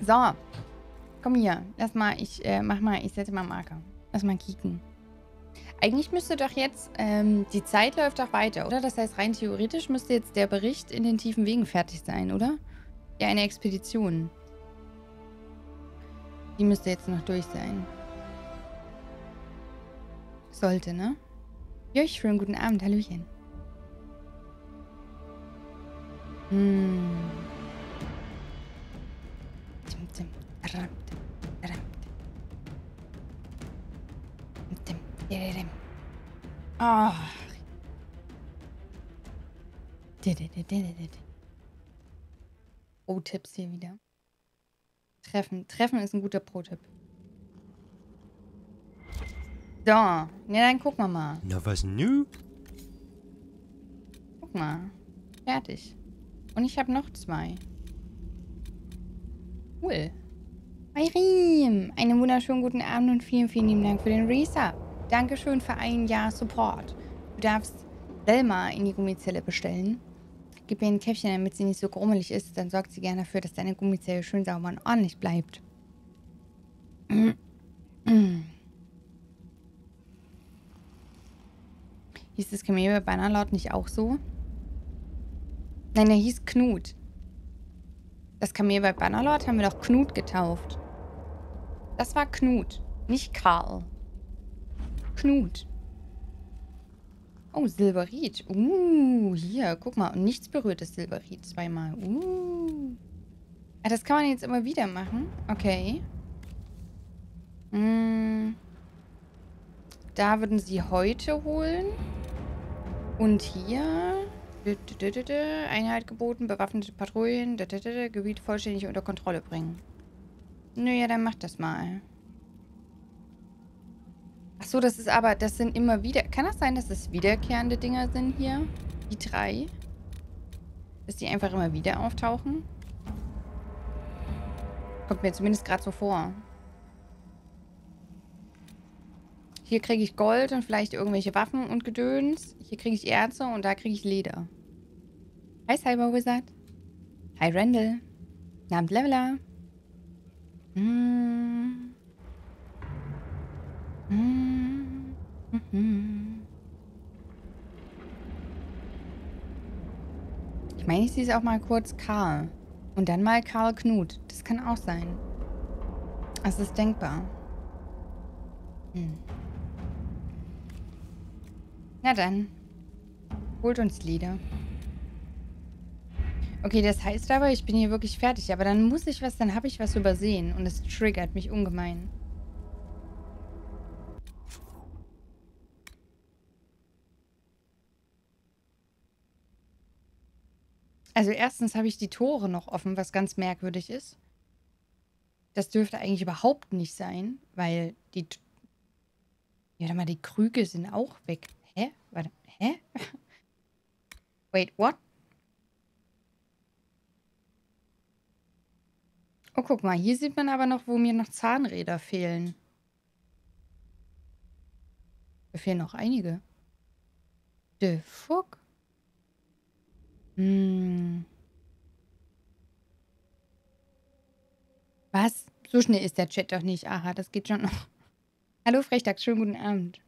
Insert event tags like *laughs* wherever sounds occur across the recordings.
So. Komm hier. Lass mal, ich äh, mach mal, ich setze mal Marker. Lass mal kicken. Eigentlich müsste doch jetzt, ähm, die Zeit läuft doch weiter, oder? Das heißt, rein theoretisch müsste jetzt der Bericht in den tiefen Wegen fertig sein, oder? Ja, eine Expedition. Die müsste jetzt noch durch sein. Sollte, ne? Ja, schönen guten Abend, Hallöchen. Hm. Didididididid. Pro-Tipps hier wieder. Treffen. Treffen ist ein guter Pro-Tipp. So. Ja, dann gucken wir mal. Na was nu? Guck mal. Fertig. Und ich habe noch zwei. Cool. Irene, einen wunderschönen guten Abend und vielen, vielen lieben Dank für den Resub. Dankeschön für ein Jahr Support. Du darfst Selma in die Gummizelle bestellen. Gib ihr ein Käffchen, damit sie nicht so grummelig ist. Dann sorgt sie gerne dafür, dass deine Gummizelle schön sauber und ordentlich bleibt. Hieß das Kamel bei Bannerlord nicht auch so? Nein, der hieß Knut. Das Kamel bei Bannerlord haben wir doch Knut getauft. Das war Knut, nicht Karl. Knut. Oh, Silberit. Uh, hier, guck mal. Und nichts berührtes Silberit zweimal. Uh. Ah, das kann man jetzt immer wieder machen. Okay. Hm. Da würden sie heute holen. Und hier... Einheit geboten, bewaffnete Patrouillen, Gebiet vollständig unter Kontrolle bringen. Naja, dann macht das mal. Ach so, das ist aber, das sind immer wieder... Kann das sein, dass es wiederkehrende Dinger sind hier? Die drei? Dass die einfach immer wieder auftauchen? Kommt mir zumindest gerade so vor. Hier kriege ich Gold und vielleicht irgendwelche Waffen und Gedöns. Hier kriege ich Erze und da kriege ich Leder. Hi Cyber Wizard. Hi Randall. Namt Leveler. Mm. Mm. Mhm. Ich meine, ich sehe es auch mal kurz Karl. Und dann mal Karl Knut. Das kann auch sein. Das ist denkbar. Hm. Na dann. Holt uns Lieder. Okay, das heißt aber, ich bin hier wirklich fertig. Aber dann muss ich was, dann habe ich was übersehen. Und es triggert mich ungemein. Also erstens habe ich die Tore noch offen, was ganz merkwürdig ist. Das dürfte eigentlich überhaupt nicht sein, weil die... Ja, mal, die Krüge sind auch weg. Hä? Warte, hä? *laughs* Wait, what? Oh, guck mal, hier sieht man aber noch, wo mir noch Zahnräder fehlen. Da fehlen noch einige. The fuck? Hm. Was? So schnell ist der Chat doch nicht. Aha, das geht schon noch. Hallo Frechdachs, schönen guten Abend.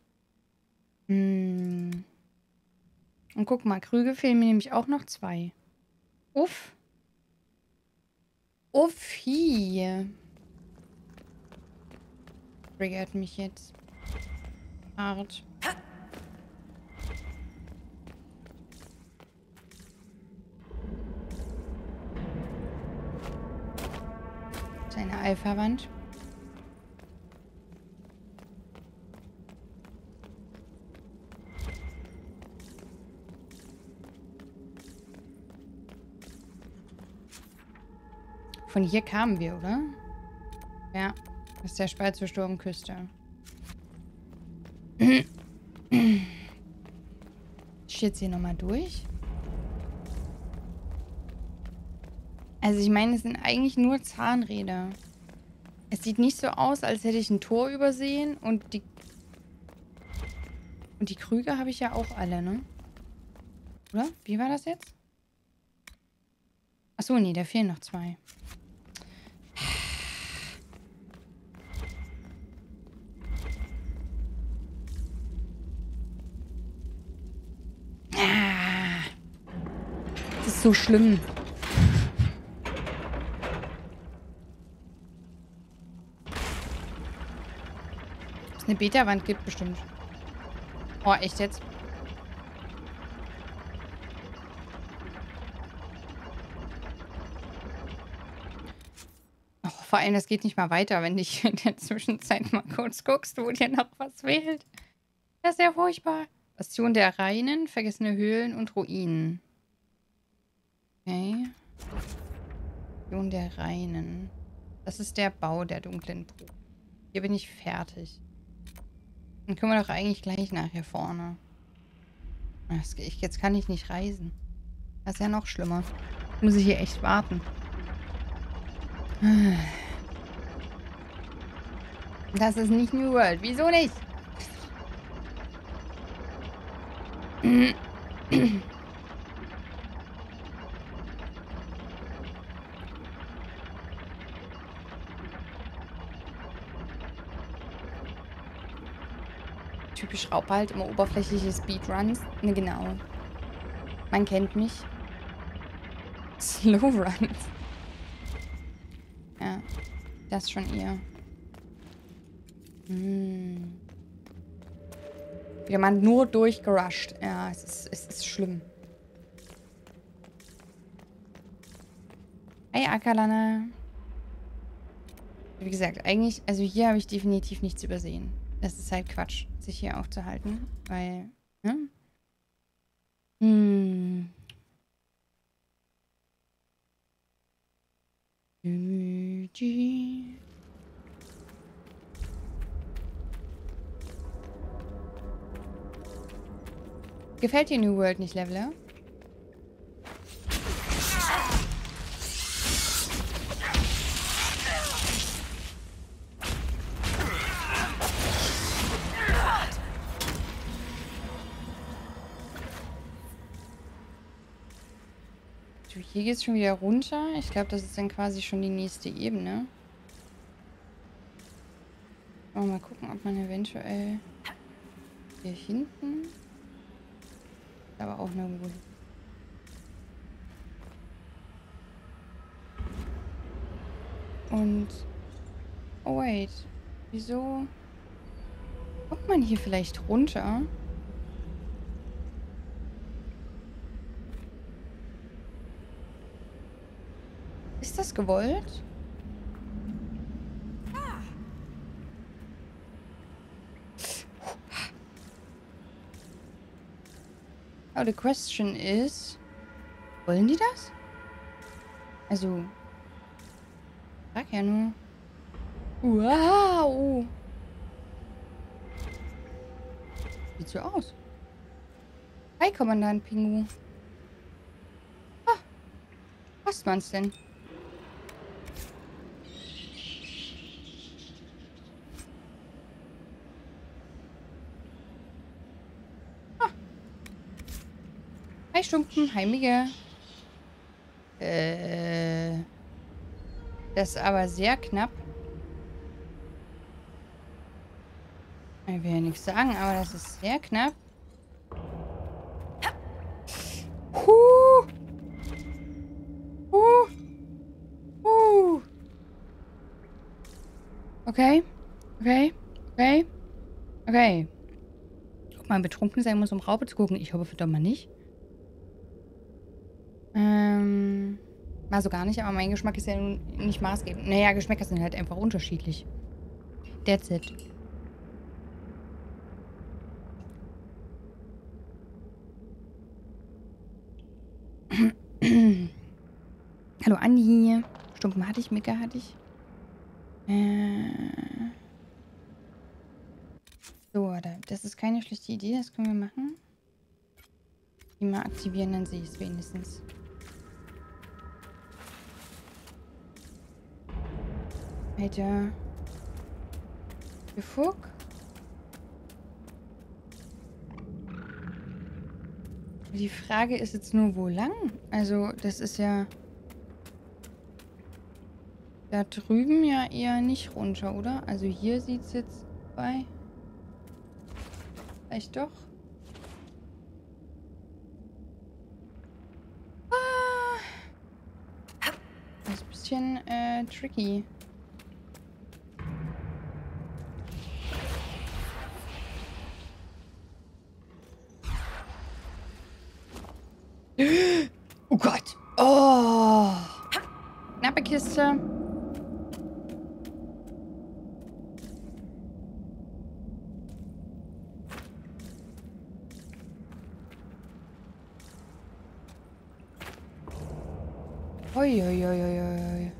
Hm. Und guck mal, Krüge fehlen mir nämlich auch noch zwei. Uff. Uffi. Triggert mich jetzt. Hart. Seine Alpha-Wand. Von hier kamen wir, oder? Ja, das ist der Spalt zur Sturmküste. Ich jetzt hier nochmal durch. Also ich meine, es sind eigentlich nur Zahnräder. Es sieht nicht so aus, als hätte ich ein Tor übersehen und die... Und die Krüge habe ich ja auch alle, ne? Oder? Wie war das jetzt? Achso, nee, da fehlen noch zwei. Ist so schlimm. Es eine Beta-Wand gibt bestimmt. Oh, echt jetzt? Oh, vor allem, das geht nicht mal weiter, wenn dich in der Zwischenzeit mal kurz guckst, wo dir noch was fehlt. Das ist ja furchtbar. Bastion der Reinen, vergessene Höhlen und Ruinen. Okay. Bastion der Reinen. Das ist der Bau der dunklen Brut. Hier bin ich fertig. Dann können wir doch eigentlich gleich nach hier vorne. Jetzt kann ich nicht reisen. Das ist ja noch schlimmer. Muss ich hier echt warten. Das ist nicht New World. Wieso nicht? *clears throat* Typisch Raupe halt immer oberflächliche Speedruns. Ne, genau. Man kennt mich. *laughs* Slow Runs. Ja, das schon eher. Hm. Wieder mal nur durchgerusht. Ja, es ist, es ist schlimm. Hey, Akalana. Wie gesagt, eigentlich, also hier habe ich definitiv nichts übersehen. Das ist halt Quatsch, sich hier aufzuhalten, weil, ne? Hm. Gefällt dir New World nicht, Leveler? Hier geht es schon wieder runter. Ich glaube, das ist dann quasi schon die nächste Ebene. Mal gucken, ob man eventuell hier hinten aber auch nirgendwo. Und... Oh, wait. Wieso... Kommt man hier vielleicht runter? Ist das gewollt? Oh, the question is... Wollen die das? Also... Sag ja nur. Wow! Sieht so aus. Hi, Kommandant Pingu. Ah, passt man's denn? Hi Stumpen, hi Mige. Äh, das ist aber sehr knapp. Ich will ja nichts sagen, aber das ist sehr knapp. Huh. Huh. Huh. Okay. Okay. Okay. Okay. Ob man betrunken sein muss, um Raupe zu gucken. Ich hoffe verdammt mal nicht. Ähm, also gar nicht, aber mein Geschmack ist ja nicht maßgebend. Naja, Geschmäcker sind halt einfach unterschiedlich. That's it. *clears throat* Hallo Andi. Stumpen hatte ich, Mika hatte ich. Äh so, das ist keine schlechte Idee, das können wir machen. Mal aktivieren, dann sehe ich es wenigstens. Alter. Befuck? Die Frage ist jetzt nur, wo lang? Also, das ist ja... Da drüben ja eher nicht runter, oder? Also hier sieht es jetzt bei... Vielleicht doch. bisschen äh, tricky. Oh Gott. Oh. Knappe Kiste. Uiuiuiui.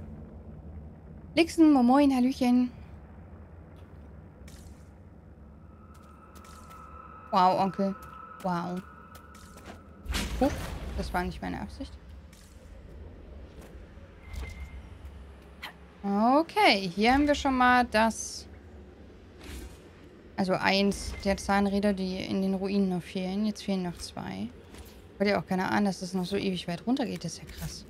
Lixen, moin, Hallöchen. Wow, Onkel. Wow. Huch, das war nicht meine Absicht. Okay, hier haben wir schon mal das... Also eins der Zahnräder, die in den Ruinen noch fehlen. Jetzt fehlen noch zwei. Ich hatte ja auch keine Ahnung, dass das noch so ewig weit runter geht. Das ist ja krass.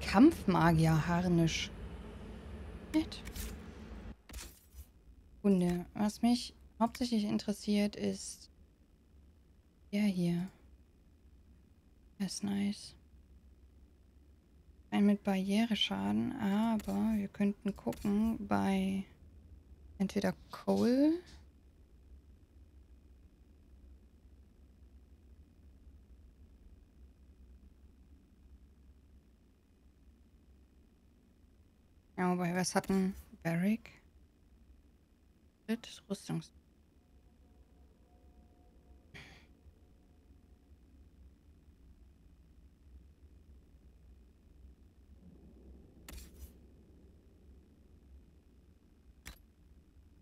Kampfmagier-Harnisch. Nett. Kunde. Was mich hauptsächlich interessiert ist der hier. Das ist nice. Ein mit Barriereschaden, aber wir könnten gucken bei entweder Cole Ja, wobei, was hatten Barrick? Drittes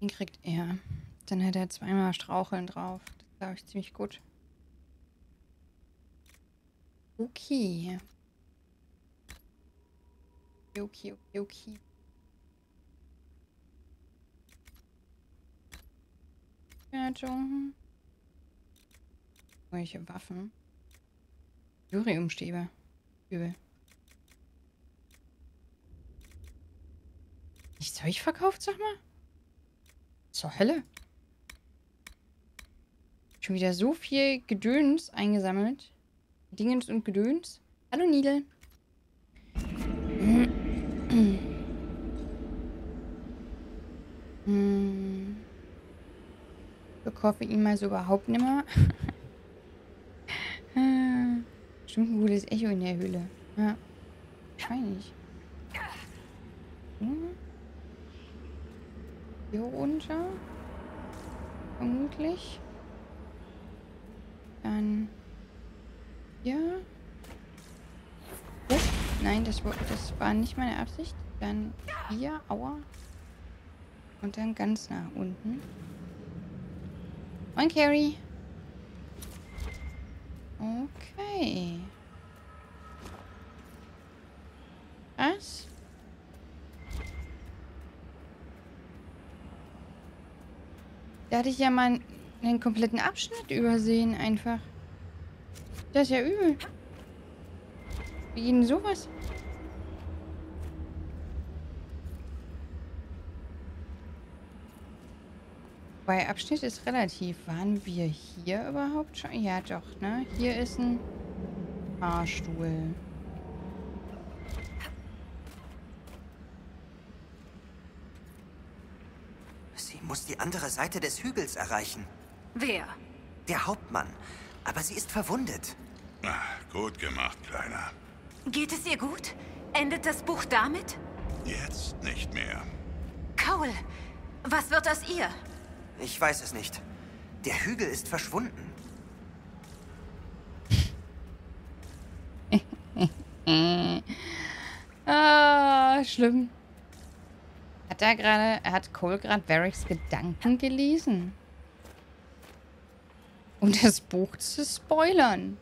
Den kriegt er. Dann hätte er zweimal Straucheln drauf. Das glaube ich ziemlich gut. Okay. Okay, okay, okay. Wertung. Welche Waffen? Lyriumstäbe. Übel. Nicht Zeug verkauft, sag mal? Zur Hölle. Schon wieder so viel Gedöns eingesammelt. Dingens und Gedöns. Hallo, Nidel. Hm. Für Koffein mal so überhaupt nicht mehr. *laughs* Stimmt ein gutes Echo in der Höhle. Ja. Wahrscheinlich. Hm. Hier runter. Vermutlich. Dann. Ja. Oh, nein, das, das war nicht meine Absicht. Dann hier. Aua. Und dann ganz nach unten. Moin, Carrie. Okay. Was? Da hatte ich ja mal einen kompletten Abschnitt übersehen, einfach. Das ist ja übel. Wie geht sowas? Bei Abschnitt ist relativ. Waren wir hier überhaupt schon? Ja, doch, ne? Hier ist ein Fahrstuhl. Sie muss die andere Seite des Hügels erreichen. Wer? Der Hauptmann. Aber sie ist verwundet. Ach, gut gemacht, Kleiner. Geht es ihr gut? Endet das Buch damit? Jetzt nicht mehr. Cole, was wird aus ihr? Ich weiß es nicht. Der Hügel ist verschwunden. *laughs* ah, schlimm. Er gerade, hat Cole gerade Varricks Gedanken gelesen? Um das Buch zu spoilern.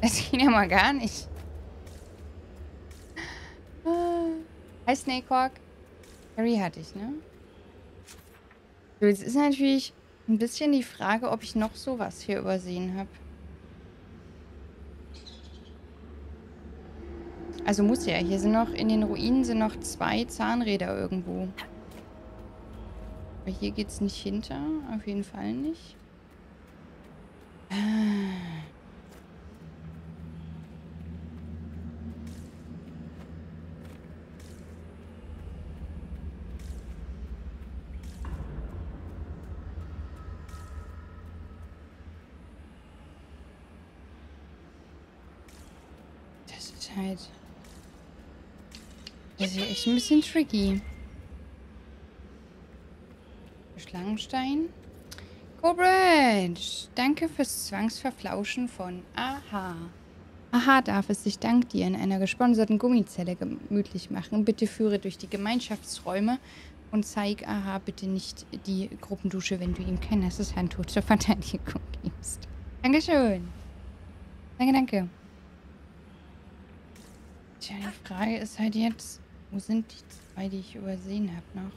Das ging ja mal gar nicht. Hi Snakehawk. Harry hatte ich, ne? So, jetzt ist natürlich ein bisschen die Frage, ob ich noch sowas hier übersehen habe. Also muss ja. Hier sind noch, in den Ruinen sind noch zwei Zahnräder irgendwo. Aber hier geht's nicht hinter. Auf jeden Fall nicht. Das ist halt... Das ist echt ein bisschen tricky. Schlangenstein. Cobridge, danke fürs Zwangsverflauschen von Aha. Aha darf es sich dank dir in einer gesponserten Gummizelle gemütlich machen. Bitte führe durch die Gemeinschaftsräume und zeig Aha bitte nicht die Gruppendusche, wenn du ihm kein nasses Handtuch zur Verteidigung gibst. Dankeschön. Danke, danke. Tja, die Frage ist halt jetzt, wo sind die zwei, die ich übersehen habe noch?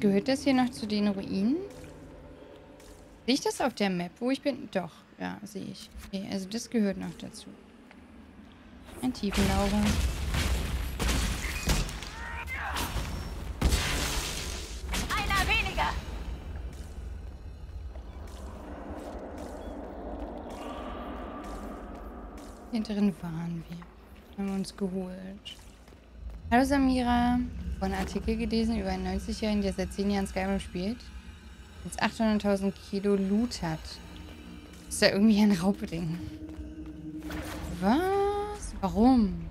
Gehört das hier noch zu den Ruinen? Sehe ich das auf der Map, wo ich bin? Doch, ja, sehe ich. Okay, also das gehört noch dazu. Ein Tiefenlauge. Hinteren waren wir. Haben wir uns geholt. Hallo Samira. Von Artikel gelesen über einen 90-Jährigen, der seit 10 Jahren Skyrim spielt. Jetzt 800.000 Kilo Loot hat. Ist ja irgendwie ein Raubding. Was? Warum?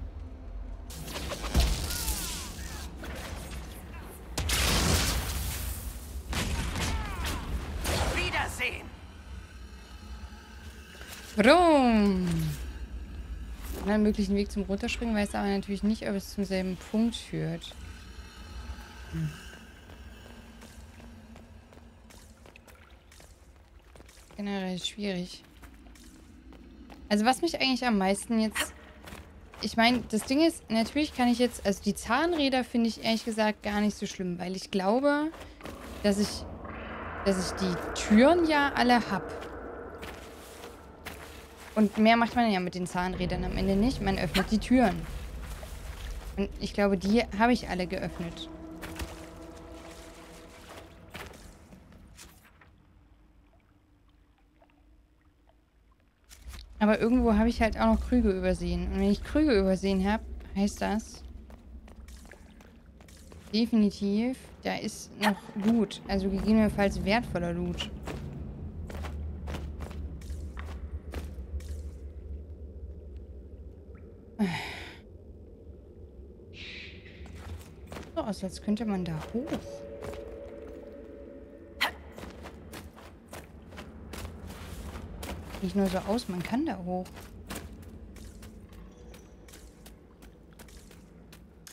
Wiedersehen! Warum? Einen möglichen Weg zum Runterspringen weiß aber natürlich nicht, ob es zum selben Punkt führt. Hm. Generell schwierig. Also was mich eigentlich am meisten jetzt... Ich meine, das Ding ist, natürlich kann ich jetzt... Also die Zahnräder finde ich ehrlich gesagt gar nicht so schlimm, weil ich glaube, dass ich... Dass ich die Türen ja alle habe. Und mehr macht man ja mit den Zahnrädern am Ende nicht. Man öffnet die Türen. Und ich glaube, die habe ich alle geöffnet. Aber irgendwo habe ich halt auch noch Krüge übersehen. Und wenn ich Krüge übersehen habe, heißt das definitiv, da ist noch Loot. Also gegebenenfalls wertvoller Loot. Aus, als könnte man da hoch. Nicht nur so aus, man kann da hoch.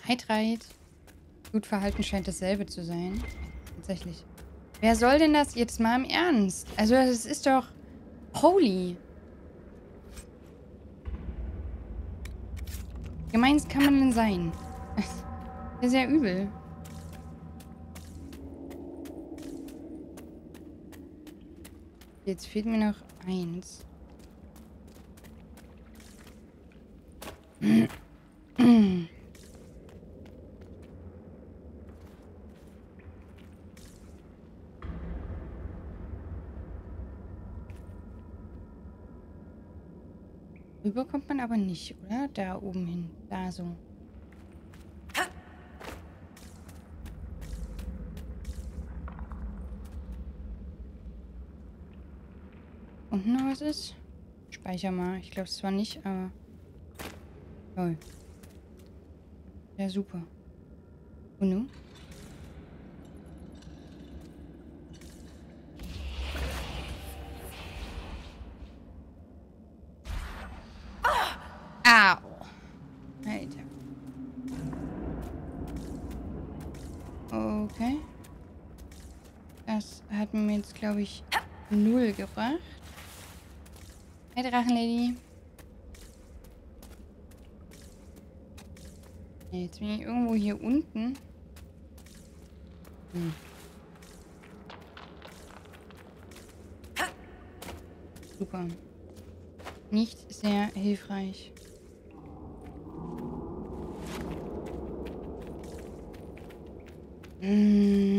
Heitreit. Gut Verhalten scheint dasselbe zu sein. Tatsächlich. Wer soll denn das jetzt mal im Ernst? Also das ist doch... Holy. Gemeins kann man denn sein? Ja übel. Jetzt fehlt mir noch eins. Rüber kommt man aber nicht, oder? Da oben hin. Da so. Unten noch was ist? Speicher mal. Ich glaube es zwar nicht, aber... Toll. Ja, super. Und nun? Au. Alter. Okay. Das hat mir jetzt, glaube ich, null gebracht. Hey Drachenlady. Okay, jetzt bin ich irgendwo hier unten. Hm. Super. Nicht sehr hilfreich. Mmh.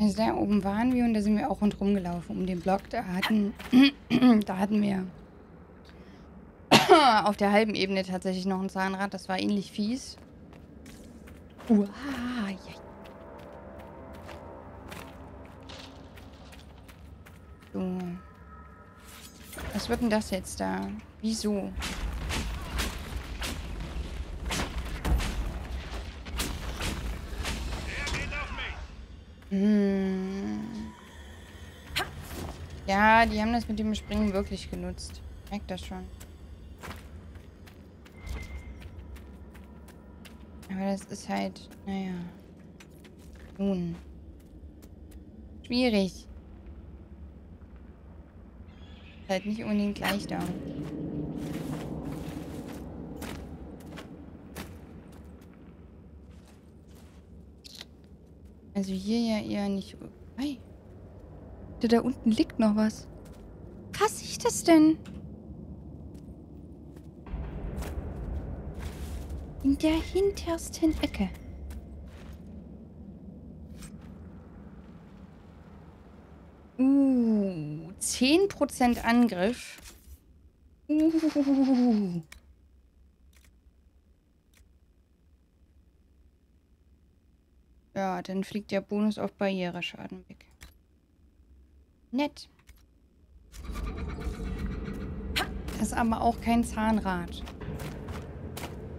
Also da oben waren wir und da sind wir auch rundherum gelaufen um den Block. Da hatten, *clears throat* da hatten wir *coughs* auf der halben Ebene tatsächlich noch ein Zahnrad. Das war ähnlich fies. Uah, ja. So. Was wird denn das jetzt da? Wieso? Hm. Die haben das mit dem Springen wirklich genutzt. Ich merke das schon. Aber das ist halt, naja. Nun. Schwierig. Ist halt nicht unbedingt gleich da. Also hier ja eher nicht. Hey. Da, da unten liegt noch was. Was ist das denn? In der hintersten Ecke. Uh, 10% Angriff. Uh. Ja, dann fliegt der Bonus auf Barriereschaden weg. Nett. Das ist aber auch kein Zahnrad.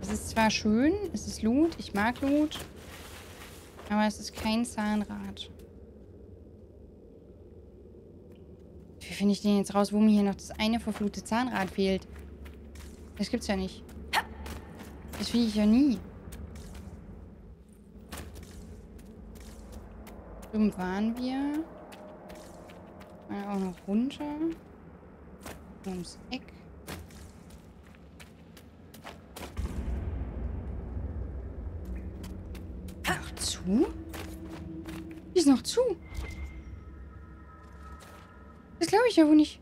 Es ist zwar schön, es ist Loot, ich mag Loot, aber es ist kein Zahnrad. Wie finde ich den jetzt raus, wo mir hier noch das eine verfluchte Zahnrad fehlt? Das gibt's ja nicht. Das finde ich ja nie. Drüben waren wir. Mal auch noch runter. Ums Eck. Noch zu? Die ist noch zu. Das glaube ich ja wohl nicht.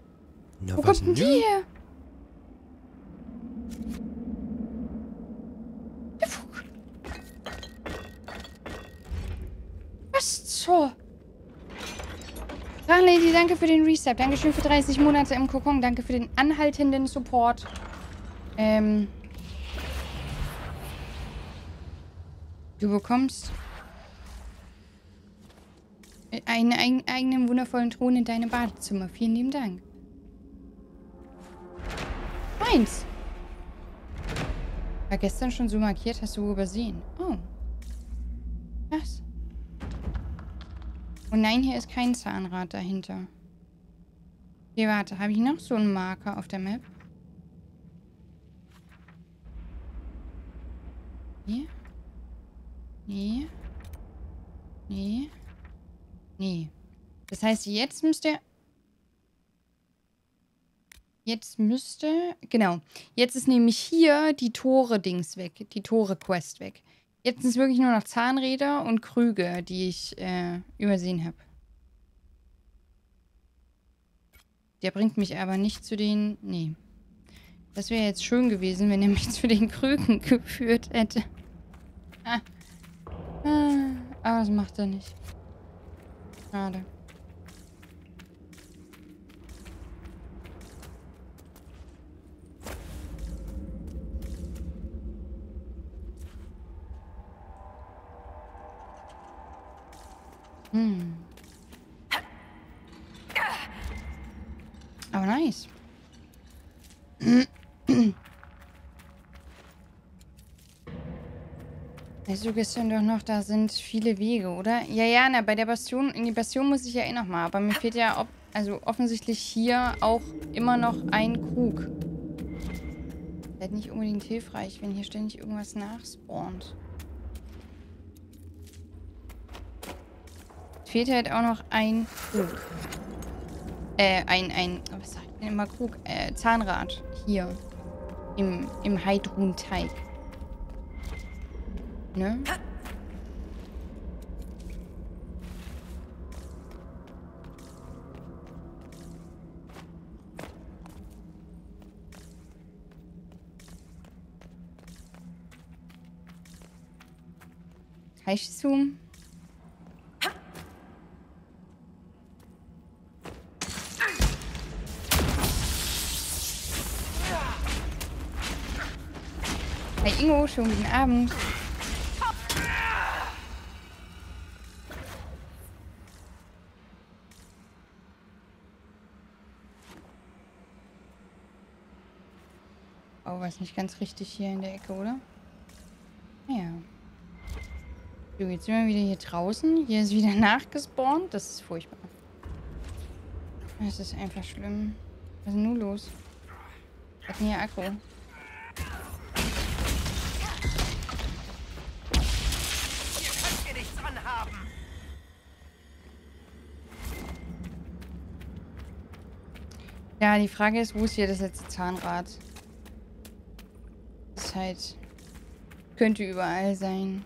Na, Wo kommt denn die her? Lady, danke für den Reset. Dankeschön für 30 Monate im Kokon. Danke für den anhaltenden Support. Ähm... Du bekommst einen, einen eigenen wundervollen Thron in deinem Badezimmer. Vielen lieben Dank. Meins. War gestern schon so markiert, hast du übersehen. Oh. Und nein, hier ist kein Zahnrad dahinter. Hier, warte. Habe ich noch so einen Marker auf der Map? Hier? Nee. Nee. Nee. Das heißt, jetzt müsste... Jetzt müsste... Genau. Jetzt ist nämlich hier die Tore-Dings weg. Die Tore-Quest weg. Jetzt sind es wirklich nur noch Zahnräder und Krüge, die ich äh, übersehen habe. Der bringt mich aber nicht zu den... Nee. Das wäre jetzt schön gewesen, wenn er mich *laughs* zu den Krügen geführt hätte. Ah. Ah. Aber das macht er nicht. Schade. Hm. Aber nice. *clears throat* Der Suggestion doch noch, da sind viele Wege, oder? Ja, ja, na, bei der Bastion, in die Bastion muss ich ja eh nochmal. Aber mir fehlt ja, ob, also offensichtlich hier auch immer noch ein Krug. Wäre nicht unbedingt hilfreich, wenn hier ständig irgendwas nachspawnt. fehlt halt auch noch ein Krug. Äh, ein, ein, was sagt man immer Krug? Äh, Zahnrad. Hier. Im, im Heidrun-Teig. Ne? Heißt Zoom? Ingo, schönen guten Abend. Oh, was nicht ganz richtig hier in der Ecke, oder? Ja. So, jetzt sind wir wieder hier draußen. Hier ist wieder *laughs* nachgespawnt. Das ist furchtbar. Das ist einfach schlimm. Was ist denn nun los? Ist denn hier Akku? Hier könnt ihr nichts anhaben. Ja, die Frage ist, wo ist hier das letzte Zahnrad? Das ist halt... Könnte überall sein.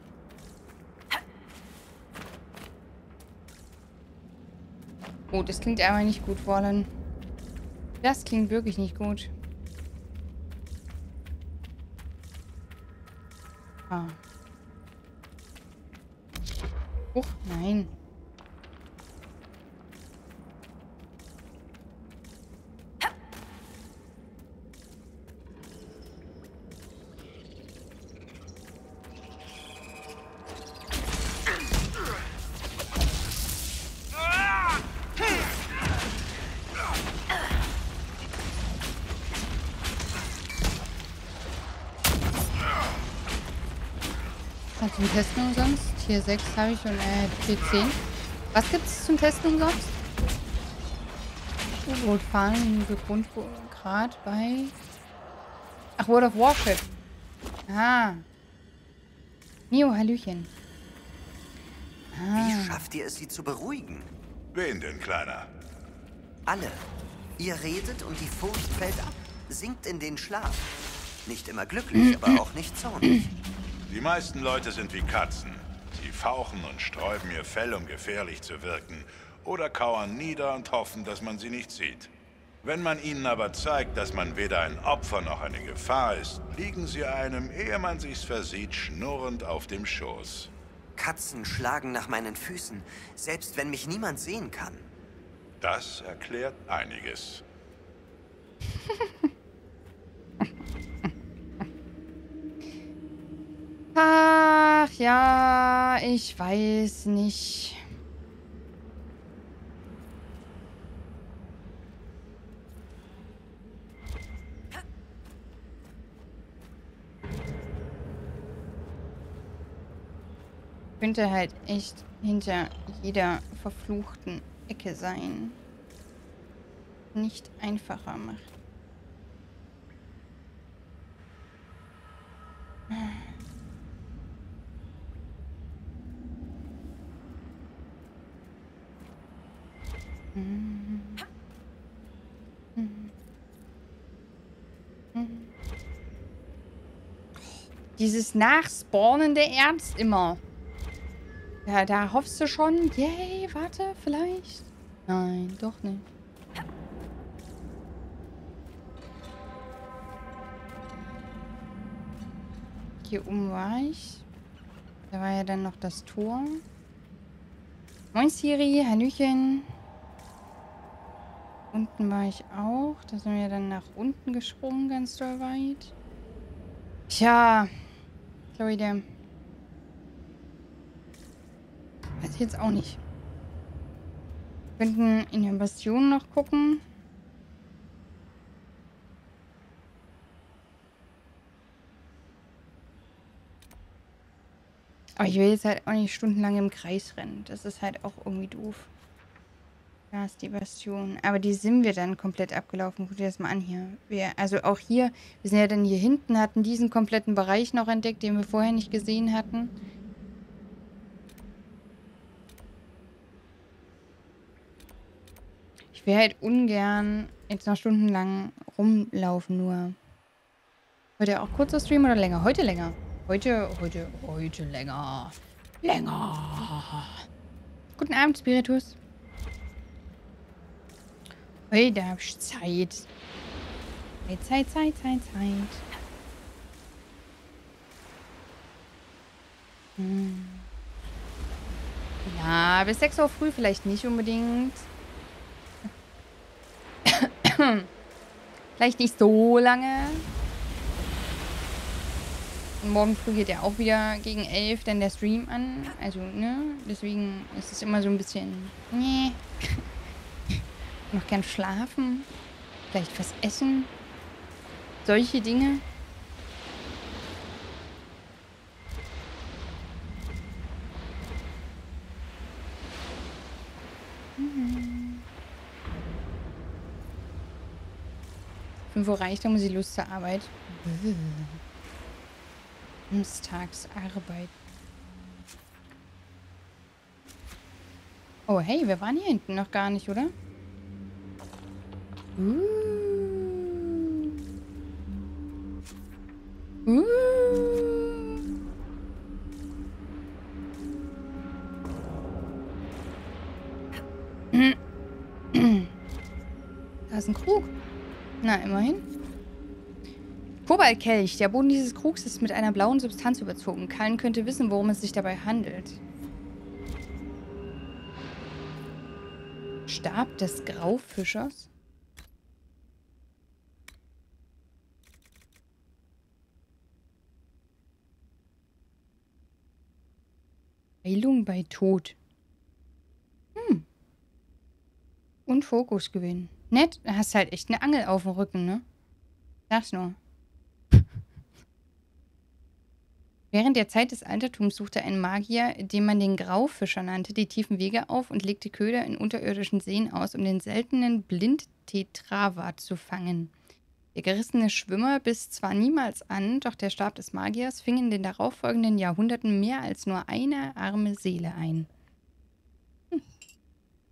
Oh, das klingt aber nicht gut, Wallen. Das klingt wirklich nicht gut. Ah. Huch, nein. T4, habe ich und äh, T10. Was gibt es zum Testen umsonst? U-Boot fahren für Grundgrad bei... Ach, World of Warship. Aha. Neo, Hallöchen. Ah. Wie schafft ihr es, sie zu beruhigen? Wen denn, Kleiner? Alle. Ihr redet und die Furcht fällt ab, sinkt in den Schlaf. Nicht immer glücklich, *clears throat* aber auch nicht zornig. Die meisten Leute sind wie Katzen. Fauchen und sträuben ihr Fell, um gefährlich zu wirken. Oder kauern nieder und hoffen, dass man sie nicht sieht. Wenn man ihnen aber zeigt, dass man weder ein Opfer noch eine Gefahr ist, liegen sie einem, ehe man sich's versieht, schnurrend auf dem Schoß. Katzen schlagen nach meinen Füßen, selbst wenn mich niemand sehen kann. Das erklärt einiges. *laughs* Ach ja, ich weiß nicht. Könnte halt echt hinter jeder verfluchten Ecke sein. Nicht einfacher macht. Dieses Nachspawnen der Ernst immer. Ja, da hoffst du schon, yay, warte, vielleicht. Nein, doch nicht. Hier oben war ich. Da war ja dann noch das Tor. Moin Siri, Hallöchen. Unten war ich auch. Da sind wir dann nach unten gesprungen, ganz doll weit. Tja, Leute. Weiß ich jetzt auch nicht. Wir könnten in der Bastion noch gucken. Aber ich will jetzt halt auch nicht stundenlang im Kreis rennen. Das ist halt auch irgendwie doof. Da ist die Bastion. Aber die sind wir dann komplett abgelaufen. Guck dir das mal an hier. Wir, also auch hier, wir sind ja dann hier hinten, hatten diesen kompletten Bereich noch entdeckt, den wir vorher nicht gesehen hatten. Ich will halt ungern jetzt noch stundenlang rumlaufen nur. Heute auch kurzer Stream oder länger? Heute länger. Heute, heute, heute länger. Länger. Guten Abend, Spiritus. Heute hab ich Zeit. Zeit, Zeit, Zeit, Zeit, Zeit. Hm. Ja, bis 6 Uhr früh vielleicht nicht unbedingt. vielleicht nicht so lange. Und morgen früh geht ja auch wieder gegen 11 dann der Stream an. Also, ne? Deswegen ist es immer so ein bisschen... Nee. Noch gern schlafen. Vielleicht was essen. Solche Dinge. Mhm. 5 Uhr reicht, dann muss ich Lust zur Arbeit. Samstagsarbeit. Oh, hey, wir waren hier hinten noch gar nicht, oder? Uh. Uh. Da ist ein Krug. Na, immerhin. Kobaltkelch. Der Boden dieses Krugs ist mit einer blauen Substanz überzogen. Kallen könnte wissen, worum es sich dabei handelt. Stab des Graufischers? Heilung bei Tod. Hm. Und Fokusgewinn. Nett, da hast halt echt eine Angel auf dem Rücken, ne? Sag's nur. *laughs* Während der Zeit des Altertums suchte ein Magier, den man den Graufischer nannte, die tiefen Wege auf und legte Köder in unterirdischen Seen aus, um den seltenen Blindtetrawat zu fangen. Der gerissene Schwimmer biss zwar niemals an, doch der Stab des Magiers fing in den darauffolgenden Jahrhunderten mehr als nur eine arme Seele ein. Hm.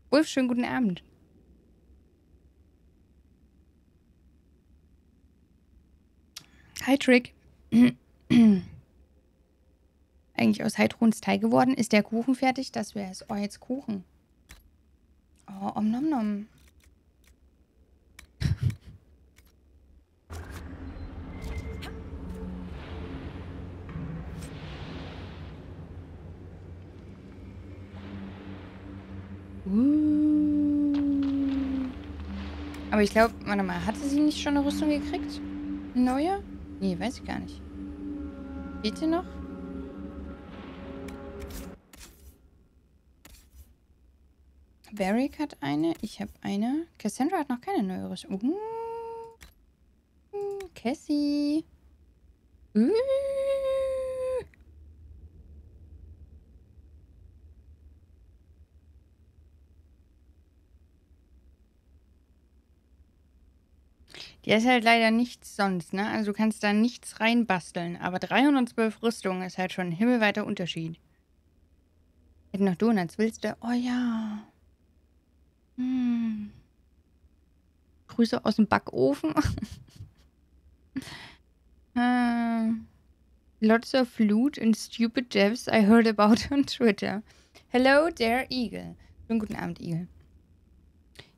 Ulf, schönen guten Abend. Hi, Trick. *clears throat* eigentlich aus Heidruns Teig geworden? Ist der Kuchen fertig? Das wäre es. Oh, jetzt Kuchen. Oh, om nom nom. Uh. Aber ich glaube, warte mal, hatte sie nicht schon eine Rüstung gekriegt? Eine neue? Nee, weiß ich gar nicht. Geht sie noch? Barrick hat eine. Ich habe eine. Cassandra hat noch keine neue Rüstung. Uh. Cassie. Uh. Die ist halt leider nichts sonst, ne? Also du kannst da nichts reinbasteln. Aber 312 Rüstungen ist halt schon ein himmelweiter Unterschied. Hätten noch Donuts, willst du? Oh ja. Hm. Grüße aus dem Backofen. uh, *laughs* lots of loot and stupid devs I heard about on Twitter. Hello there, Eagle. Schönen guten Abend, Eagle.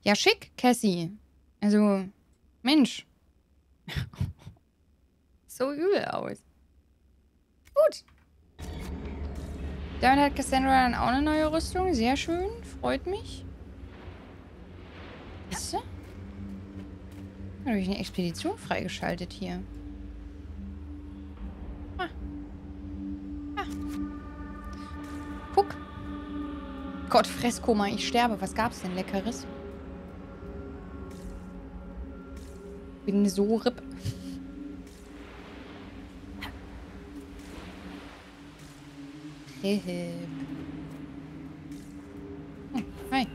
Ja, schick, Cassie. Also, Mensch. *laughs* so übel aus. Gut. Damit hat Cassandra dann auch eine neue Rüstung. Sehr schön. Freut mich. Weißt du? Habe ich eine Expedition freigeschaltet hier. Ah. Ah. Guck. Gott, Fresskoma, ich sterbe. Was gab's denn Leckeres? Bin so ripp. Hehe. Oh, hi.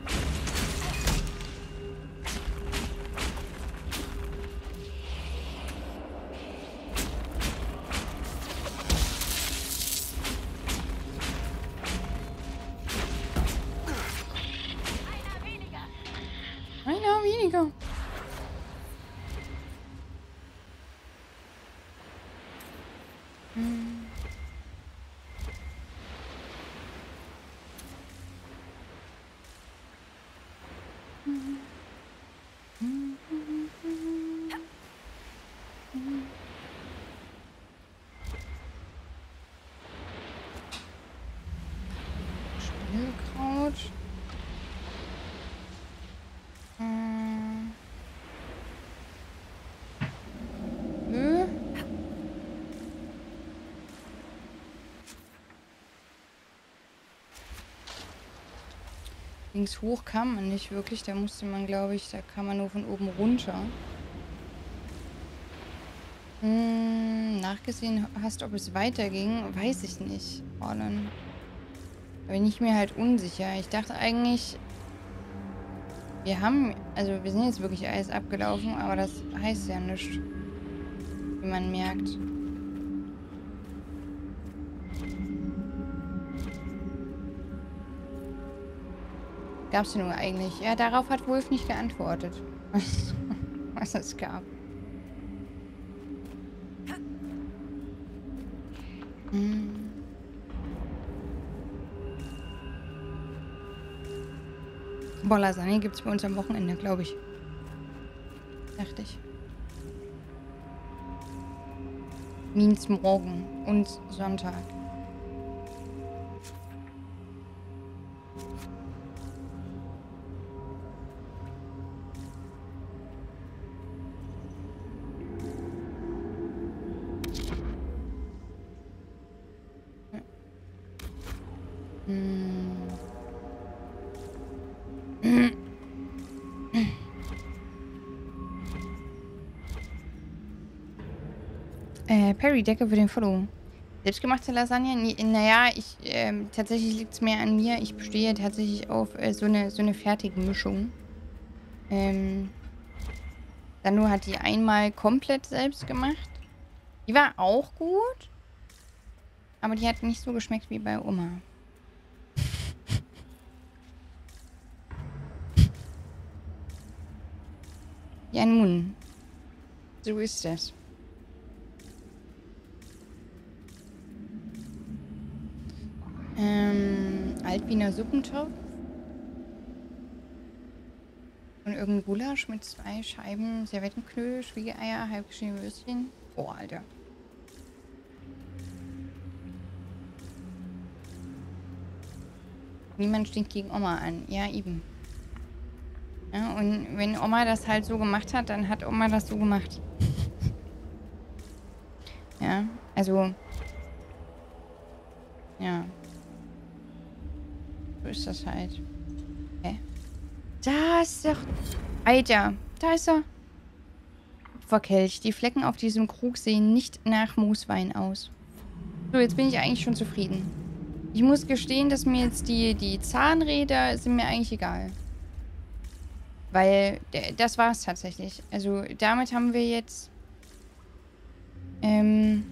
Links hoch kam man nicht wirklich. Da musste man, glaube ich, da kam man nur von oben runter. Hm, nachgesehen hast, ob es weiterging, weiß ich nicht, Orlan. Da bin ich mir halt unsicher. Ich dachte eigentlich, wir haben, also wir sind jetzt wirklich alles abgelaufen, aber das heißt ja nichts, wie man merkt. Gab es nur eigentlich? Ja, darauf hat Wolf nicht geantwortet. *laughs* Was es gab. Hm. Boah, Lasagne gibt es bei uns am Wochenende, glaube ich. Dachte ich. Means morgen und Sonntag. Perry, Decke für den Follow. Selbstgemachte Lasagne? Naja, ich, äh, tatsächlich liegt es mehr an mir. Ich bestehe tatsächlich auf äh, so eine so eine fertige Mischung. Ähm, Sanu hat die einmal komplett selbst gemacht. Die war auch gut. Aber die hat nicht so geschmeckt wie bei Oma. *laughs* Ja nun. So ist das. Altwiener Suppentopf. Und irgendein Gulasch mit zwei Scheiben Servettenknödel, Schwiegeeier, halbgeschnittene Würstchen. Oh, Alter. Niemand stinkt gegen Oma an. Ja, eben. Ja, und wenn Oma das halt so gemacht hat, dann hat Oma das so gemacht. *laughs* ja, also... Ja. Ist das halt. Hä? Da ist doch... Alter, da ist er. Verkelcht. Die Flecken auf diesem Krug sehen nicht nach Mooswein aus. So, jetzt bin ich eigentlich schon zufrieden. Ich muss gestehen, dass mir jetzt die, die Zahnräder sind mir eigentlich egal. Weil das war es tatsächlich. Also damit haben wir jetzt ähm,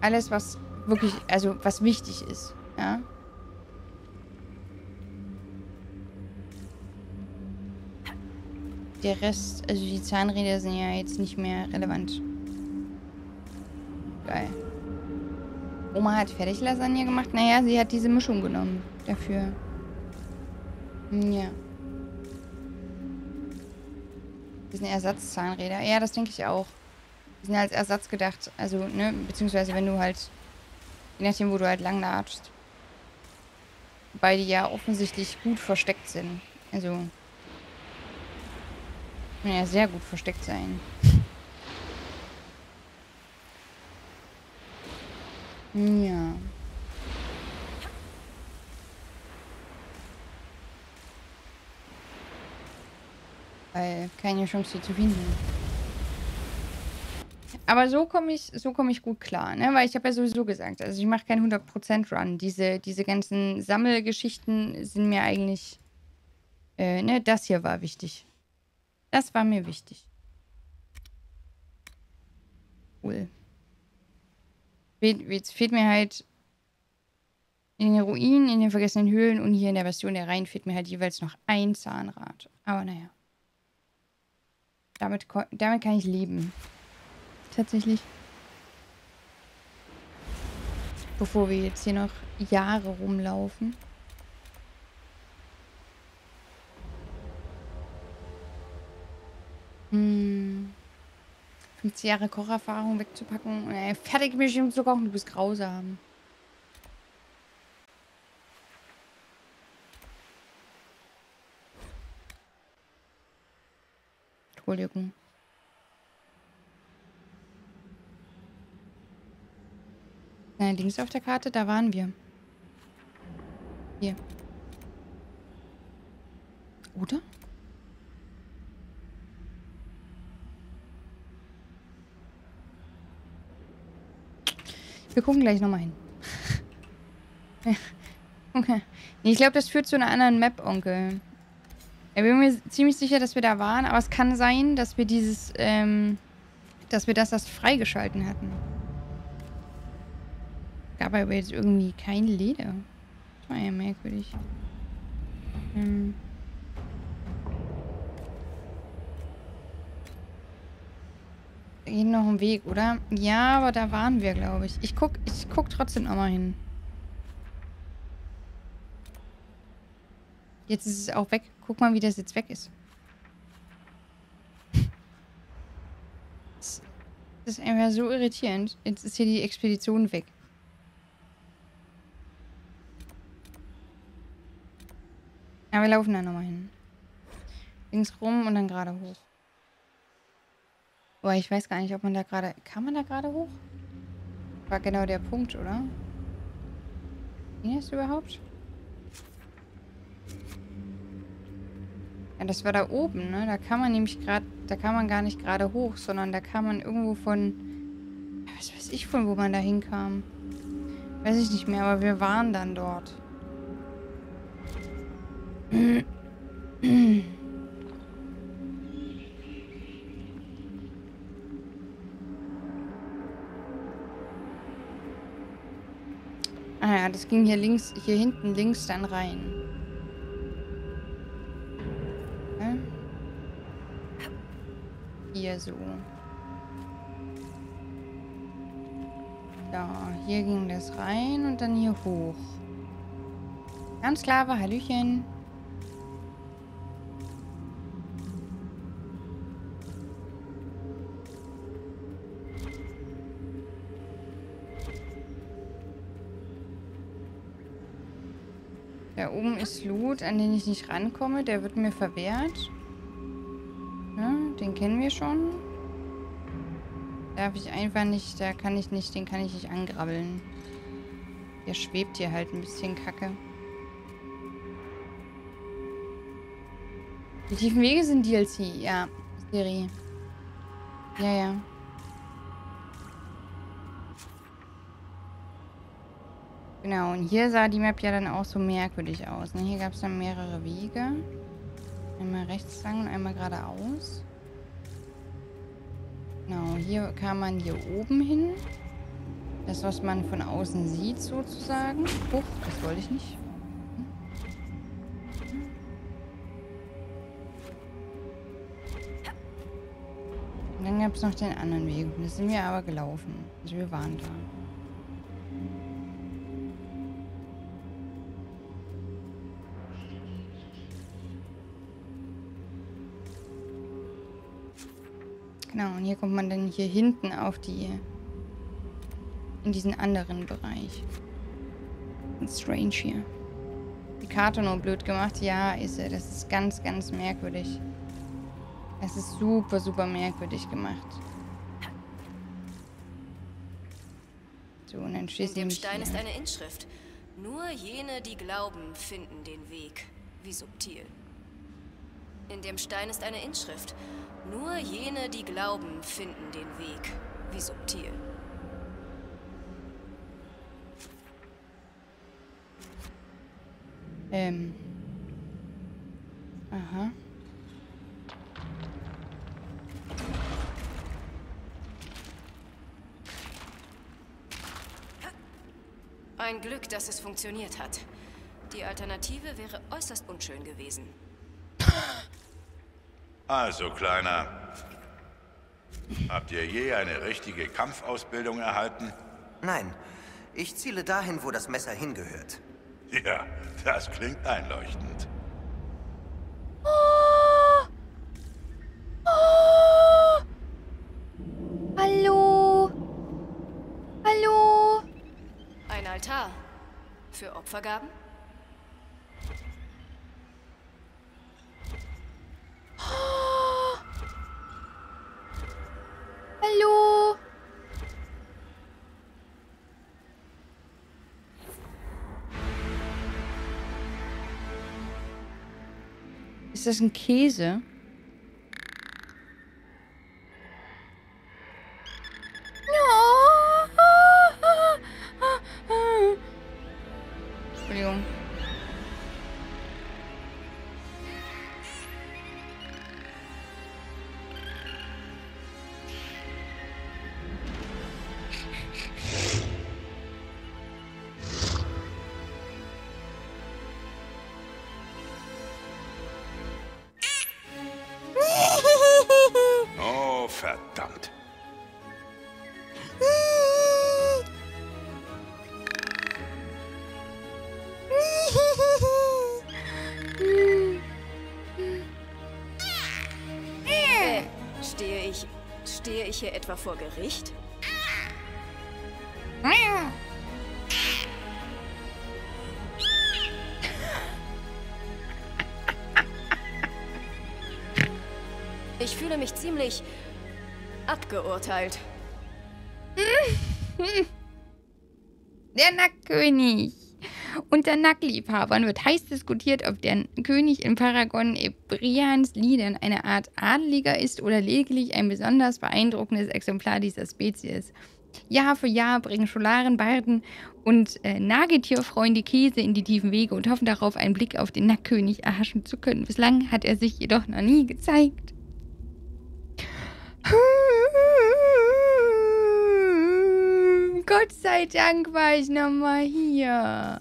alles, was wirklich, also was wichtig ist. Ja. Der Rest, also die Zahnräder sind ja jetzt nicht mehr relevant. Geil. Oma hat Fertiglasagne gemacht. Naja, sie hat diese Mischung genommen dafür. Hm, ja. Das sind Ersatzzahnräder. Ja, das denke ich auch. Die sind als Ersatz gedacht. Also, ne, beziehungsweise wenn du halt, je nachdem, wo du halt lang latschst. Wobei die ja offensichtlich gut versteckt sind. Also, kann ja sehr gut versteckt sein. Ja. Weil keine Chance hier zu finden. Aber so komme ich, so komme ich gut klar, ne? Weil ich habe ja sowieso gesagt, also ich mache keinen 100% Run. Diese, diese ganzen Sammelgeschichten sind mir eigentlich, äh, ne? Das hier war wichtig. Das war mir wichtig. Cool. Jetzt fehlt mir halt in den Ruinen, in den vergessenen Höhlen und hier in der Version der Reihen fehlt mir halt jeweils noch ein Zahnrad. Aber naja. Damit, damit kann ich leben. Tatsächlich. Bevor wir jetzt hier noch Jahre rumlaufen. Hm. 50 Jahre Kocherfahrung wegzupacken. Äh, fertig mich zu kochen, du bist grausam. Entschuldigung. Na, links auf der Karte, da waren wir. Hier. Oder? Wir gucken gleich nochmal hin. *laughs* okay. Nee, ich glaube, das führt zu einer anderen Map, Onkel. Ich bin mir ziemlich sicher, dass wir da waren, aber es kann sein, dass wir dieses, ähm, dass wir das erst freigeschalten hatten. Gab aber jetzt irgendwie kein Leder. Das war ja merkwürdig. Ähm. Geht noch ein Weg, oder? Ja, aber da waren wir, glaube ich. Ich guck, ich guck trotzdem nochmal hin. Jetzt ist es auch weg. Guck mal, wie das jetzt weg ist. Das ist einfach so irritierend. Jetzt ist hier die Expedition weg. Aber wir laufen da nochmal hin. Links rum und dann gerade hoch. Boah, ich weiß gar nicht, ob man da gerade... Kann man da gerade hoch? War genau der Punkt, oder? Ging das überhaupt? Ja, das war da oben, ne? Da kann man nämlich gerade... Da kann man gar nicht gerade hoch, sondern da kann man irgendwo von... Was weiß ich von, wo man da hinkam. Weiß ich nicht mehr, aber wir waren dann dort. *clears throat* das ging hier links, hier hinten links dann rein. Hier so. Da, hier ging das rein und dann hier hoch. Ganz klar Hallöchen. Ist Loot, an den ich nicht rankomme. Der wird mir verwehrt. Ja, den kennen wir schon. Darf ich einfach nicht, da kann ich nicht, den kann ich nicht angrabbeln. Der schwebt hier halt ein bisschen kacke. Die tiefen Wege sind DLC, ja. Serie. Ja, ja. Genau, und hier sah die Map ja dann auch so merkwürdig aus. Ne? Hier gab es dann mehrere Wege. Einmal rechts lang und einmal geradeaus. Genau, hier kam man hier oben hin. Das, was man von außen sieht, sozusagen. Huch, das wollte ich nicht. Und dann gab es noch den anderen Weg. Das sind wir aber gelaufen. Also wir waren da. Genau, und hier kommt man dann hier hinten auf die... in diesen anderen Bereich. Strange hier. Die Karte nur blöd gemacht. Ja, ist er. Das ist ganz, ganz merkwürdig. Es ist super, super merkwürdig gemacht. So, und dann steht In dem Stein ist eine Inschrift. Nur jene, die glauben, finden den Weg. Wie subtil. In dem Stein ist eine Inschrift. Nur jene, die glauben, finden den Weg. Wie subtil. Ähm. Aha. Ein Glück, dass es funktioniert hat. Die Alternative wäre äußerst unschön gewesen. *laughs* Also, Kleiner. Habt ihr je eine richtige Kampfausbildung erhalten? Nein, ich ziele dahin, wo das Messer hingehört. Ja, das klingt einleuchtend. Hallo? Hallo? Ein Altar. Für Opfergaben? *gasps* Hallo? Ist Ist das ein Käse? Etwa vor Gericht? Ich fühle mich ziemlich abgeurteilt. *laughs* Der Nackkönig. Unter Nackliebhabern wird heiß diskutiert, ob der König in Paragon Ebrians Liedern eine Art Adeliger ist oder lediglich ein besonders beeindruckendes Exemplar dieser Spezies. Jahr für Jahr bringen Scholaren, Barden und äh, Nagetierfreunde Käse in die tiefen Wege und hoffen darauf, einen Blick auf den Nackkönig erhaschen zu können. Bislang hat er sich jedoch noch nie gezeigt. Gott sei Dank war ich nochmal hier.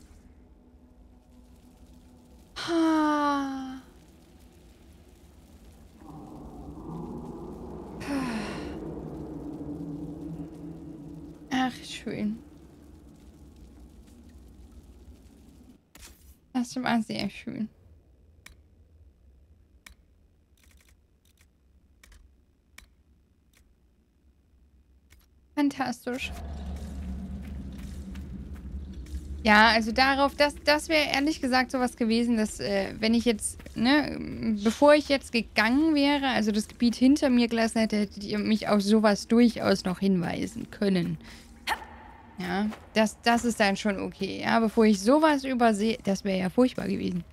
Ach, schön. Das war sehr schön. Fantastisch. Ja, also darauf, das, das wäre ehrlich gesagt sowas gewesen, dass äh, wenn ich jetzt, ne, bevor ich jetzt gegangen wäre, also das Gebiet hinter mir gelassen hätte, hättet ihr mich auf sowas durchaus noch hinweisen können. Ja, das, das ist dann schon okay. Ja, bevor ich sowas übersehe, das wäre ja furchtbar gewesen.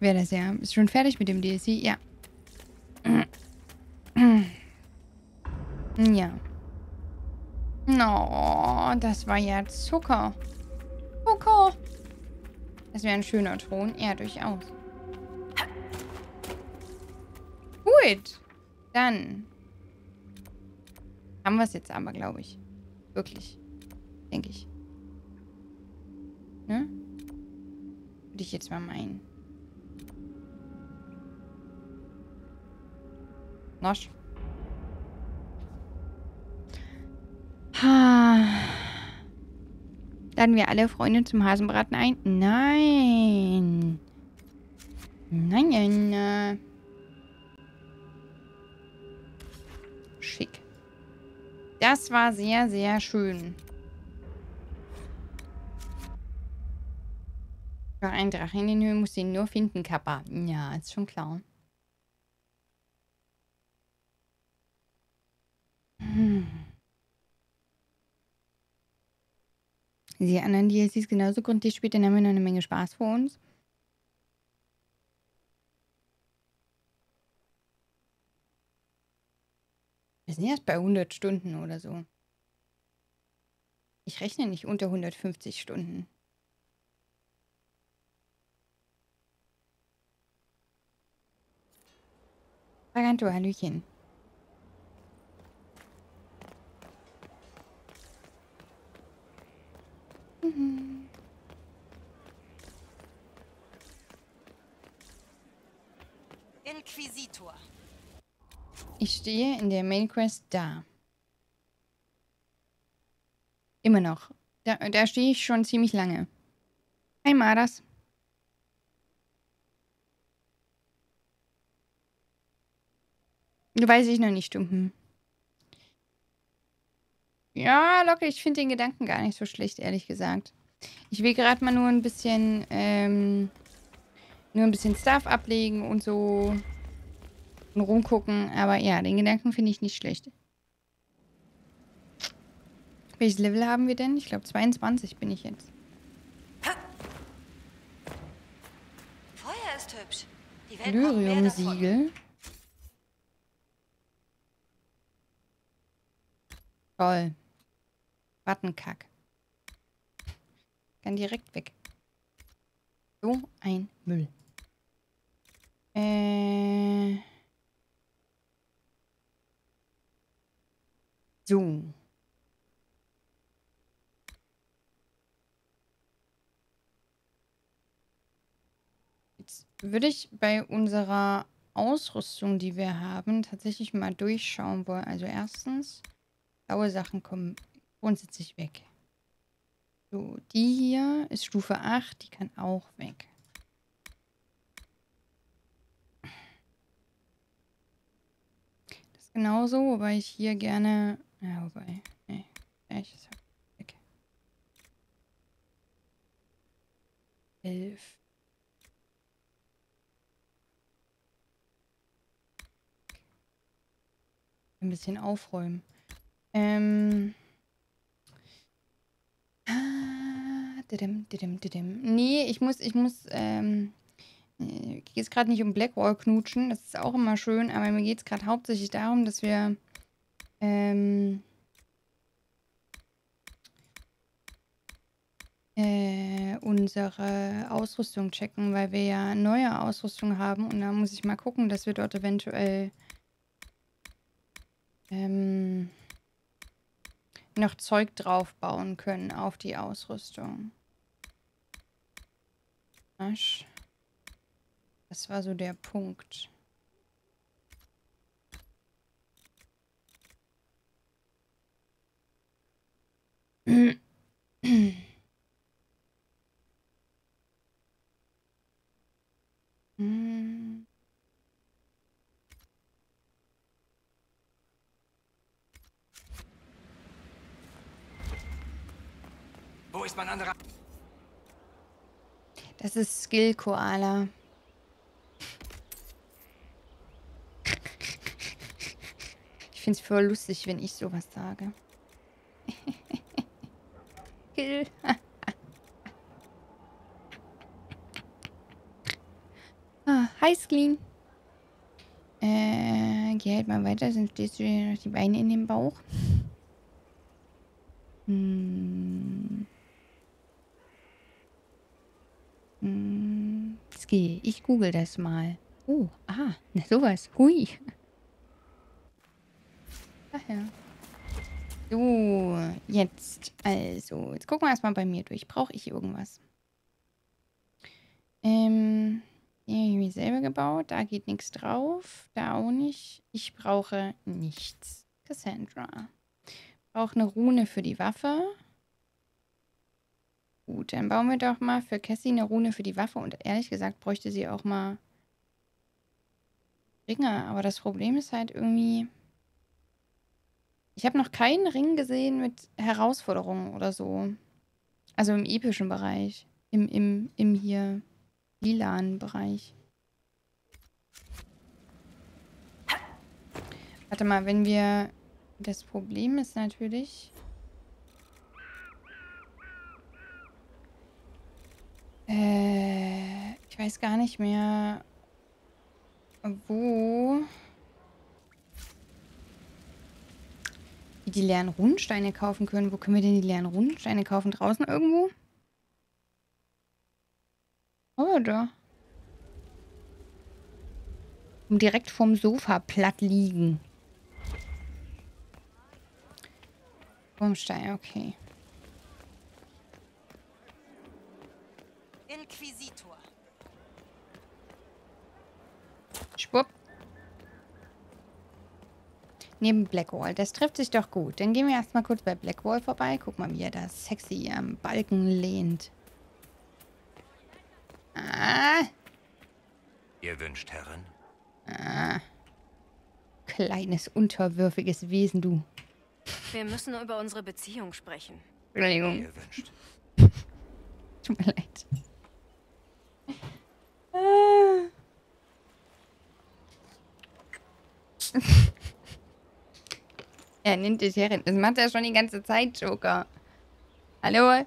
Wäre das ja. Ist schon fertig mit dem DLC? Ja. *clears throat* Ja. No, das war ja Zucker. Zucker. Das wäre ein schöner Thron. Ja, durchaus. Gut. Dann haben wir es jetzt aber, glaube ich. Wirklich. Denke ich. Ne? Würde ich jetzt mal meinen. Nosch. Laden wir alle Freunde zum Hasenbraten ein? Nein. Nein, nein, nein. Schick. Das war sehr, sehr schön. Für einen Drachen in den Höhen muss ihn nur finden, Kappa. Ja, ist schon klar. Hm. Die anderen DLCs genauso gründlich spielt, dann haben wir noch eine Menge Spaß vor uns. Wir sind erst bei 100 Stunden oder so. Ich rechne nicht unter 150 Stunden. Fraganto, Hallöchen. Inquisitor. Ich stehe in der Main Quest da. Immer noch. Da, da stehe ich schon ziemlich lange. Hi, Maras. Weiß ich noch nicht, du. Ja, Locke, ich finde den Gedanken gar nicht so schlecht, ehrlich gesagt. Ich will gerade mal nur ein bisschen, ähm, nur ein bisschen Stuff ablegen und so und rumgucken. Aber ja, den Gedanken finde ich nicht schlecht. Welches Level haben wir denn? Ich glaube 22 bin ich jetzt. Feuer ist hübsch. Lyrium-Siegel. Toll. Wattenkack. Kann direkt weg. So ein Müll. Äh. So. Jetzt würde ich bei unserer Ausrüstung, die wir haben, tatsächlich mal durchschauen wollen. Also erstens, blaue Sachen kommen grundsätzlich weg. So, die hier ist Stufe 8, die kann auch weg. Das ist genauso, wobei ich hier gerne... Ja, wobei... Nee, ich ist halt weg. 11. Ein bisschen aufräumen. Ähm... Nee, ich muss, ich muss, ähm, äh, geht gerade nicht um Blackwall knutschen, das ist auch immer schön, aber mir geht es gerade hauptsächlich darum, dass wir, ähm, äh, unsere Ausrüstung checken, weil wir ja neue Ausrüstung haben und da muss ich mal gucken, dass wir dort eventuell, ähm, noch Zeug drauf bauen können auf die Ausrüstung. Asch. Das war so der Punkt. *clears throat* hm. Wo ist mein anderer? Das ist Skill Koala. Ich finde es voll lustig, wenn ich sowas sage. *laughs* Skill. *laughs* ah, hi, Scleen. Äh, geh halt mal weiter, sonst stehst du dir noch die Beine in den Bauch. Hm. Ski. Ich google das mal. Oh, ah, na sowas. Hui. Ach ja. So, jetzt. Also, jetzt gucken wir erstmal bei mir durch. Brauche ich irgendwas? Ähm, den habe ich mir selber gebaut. Da geht nichts drauf. Da auch nicht. Ich brauche nichts. Cassandra. Brauche eine Rune für die Waffe. Gut, dann bauen wir doch mal für Cassie eine Rune für die Waffe. Und ehrlich gesagt bräuchte sie auch mal Ringe. Aber das Problem ist halt irgendwie... Ich habe noch keinen Ring gesehen mit Herausforderungen oder so. Also im epischen Bereich. Im, im, im hier lilanen Bereich. Warte mal, wenn wir... Das Problem ist natürlich... Äh, ich weiß gar nicht mehr, wo wir die leeren Rundsteine kaufen können. Wo können wir denn die leeren Rundsteine kaufen? Draußen irgendwo? Oh, da. Und direkt vorm Sofa platt liegen. Wurmstein, okay. Inquisitor. Schwupp. Neben Blackwall. Das trifft sich doch gut. Dann gehen wir erstmal kurz bei Blackwall vorbei. Guck mal, wie er da sexy am Balken lehnt. Ah. Ihr wünscht, Herrin? Ah. Kleines, unterwürfiges Wesen, du. Wir müssen über unsere Beziehung sprechen. Entschuldigung. Ihr wünscht. *laughs* Tut mir leid. *laughs* er nimmt dich herin. Das macht er schon die ganze Zeit, Joker. Hallo?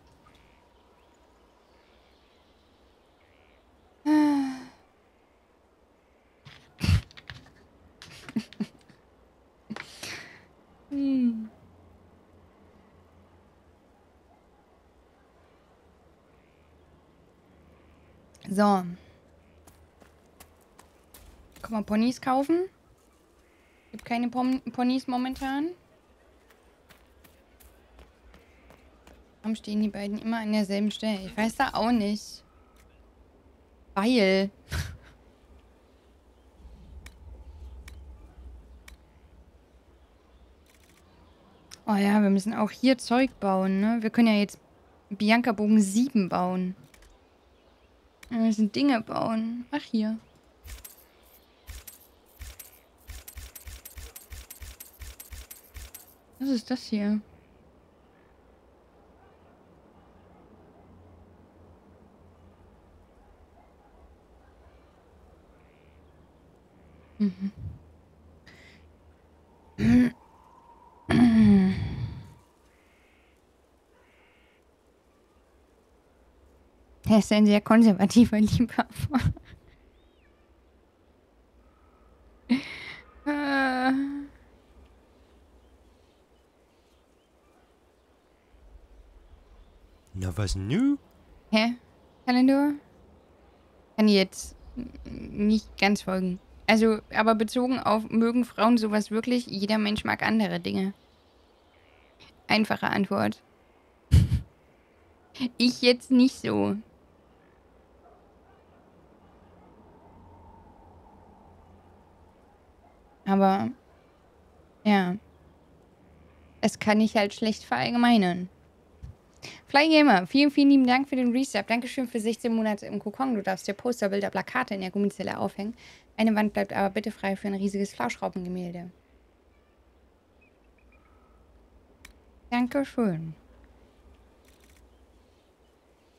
*laughs* So. Kann man Ponys kaufen? Gibt keine Pom Ponys momentan. Warum stehen die beiden immer an derselben Stelle? Ich weiß da auch nicht. Weil. *laughs* Oh ja, wir müssen auch hier Zeug bauen, ne? Wir können ja jetzt Bianca Bogen 7 bauen. Wir müssen Dinge bauen. Ach, hier. Was ist das hier? Mhm. Er ist ein sehr konservativer Liebhaber. Was nu? Hä? Kalendor? Kann ich jetzt nicht ganz folgen. Also, aber bezogen auf mögen Frauen sowas wirklich? Jeder Mensch mag andere Dinge. Einfache Antwort. *laughs* ich jetzt nicht so. Aber, ja. Es kann ich halt schlecht verallgemeinern. Fly Gamer, vielen, vielen lieben Dank für den Resub. Dankeschön für 16 Monate im Kokon. Du darfst dir Poster, Bilder, Plakate in der Gummizelle aufhängen. Eine Wand bleibt aber bitte frei für ein riesiges Flauschraubengemälde. Dankeschön.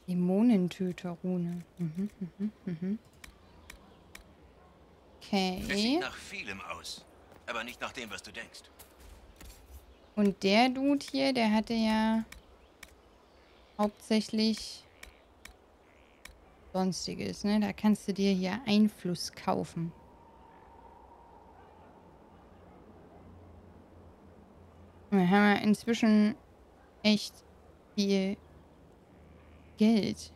Dämonentöter-Rune. Mhm, mhm, mhm. Okay. Es sieht nach vielem aus, aber nicht nach dem, was du denkst. Und der Dude hier, der hatte ja hauptsächlich sonstiges, ne? Da kannst du dir hier Einfluss kaufen. Wir haben ja inzwischen echt viel Geld.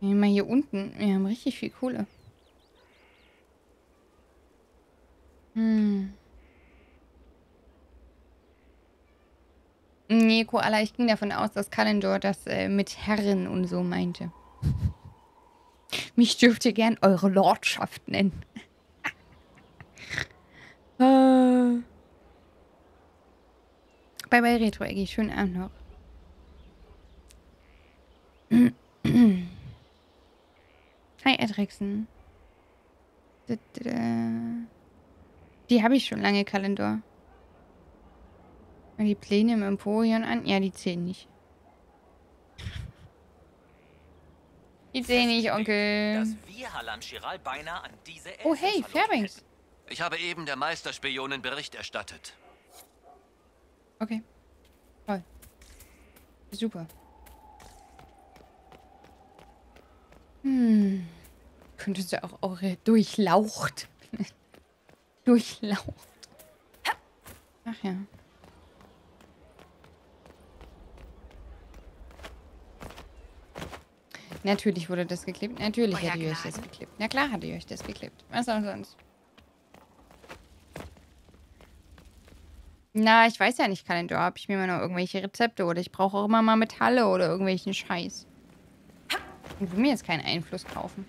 Wir haben hier unten, wir haben richtig viel Kohle. Hm. Nee, Koala, ich ging davon aus, dass Kalendor das äh, mit Herren und so meinte. Mich dürft ihr gern eure Lordschaft nennen. äh. *laughs* Bye bye Retro Eggy, schönen Abend noch. *clears throat* Hi Edrexen. Die habe ich schon lange, Kalendor. Die Pläne im Emporion an? Ja, die zählen nicht. Die zählen nicht, Onkel. Oh, hey, Fairbanks. Ich habe eben der Meisterspionin Bericht erstattet. Okay. Toll. Super. Hm. Könntest du auch eure durchlaucht. *laughs* durchlaucht. Ach ja. Natürlich wurde das geklebt. Natürlich Euer hätte ihr euch das geklebt. Na klar hatte ihr euch das geklebt. Was soll sonst? Na, ich weiß ja nicht, Kalendor. Ob ich mir mal noch irgendwelche Rezepte oder ich brauche auch immer mal Metalle oder irgendwelchen Scheiß. Ich will mir jetzt keinen Einfluss kaufen.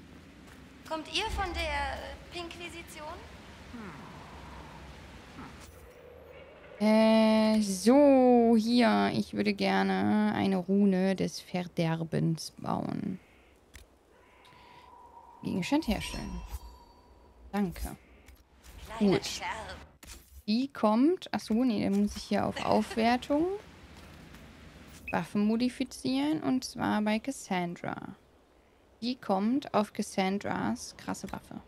Kommt ihr von der Pinquisition? Hm. Äh, so, hier. Ich würde gerne eine Rune des Verderbens bauen. Gegenstand herstellen. Danke. Gut. Die kommt. Achso, nee, dann muss ich hier auf Aufwertung. *laughs* Waffen modifizieren. Und zwar bei Cassandra. Die kommt auf Cassandras krasse Waffe.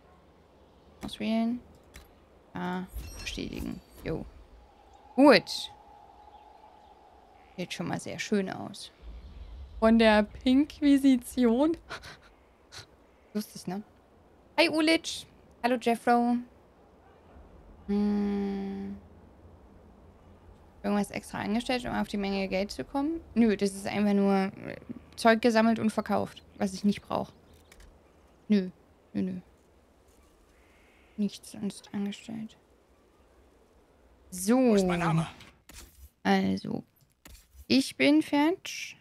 Auswählen. Ah, bestätigen. Jo. Gut. Sieht schon mal sehr schön aus. Von der Pinquisition. *laughs* Lustig, ne? Hi, Ulitsch. Hallo, Jeffro. Hm. Irgendwas extra angestellt, um auf die Menge Geld zu kommen? Nö, das ist einfach nur Zeug gesammelt und verkauft, was ich nicht brauche. Nö, nö, nö. Nichts sonst angestellt. So. Wo ist mein Hammer? Also. Ich bin fertig.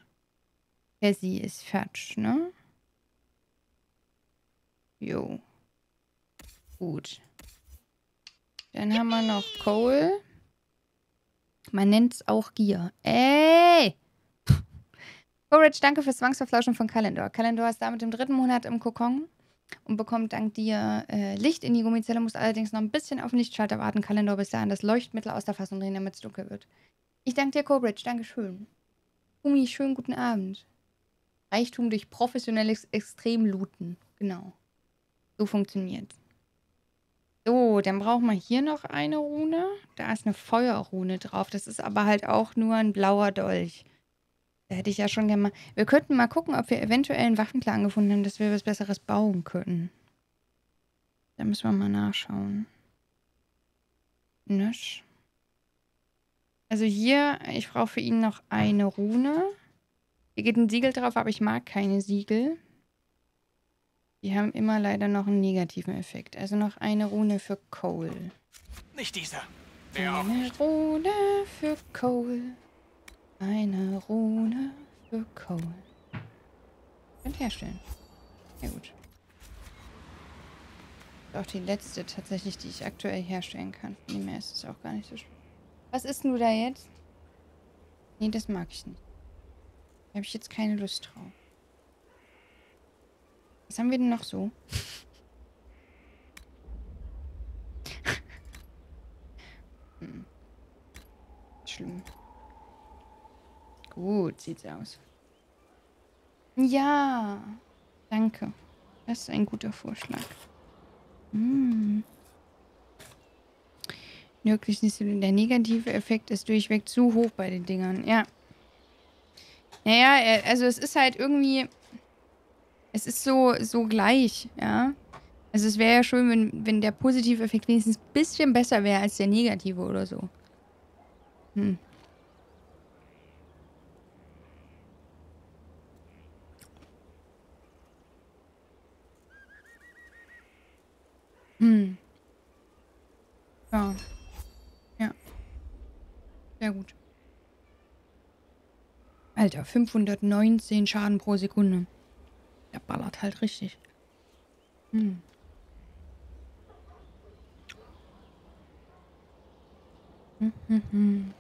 Cassie ist fertig, ne? Jo. Gut. Dann haben wir noch Cole. Man nennt es auch Gier. Ey! Courage, danke fürs Zwangsverflauschen von Kalendor. Kalendor ist damit im dritten Monat im Kokon und bekommt dank dir äh, Licht in die Gummizelle, muss allerdings noch ein bisschen auf den Lichtschalter warten. Kalendor bis dahin das Leuchtmittel aus der Fassung drehen, damit es dunkel wird. Ich danke dir, Cobridge. Dankeschön. Gummi, schönen guten Abend. Reichtum durch professionelles Extremlooten. Genau. So funktioniert. So, dann brauchen wir hier noch eine Rune. Da ist eine Feuerrune drauf. Das ist aber halt auch nur ein blauer Dolch. Da hätte ich ja schon gerne mal... Wir könnten mal gucken, ob wir eventuell einen Waffenklan gefunden haben, dass wir was Besseres bauen können. Da müssen wir mal nachschauen. Nösch. Also hier, ich brauche für ihn noch eine Rune. Hier geht ein Siegel drauf, aber ich mag keine Siegel. Die haben immer leider noch einen negativen Effekt. Also noch eine Rune für Cole. Nicht dieser. Der Eine. Rune für Cole. Eine Rune für Cole. Könnt herstellen. Ja gut. Auch die letzte tatsächlich, die ich aktuell herstellen kann. Dem her ist es auch gar nicht so schlimm. Was ist denn da jetzt? Nee, das mag ich nicht. Da habe ich jetzt keine Lust drauf. Was haben wir denn noch so? *laughs* hm. Schlimm. Gut, sieht's aus. Ja, danke. Das ist ein guter Vorschlag. Hm. Wirklich der negative Effekt ist durchweg zu hoch bei den Dingern. Ja. Naja, äh, also es ist halt irgendwie. Es ist so, so gleich, ja. Also es wäre ja schön, wenn, wenn der positive Effekt wenigstens ein bisschen besser wäre als der negative oder so. Hm. Hm. Ja. Ja. Sehr gut. Alter, 519 Schaden pro Sekunde. Der ballert halt richtig. Hm. Hm, hm, hm.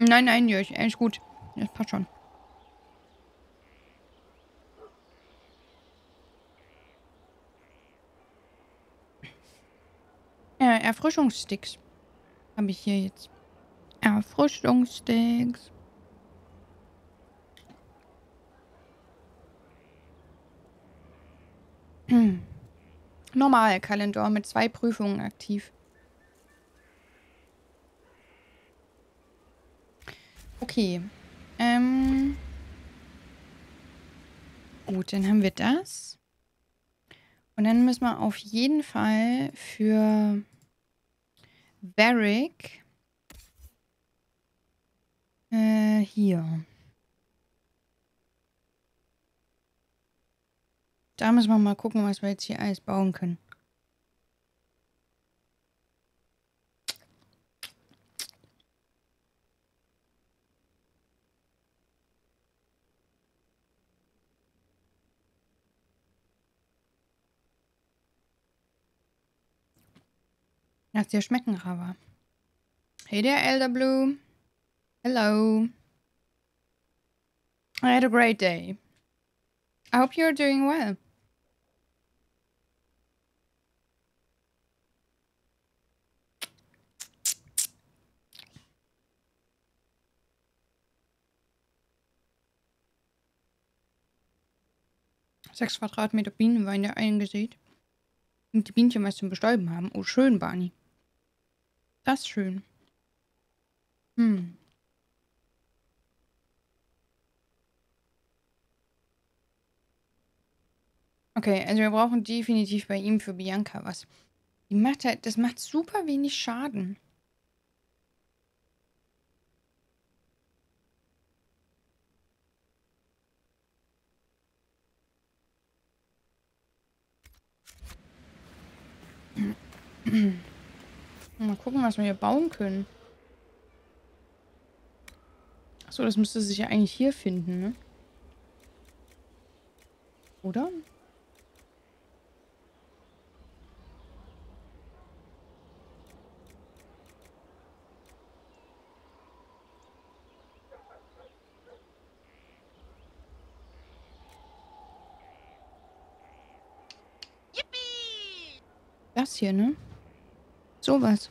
Nein, nein, Jörg, alles gut. Das passt schon. Ja, Erfrischungssticks. Habe ich hier jetzt. Erfrischungssticks. Hm. Normal Kalendor mit zwei Prüfungen aktiv. Okay. Ähm. Gut, dann haben wir das. Und dann müssen wir auf jeden Fall für Varric äh, hier. Da müssen wir mal gucken, was wir jetzt hier alles bauen können. Lass dir schmecken, Rava. Hey there, Elder Blue. Hello. I had a great day. I hope you're doing well. Sechs Quadratmeter Bienenwein der eingesät. Und die Bienchen was zum Bestäuben haben. Oh, schön, Barney. Das ist schön. Hm. Okay, also wir brauchen definitiv bei ihm für Bianca was. Die macht halt, das macht super wenig Schaden. *clears throat* Mal gucken, was wir hier bauen können. Achso, das müsste sich ja eigentlich hier finden, ne? Oder? Das hier, ne? Sowas.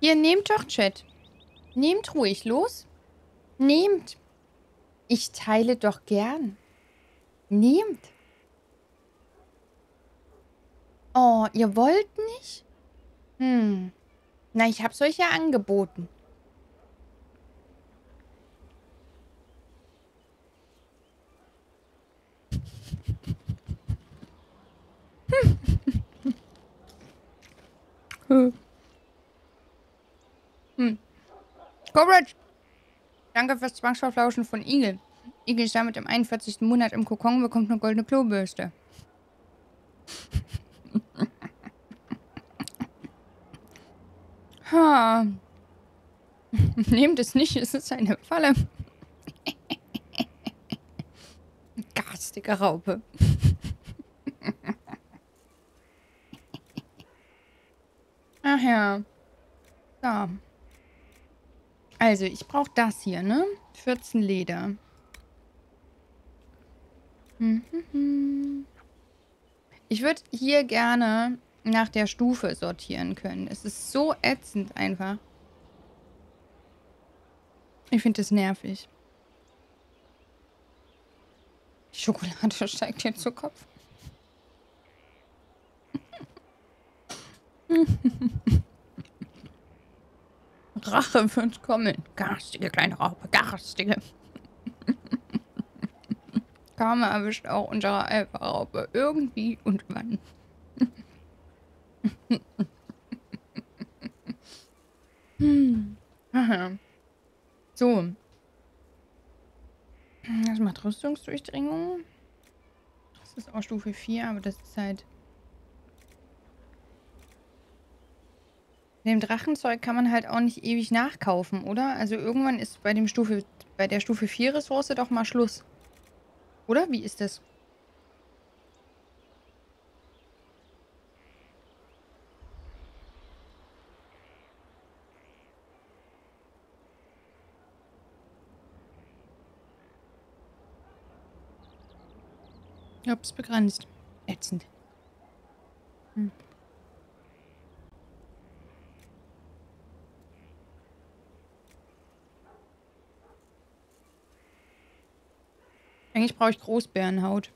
Hier, nehmt doch, Chat. Nehmt ruhig los. Nehmt. Ich teile doch gern. Nehmt. Oh, ihr wollt nicht? Hm. Na, ich hab's euch ja angeboten. Coverage! Danke fürs Zwangsverflauschen von Igel. Igel ist damit im 41. Monat im Kokon und bekommt eine goldene Klobürste. ha. *laughs* Nehmt es nicht, es ist eine Falle. *laughs* Garstige Raupe. *laughs* Ach ja. So. Also, ich brauche das hier, ne? 14 Leder. Ich würde hier gerne nach der Stufe sortieren können. Es ist so ätzend einfach. Ich finde das nervig. Die Schokolade *laughs* steigt hier zu Kopf. *laughs* Rache wird kommen. Garstige kleine Raupe, garstige. Karma erwischt auch unsere Alpha-Raupe. Irgendwie und wann. hm. *laughs* So. Das macht Rüstungsdurchdringung. Das ist auch Stufe 4, aber das ist halt dem Drachenzeug kann man halt auch nicht ewig nachkaufen, oder? Also irgendwann ist bei dem Stufe, bei der Stufe 4 Ressource doch mal Schluss. Oder? Wie ist das? Ups, begrenzt. Ätzend. Hm. Eigentlich brauche ich Großbärenhaut.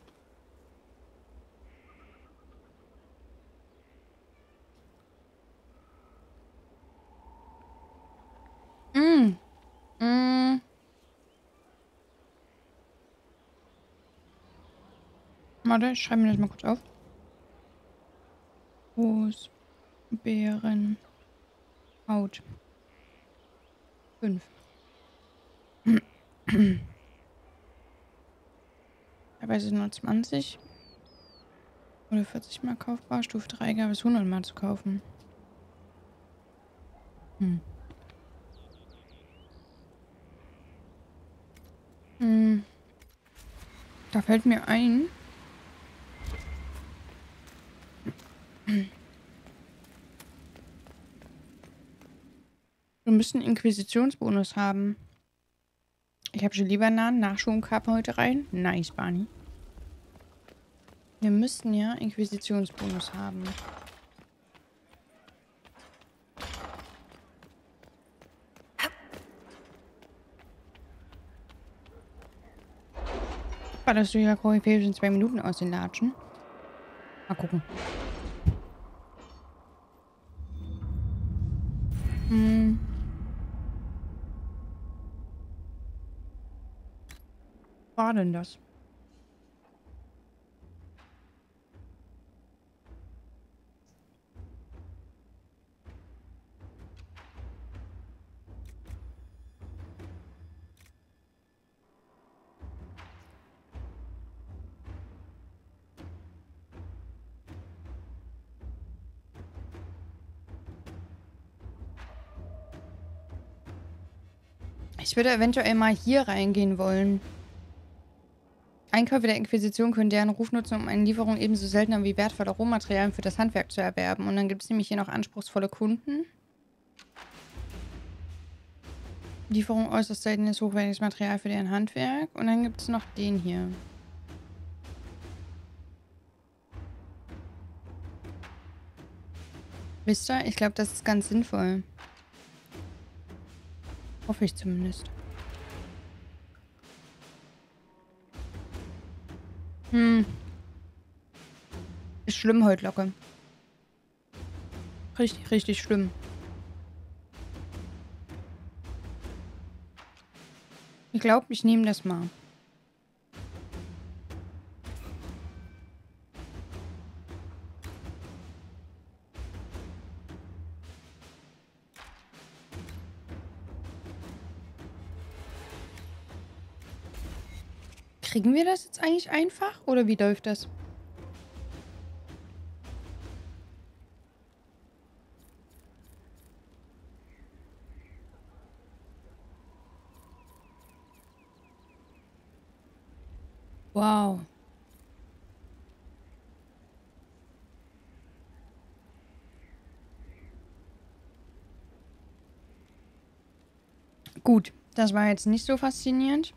Mm. Mm. Warte, ich schreibe mir das mal kurz auf. Großbärenhaut. Fünf. *clears throat* Teilweise nur 20 oder 40 Mal kaufbar. Stufe 3 gab es 100 Mal zu kaufen. Hm. Hm. Da fällt mir ein. Wir müssen Inquisitionsbonus haben. Ich habe schon lieber einen Nachschubkarten heute rein. Nice, Barney. Wir müssten ja Inquisitionsbonus haben. Ballerst du ja Koryphäus in zwei Minuten aus den Latschen? Mal gucken. Hm. war denn das? Ich würde eventuell mal hier reingehen wollen. Einkäufe der Inquisition können deren Ruf nutzen, um eine Lieferung ebenso seltener wie wertvoller Rohmaterialien für das Handwerk zu erwerben. Und dann gibt es nämlich hier noch anspruchsvolle Kunden. Lieferung äußerst seltenes, hochwertiges Material für deren Handwerk. Und dann gibt es noch den hier. Wisst ihr? Ich glaube, das ist ganz sinnvoll. Hoffe ich zumindest. Hm. Ist schlimm heute, Locke. Richtig, richtig schlimm. Ich glaube, ich nehme das mal. Kriegen wir das jetzt eigentlich einfach? Oder wie läuft das? Wow. Gut, das war jetzt nicht so faszinierend.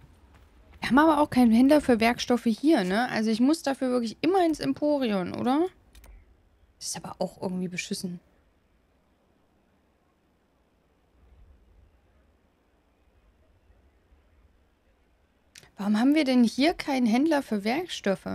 Wir haben aber auch keinen Händler für Werkstoffe hier, ne? Also ich muss dafür wirklich immer ins Emporion, oder? Das ist aber auch irgendwie beschissen. Warum haben wir denn hier keinen Händler für Werkstoffe?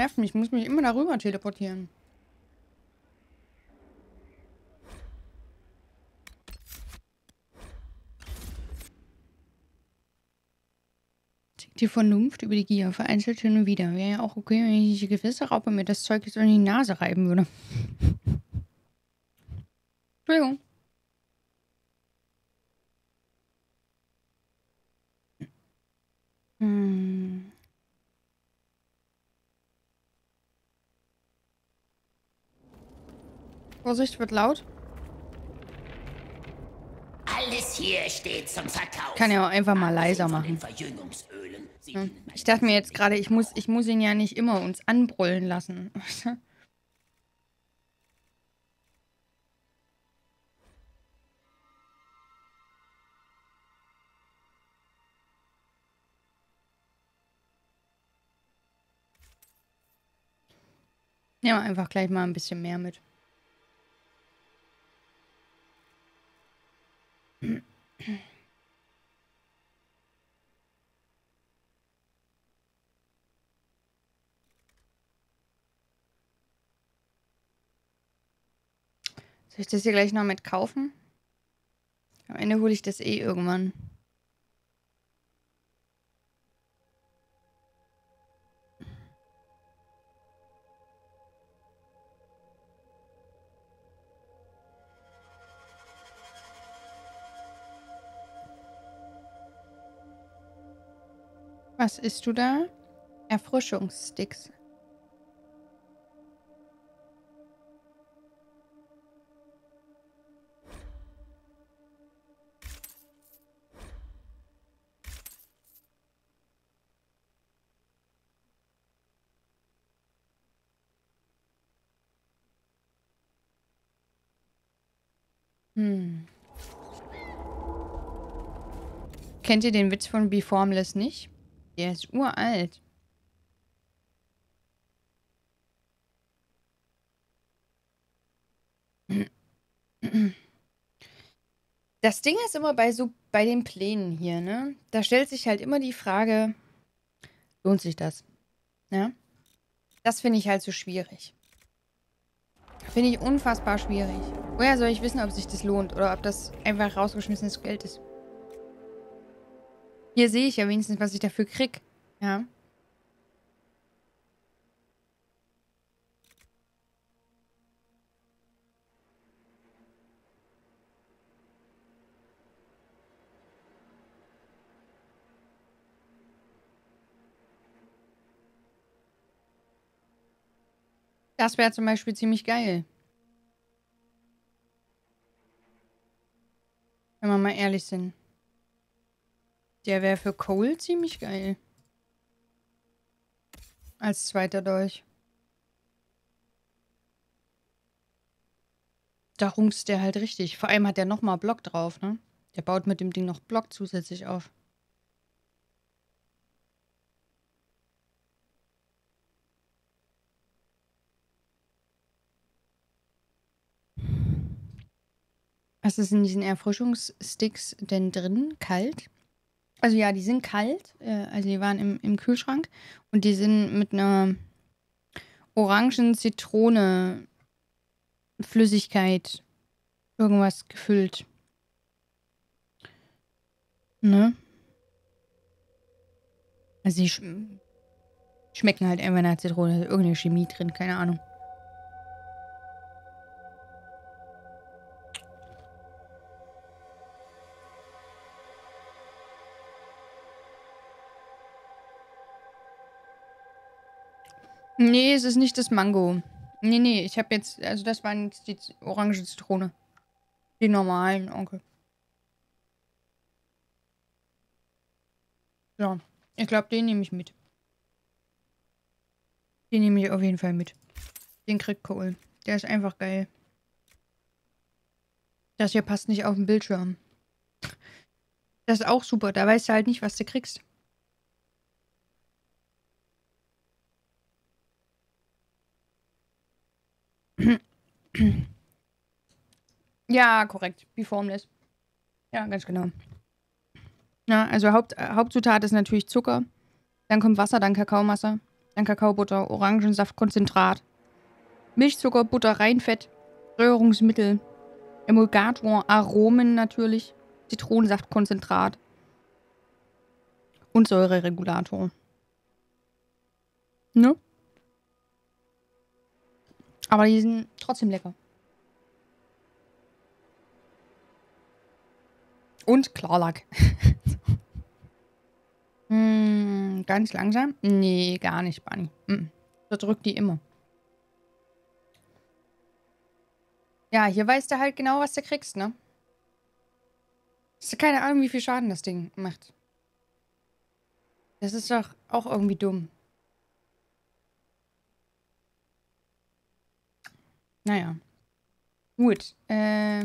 Nervt mich, ich muss mich immer darüber teleportieren. Die Vernunft über die Gier vereinzelt hin und wieder. Wäre ja auch okay, wenn ich die gewisse Raupe mir das Zeug jetzt in die Nase reiben würde. *laughs* Entschuldigung. Hm. Vorsicht, wird laut. Alles hier steht zum Verkauf. Kann ja auch einfach mal leiser machen. Hm. Ich dachte mir jetzt gerade, ich muss, ich muss ihn ja nicht immer uns anbrüllen lassen. *laughs* Nehmen wir einfach gleich mal ein bisschen mehr mit. Soll ich das hier gleich noch mit kaufen? Am Ende hole ich das eh irgendwann. Was isst du da? Erfrischungssticks. Hm. Kennt ihr den Witz von Be Formless nicht? Der ist uralt. Das Ding ist immer bei so bei den Plänen hier, ne? Da stellt sich halt immer die Frage, lohnt sich das? Ja? Das finde ich halt so schwierig. Finde ich unfassbar schwierig. Woher soll ich wissen, ob sich das lohnt oder ob das einfach rausgeschmissenes Geld ist? Hier sehe ich ja wenigstens, was ich dafür krieg. Ja. Das wäre zum Beispiel ziemlich geil. Wenn wir mal ehrlich sind. Der wäre für Cole ziemlich geil. Als zweiter Dolch. Da rungst der halt richtig. Vor allem hat der nochmal Block drauf, ne? Der baut mit dem Ding noch Block zusätzlich auf. Was ist in diesen Erfrischungssticks denn drin? Kalt? Also ja, die sind kalt. Äh, also die waren im, im Kühlschrank. Und die sind mit einer Orangen-Zitrone Flüssigkeit irgendwas gefüllt. Ne? Also die sch schmecken halt einfach nach Zitrone. Irgendeine Chemie drin, keine Ahnung. Nee, es ist nicht das Mango. Nee, nee, ich habe jetzt, also das waren jetzt die orange Zitrone. Die normalen, Onkel. So, ich glaube, den nehme ich mit. Den nehme ich auf jeden Fall mit. Den kriegt Cole. Der ist einfach geil. Das hier passt nicht auf den Bildschirm. Das ist auch super. Da weißt du halt nicht, was du kriegst. *clears throat* Ja, korrekt. Wie formless. Ja, ganz genau. Ja, also Haupt, äh, Hauptzutat ist natürlich Zucker. Dann kommt Wasser, dann Kakaomasse, dann Kakaobutter, Orangensaftkonzentrat, Milchzucker, Butter, Reinfett, Rührungsmittel, Emulgator, Aromen natürlich, Zitronensaftkonzentrat und Säureregulator. Ne? Aber die sind trotzdem lecker. Und Klarlack. *laughs* hm, ganz langsam? Nee, gar nicht, Bunny. So drückt die immer. Ja, hier weißt du halt genau, was du kriegst, ne? Hast du keine Ahnung, wie viel Schaden das Ding macht. Das ist doch auch irgendwie dumm. Naja. Gut. Äh.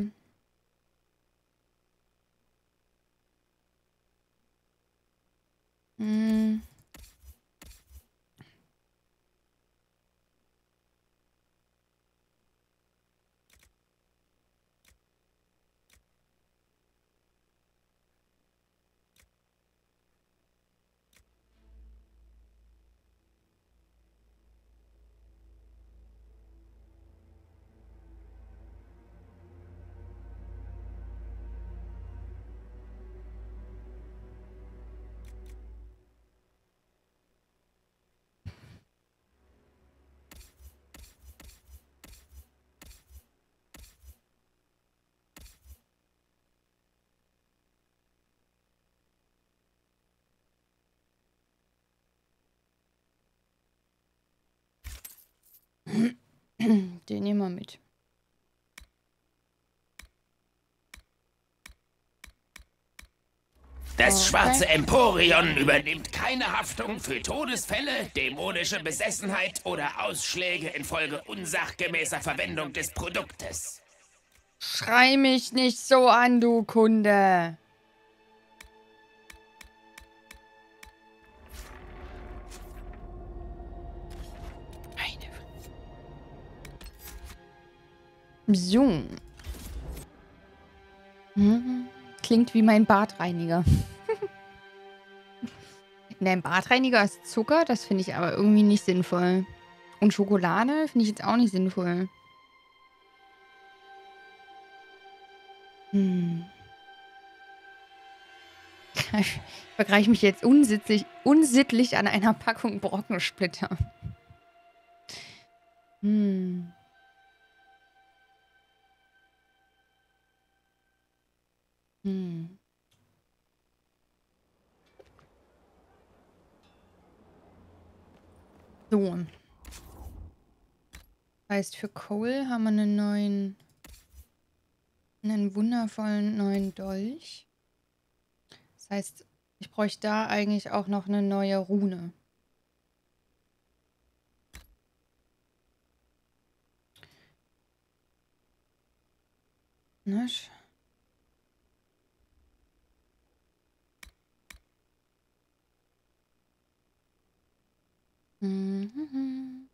Hm. *clears throat* Den nehmen wir mit. Das schwarze Emporion übernimmt keine Haftung für Todesfälle, dämonische Besessenheit oder Ausschläge infolge unsachgemäßer Verwendung des Produktes. Schrei mich nicht so an, du Kunde. So. Hm. Klingt wie mein Bartreiniger. *laughs* Nein, Bartreiniger ist Zucker, das finde ich aber irgendwie nicht sinnvoll. Und Schokolade finde ich jetzt auch nicht sinnvoll. Hm. Ich vergreife mich jetzt unsittlich, unsittlich an einer Packung Brockensplitter. Hm. Hm. So. Heißt, für Cole haben wir einen neuen, einen wundervollen neuen Dolch. Das heißt, ich bräuchte da eigentlich auch noch eine neue Rune. Nicht? Mhm.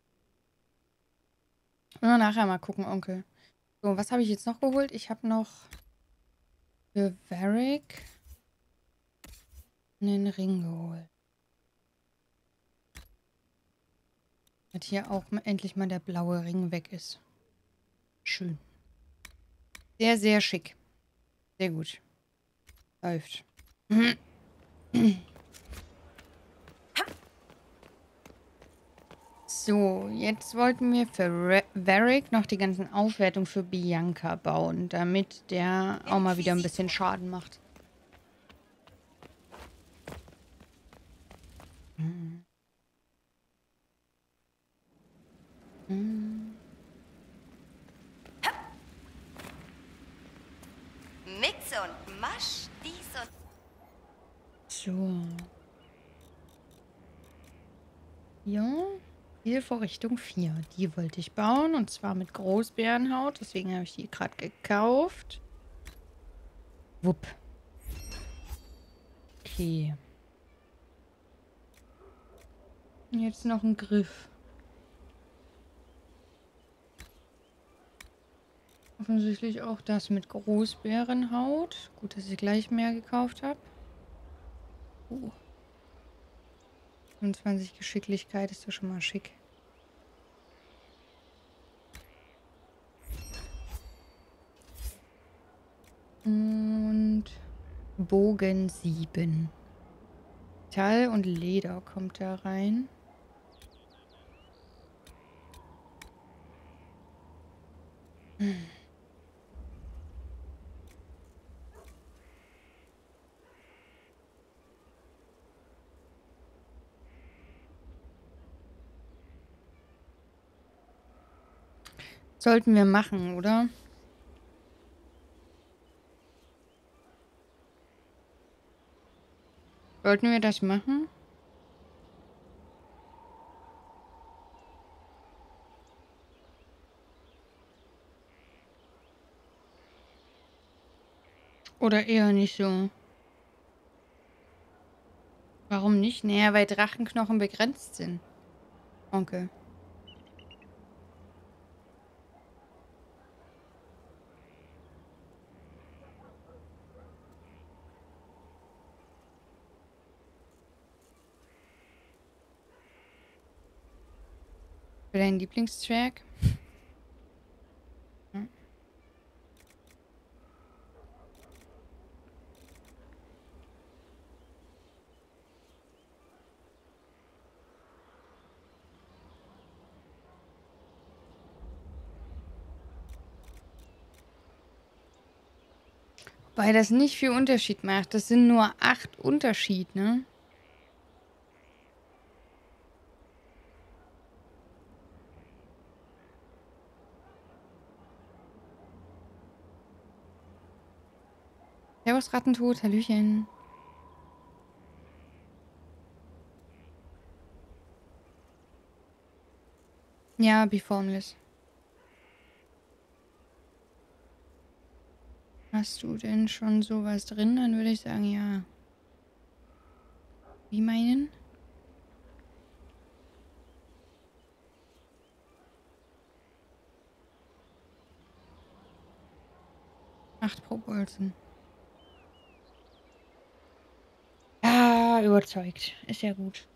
Wir nachher mal gucken, Onkel. So, was habe ich jetzt noch geholt? Ich habe noch für Varric einen Ring geholt. Dass hier auch endlich mal der blaue Ring weg ist. Schön. Sehr, sehr schick. Sehr gut. Läuft. *clears throat* So, jetzt wollten wir für Varric noch die ganzen Aufwertungen für Bianca bauen, damit der auch mal wieder ein bisschen Schaden macht. Hm. Hm. Mix und Masch, dies und... So. Ja. Zielvorrichtung 4. Die wollte ich bauen und zwar mit Großbärenhaut. Deswegen habe ich die gerade gekauft. Wupp. Okay. Jetzt noch ein Griff. Offensichtlich auch das mit Großbärenhaut. Gut, dass ich gleich mehr gekauft habe. Uh. 25 Geschicklichkeit ist doch schon mal schick. Und Bogen 7. Metall und Leder kommt da rein. Hm. Sollten wir machen, oder? Sollten wir das machen? Oder eher nicht so? Warum nicht? Naja, weil Drachenknochen begrenzt sind. Onkel. Okay. Für deinen Lieblingstrack? Weil das nicht viel Unterschied macht. Das sind nur acht Unterschied, ne? Servus, Rattentod, Hallöchen. Ja, be formless. Hast du denn schon sowas drin? Dann würde ich sagen, ja. Wie meinen? Acht pro. Überzeugt. Ist ja gut.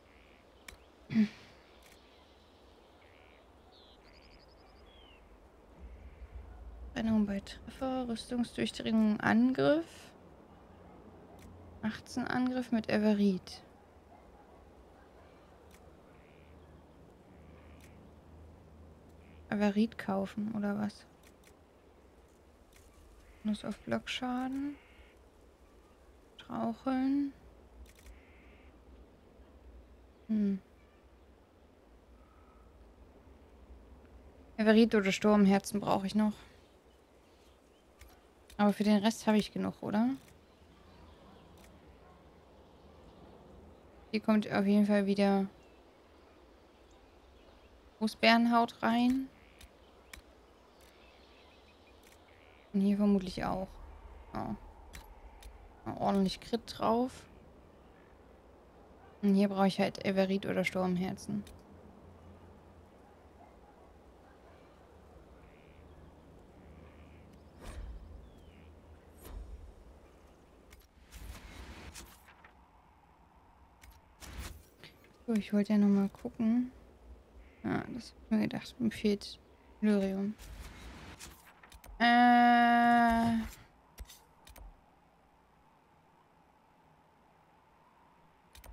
Trennung bei Treffer, Rüstungsdurchdringung, Angriff. 18 Angriff mit Everit. Everit kaufen, oder was? Muss auf Blockschaden. Straucheln. Hm. Everit oder Sturmherzen brauche ich noch. Aber für den Rest habe ich genug, oder? Hier kommt auf jeden Fall wieder Großbärenhaut rein. Und hier vermutlich auch. Ja. Ordentlich Crit drauf. Und hier brauche ich halt Everit oder Sturmherzen. So, ich wollte ja nochmal gucken. Ah, das hab ich mir gedacht. Mir fehlt Lyrium. Äh.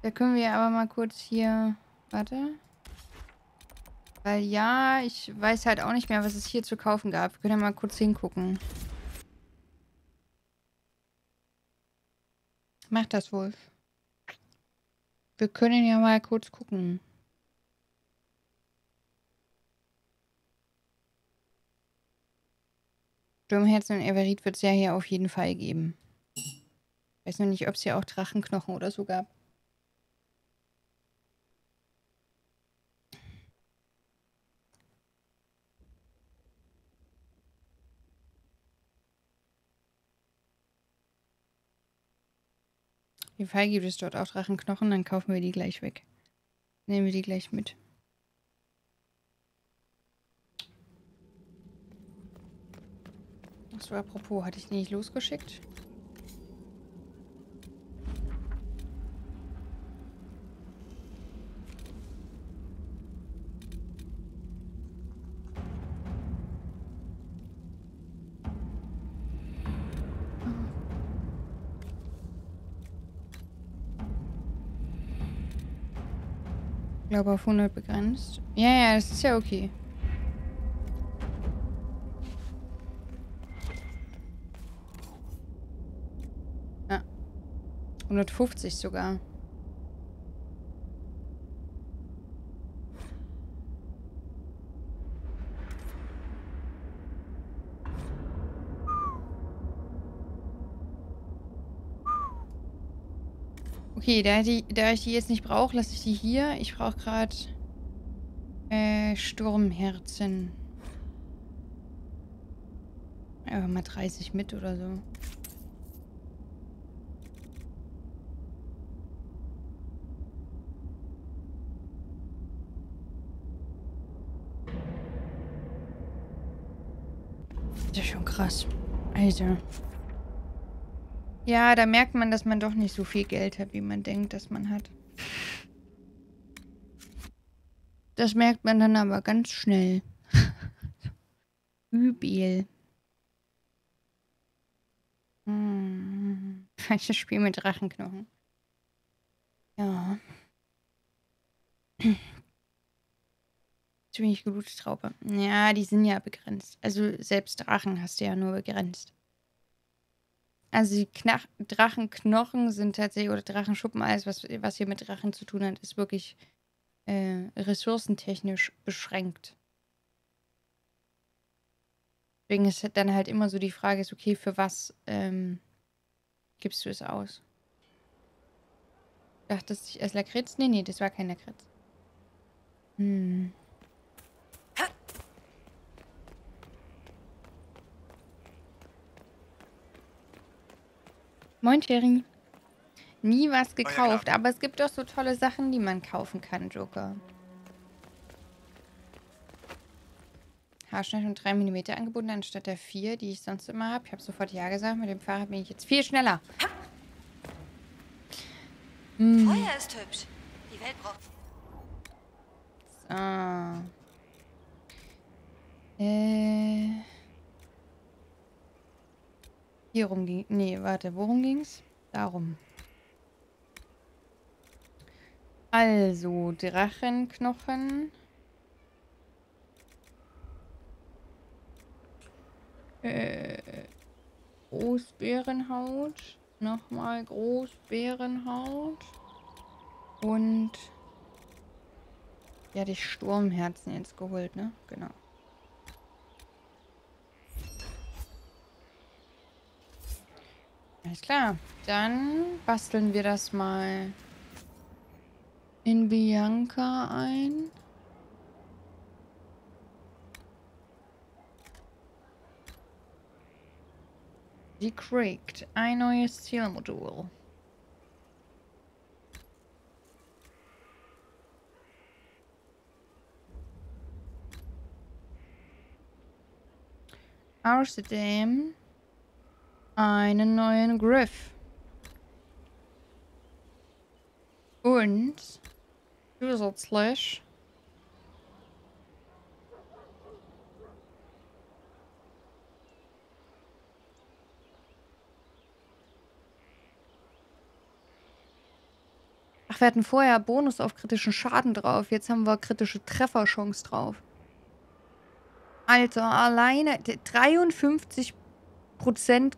Da können wir aber mal kurz hier... Warte. Weil ja, ich weiß halt auch nicht mehr, was es hier zu kaufen gab. Wir können ja mal kurz hingucken. Mach das, Wolf. Wir können ja mal kurz gucken. Sturmherzen und Everit wird es ja hier auf jeden Fall geben. Weiß noch nicht, ob es hier auch Drachenknochen oder so gab. Auf jeden Fall gibt es dort auch Drachenknochen, dann kaufen wir die gleich weg. Nehmen wir die gleich mit. Achso, apropos, hatte ich die nicht losgeschickt? Glaube auf 100 begrenzt. Ja, ja, das ist ja okay. Ja. 150 sogar. Okay, da, die, da ich die jetzt nicht brauche, lasse ich die hier. Ich brauche gerade äh, Sturmherzen. Einfach mal 30 mit oder so. Das ist schon krass. Alter. Ja, da merkt man, dass man doch nicht so viel Geld hat, wie man denkt, dass man hat. Das merkt man dann aber ganz schnell. *laughs* Übel. Hm. Falsches Spiel mit Drachenknochen. Ja. Ziemlich gute Traupe. Ja, die sind ja begrenzt. Also selbst Drachen hast du ja nur begrenzt. Also die Knach Drachenknochen sind tatsächlich, oder Drachenschuppen, alles, was, was hier mit Drachen zu tun hat, ist wirklich äh, ressourcentechnisch beschränkt. Deswegen ist dann halt immer so die Frage, ist okay, für was ähm, gibst du es aus? Dachtest ich erst Lakritz? Nee, nee, das war kein Lakritz. Hm. Moin, Terry. Nie was gekauft, aber es gibt doch so tolle Sachen, die man kaufen kann, Joker. Haarschnitt um 3 mm angeboten anstatt der 4, die ich sonst immer habe. Ich habe sofort Ja gesagt. Mit dem Fahrrad bin ich jetzt viel schneller. Hm. Feuer ist hübsch. Die Welt braucht... So. Äh... Hier rum ging... Nee, warte, worum ging's? Darum. Also, Drachenknochen. Äh, Großbärenhaut. Nochmal Großbärenhaut. Und... Ja, die Sturmherzen jetzt geholt, ne? Genau. Alles klar. Dann basteln wir das mal in Bianca ein. Decreaked. Ein neues Zielmodul. Außerdem einen neuen Griff. Und zusätzlich Ach, wir hatten vorher Bonus auf kritischen Schaden drauf. Jetzt haben wir kritische Trefferchance drauf. Alter, alleine 53%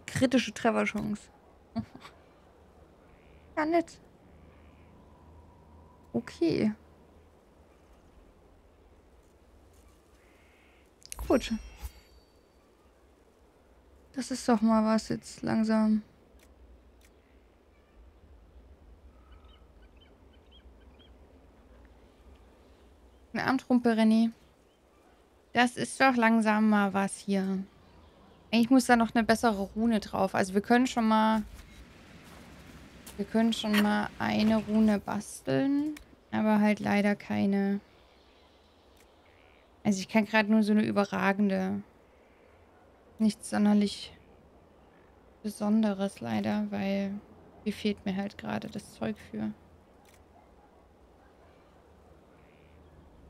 kritische Trefferchance. ja, nett. Okay. Gut. Das ist doch mal was jetzt langsam. Eine Armtrumpe, René. Das ist doch langsam mal was hier. Eigentlich muss da noch eine bessere Rune drauf. Also wir können schon mal... Wir können schon mal eine Rune basteln. Aber halt leider keine... Also ich kann gerade nur so eine überragende... Nichts sonderlich Besonderes leider, weil hier fehlt mir halt gerade das Zeug für.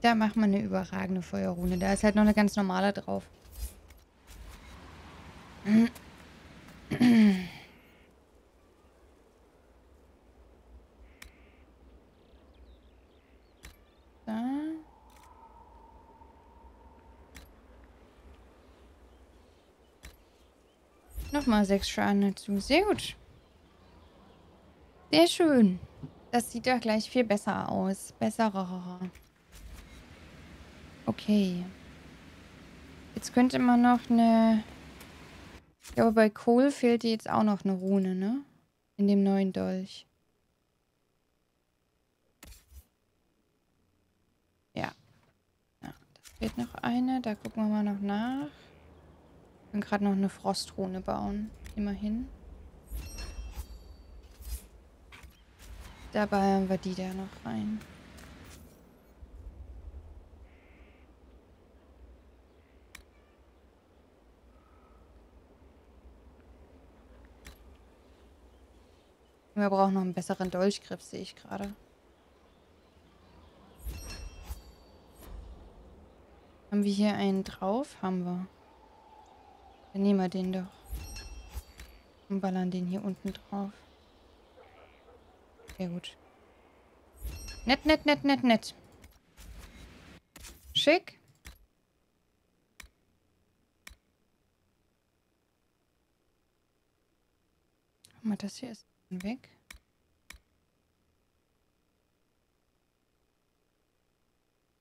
Da macht man eine überragende Feuerrune. Da ist halt noch eine ganz normale drauf. Nochmal sechs Schaden dazu. Sehr gut. Sehr schön. Das sieht doch gleich viel besser aus. Besserer. Okay. Jetzt könnte man noch eine... Ich glaube, bei Kohl fehlt dir jetzt auch noch eine Rune, ne? In dem neuen Dolch. Ja. ja. Da fehlt noch eine. Da gucken wir mal noch nach. Ich kann gerade noch eine Frostrune bauen. Immerhin. Dabei haben wir die da noch rein. Wir brauchen noch einen besseren Dolchgriff, sehe ich gerade. Haben wir hier einen drauf? Haben wir. Dann nehmen wir den doch. Und ballern den hier unten drauf. Sehr gut. Nett, nett, nett, nett, nett. Schick. Guck mal, das hier ist weg.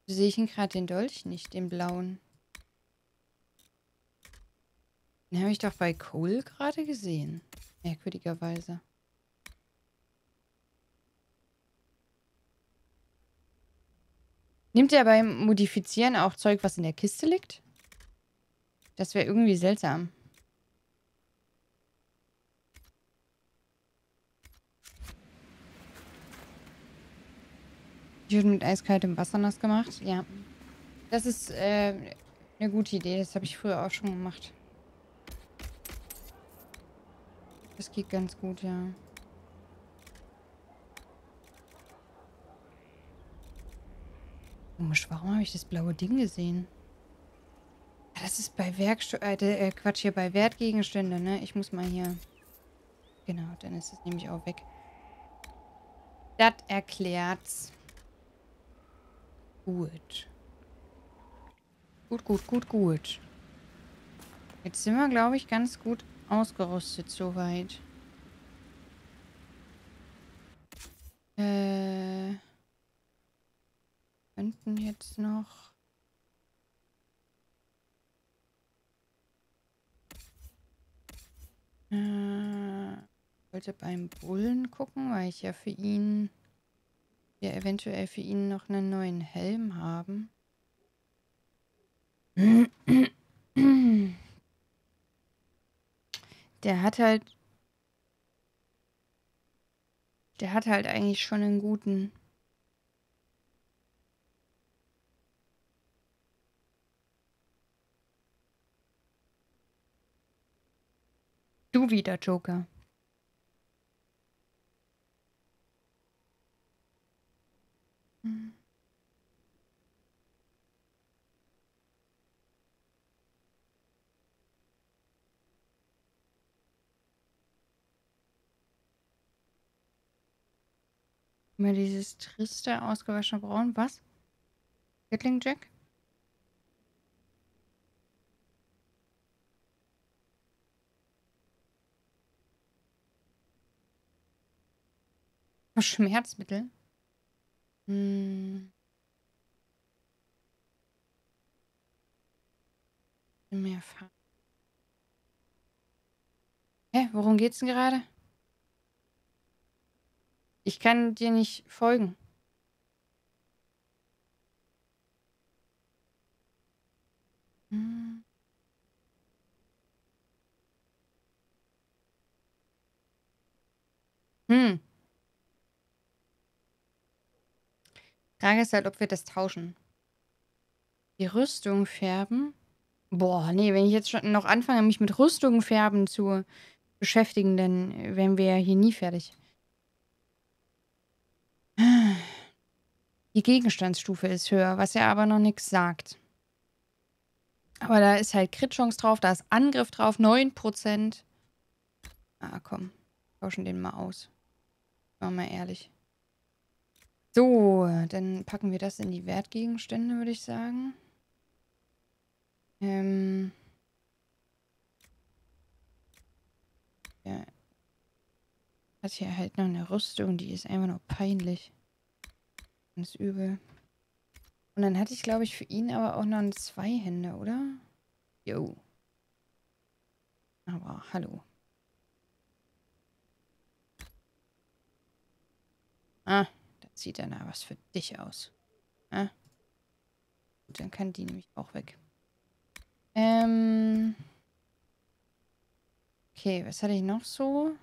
Sehe ich ihn gerade den Dolch nicht, den blauen? Den habe ich doch bei Cole gerade gesehen. Merkwürdigerweise. Nimmt er beim Modifizieren auch Zeug, was in der Kiste liegt? Das wäre irgendwie seltsam. Die mit eiskaltem Wasser nass gemacht. Ja. Das ist äh, eine gute Idee. Das habe ich früher auch schon gemacht. Das geht ganz gut, ja. Komisch, warum habe ich das blaue Ding gesehen? Das ist bei Werkst äh, äh, Quatsch, hier bei Wertgegenstände, ne? Ich muss mal hier... Genau, dann ist es nämlich auch weg. Das erklärt's. Gut. Gut, gut, gut, gut. Jetzt sind wir, glaube ich, ganz gut ausgerüstet soweit. Äh. Könnten jetzt noch. Äh. wollte beim Bullen gucken, weil ich ja für ihn, ja eventuell für ihn noch einen neuen Helm haben. Der hat halt, der hat halt eigentlich schon einen guten. Du wieder, Joker. Hm. Immer dieses triste, ausgewaschene Braun. Was? Gatling Jack? Schmerzmittel? Hm. Mehr Farbe. Hä, worum geht's denn gerade? Ich kann dir nicht folgen. Hm. Hm. Frage ist halt, ob wir das tauschen. Die Rüstung färben. Boah, nee, wenn ich jetzt schon noch anfange, mich mit Rüstung färben zu beschäftigen, dann wären wir ja hier nie fertig. Die Gegenstandsstufe ist höher, was ja aber noch nichts sagt. Aber da ist halt Crit-Chance drauf, da ist Angriff drauf, 9%. Ah, komm. Tauschen den mal aus. Machen wir mal ehrlich. So, dann packen wir das in die Wertgegenstände, würde ich sagen. Ähm. Ja. Hat hier halt noch eine Rüstung, die ist einfach nur peinlich. Ganz übel. Und dann hatte ich, glaube ich, für ihn aber auch noch einen Zweihänder, oder? Jo. Aber hallo. Ah, sieht dann was für dich aus. Ja? Gut, dann kann die nämlich auch weg. Ähm. Okay, was hatte ich noch so?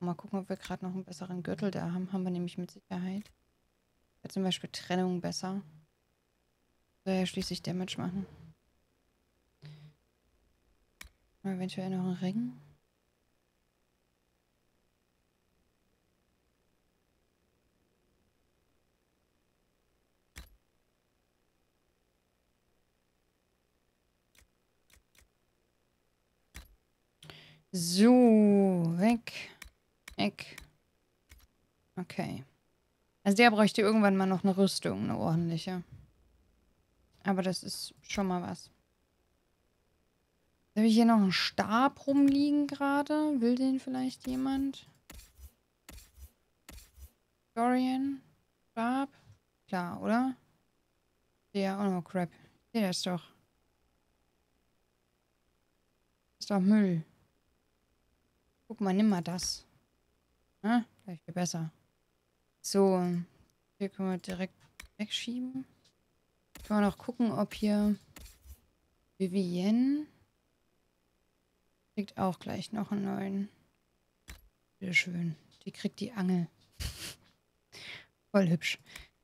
Mal gucken, ob wir gerade noch einen besseren Gürtel da haben. Haben wir nämlich mit Sicherheit. Ja, zum Beispiel Trennung besser. Soll ja schließlich Damage machen. Eventuell noch einen Ring. So, weg. Weg. Okay. Also der bräuchte irgendwann mal noch eine Rüstung, eine ordentliche. Aber das ist schon mal was. Habe ich hier noch einen Stab rumliegen gerade? Will den vielleicht jemand? Dorian? Stab? Klar, oder? Der auch noch Crap. Der ist doch. Ist doch Müll. Guck mal, nimm mal das. Ja, gleich viel besser. So, hier können wir direkt wegschieben. Können wir noch gucken, ob hier Vivienne kriegt auch gleich noch einen neuen. Bitteschön. Die kriegt die Angel. *laughs* Voll hübsch.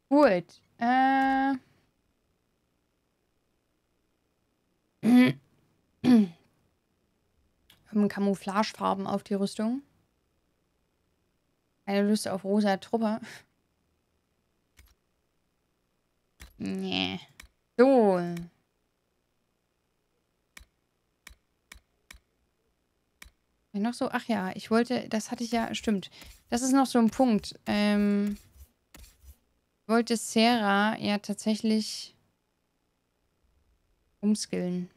Gut. Äh. *clears throat* Camouflagefarben auf die Rüstung. Keine Lust auf rosa Truppe. Nee. So. Noch so, ach ja, ich wollte, das hatte ich ja, stimmt. Das ist noch so ein Punkt. Ähm, wollte Sarah ja tatsächlich umskillen.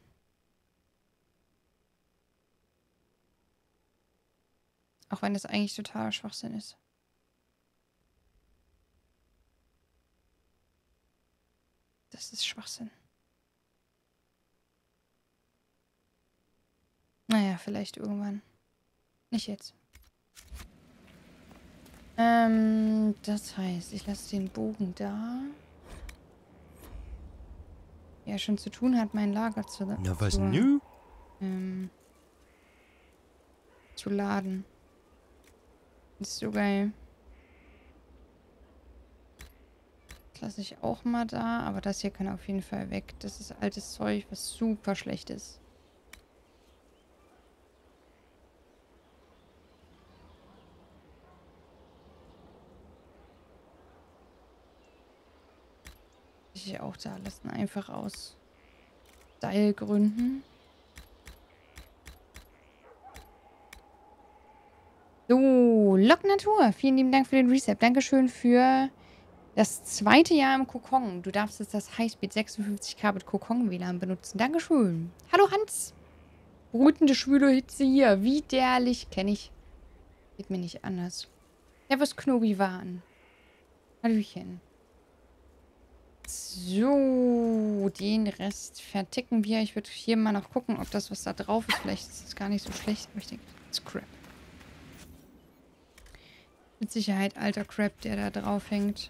Auch wenn das eigentlich totaler Schwachsinn ist. Das ist Schwachsinn. Naja, vielleicht irgendwann. Nicht jetzt. Ähm, das heißt, ich lasse den Bogen da. Ja, schon zu tun hat, mein Lager zu... Na, was zu, nö? Ähm, zu laden. Ist so geil. Das lasse ich auch mal da, aber das hier kann auf jeden Fall weg. Das ist altes Zeug, was super schlecht ist. Ich auch da lassen, einfach aus Style-Gründen. So, Lock Natur. Vielen lieben Dank für den Reset. Dankeschön für das zweite Jahr im Kokon. Du darfst jetzt das Highspeed 56k mit Kokon WLAN benutzen. Dankeschön. Hallo Hans. Brütende schwüle Hitze hier. Widerlich. Kenne ich. Geht mir nicht anders. Servus Knobi waren. Hallöchen. So, den Rest verticken wir. Ich würde hier mal noch gucken, ob das, was da drauf ist, vielleicht ist es gar nicht so schlecht. Aber ich denke, das ist Crap. Mit Sicherheit alter Crap, der da drauf hängt.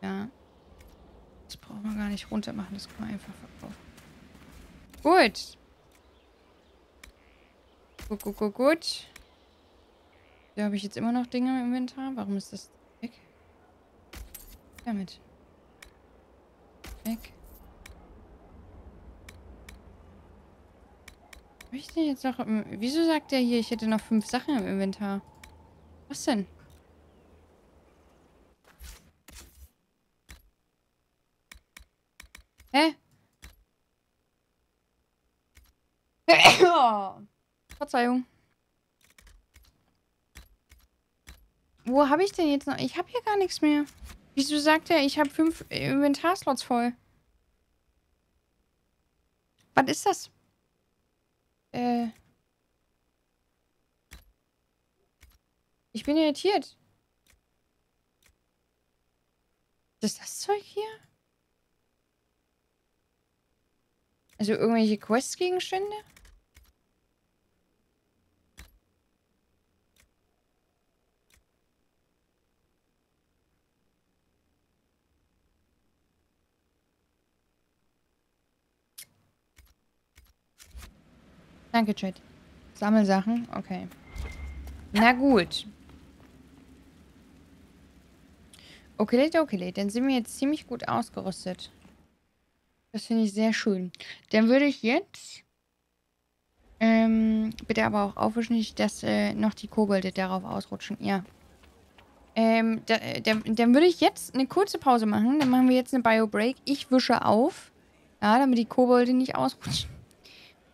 Ja. Das brauchen wir gar nicht runter machen, das können wir einfach verkaufen. Gut. Gut, gut, gut, gut. Da habe ich jetzt immer noch Dinge im Inventar. Warum ist das weg? Damit. Weg. Was hab ich denn jetzt noch. Wieso sagt der hier, ich hätte noch fünf Sachen im Inventar? Was denn? Hä? oh. *coughs* Verzeihung. Wo habe ich denn jetzt noch? Ich habe hier gar nichts mehr. Wieso sagt er, ich habe fünf Inventarslots voll? Was ist das? Äh... Ich bin irritiert. Ist das Zeug hier? Also irgendwelche Quest-Gegenstände? Danke, Chat. Sammelsachen? Okay. Na gut. Okay, okay, dann sind wir jetzt ziemlich gut ausgerüstet. Das finde ich sehr schön. Dann würde ich jetzt ähm, bitte aber auch aufwischen, dass äh, noch die Kobolde darauf ausrutschen. Ja. Ähm, da, da, dann würde ich jetzt eine kurze Pause machen. Dann machen wir jetzt eine Bio-Break. Ich wische auf. Ja, damit die Kobolde nicht ausrutschen.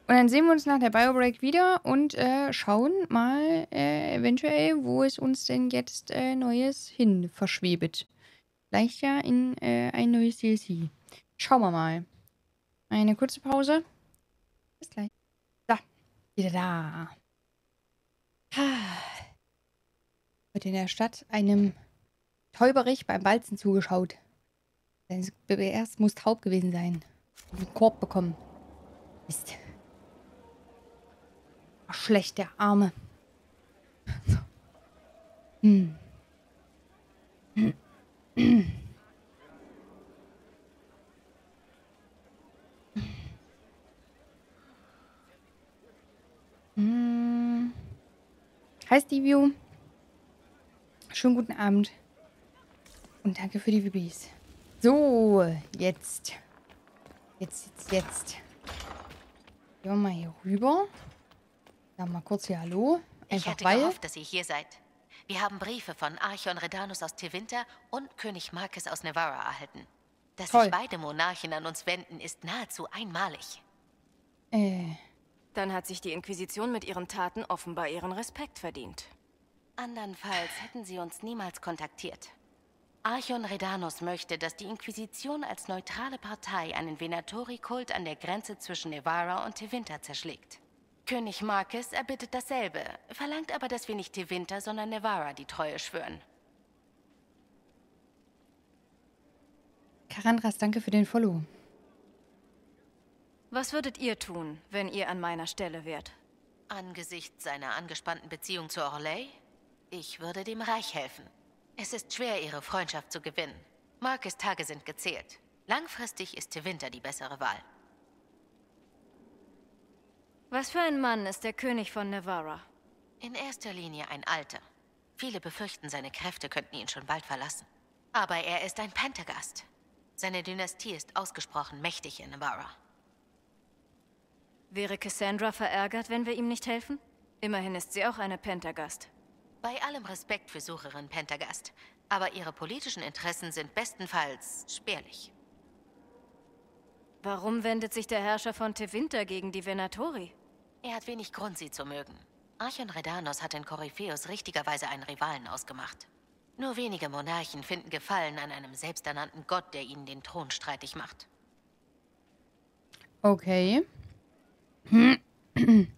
Und dann sehen wir uns nach der Bio-Break wieder und äh, schauen mal äh, eventuell, wo es uns denn jetzt äh, Neues hin verschwebet. Vielleicht ja in äh, ein neues DLC. Schauen wir mal. Eine kurze Pause. Bis gleich. So, wieder da. *sighs* Heute in der Stadt einem Täuberich beim Balzen zugeschaut. Sein BBS muss taub gewesen sein. Einen Korb bekommen. Mist. Schlecht, der Arme. *laughs* Hm. Hm. Hi Stevio. Schönen guten Abend. Und danke für die VBs. So, jetzt. Jetzt, jetzt, jetzt. Gehen wir mal hier rüber. Sagen mal kurz hier Hallo. Einfach ich hätte weil. gehofft, dass ihr hier seid. Wir haben Briefe von Archon Redanus aus Tevinter und König Marcus aus Nevarra erhalten. Dass Toll. sich beide Monarchen an uns wenden, ist nahezu einmalig. Äh, Dann hat sich die Inquisition mit ihren Taten offenbar ihren Respekt verdient. Andernfalls hätten sie uns niemals kontaktiert. Archon Redanus möchte, dass die Inquisition als neutrale Partei einen Venatori-Kult an der Grenze zwischen Nevarra und Tevinter zerschlägt. König Marcus erbittet dasselbe, verlangt aber, dass wir nicht Tevinter, sondern Nevarra die Treue schwören. Karandras, danke für den Follow. Was würdet ihr tun, wenn ihr an meiner Stelle wärt? Angesichts seiner angespannten Beziehung zu Orley? Ich würde dem Reich helfen. Es ist schwer, ihre Freundschaft zu gewinnen. Marcus Tage sind gezählt. Langfristig ist Tevinter die bessere Wahl. Was für ein Mann ist der König von Navarra? In erster Linie ein Alter. Viele befürchten, seine Kräfte könnten ihn schon bald verlassen. Aber er ist ein Pentagast. Seine Dynastie ist ausgesprochen mächtig in Navarra. Wäre Cassandra verärgert, wenn wir ihm nicht helfen? Immerhin ist sie auch eine Pentagast. Bei allem Respekt für Sucherin Pentagast, aber ihre politischen Interessen sind bestenfalls spärlich. Warum wendet sich der Herrscher von Tevinter gegen die Venatori? Er hat wenig Grund, sie zu mögen. Archon Redanos hat in Korypheus richtigerweise einen Rivalen ausgemacht. Nur wenige Monarchen finden Gefallen an einem selbsternannten Gott, der ihnen den Thron streitig macht. Okay. *clears throat*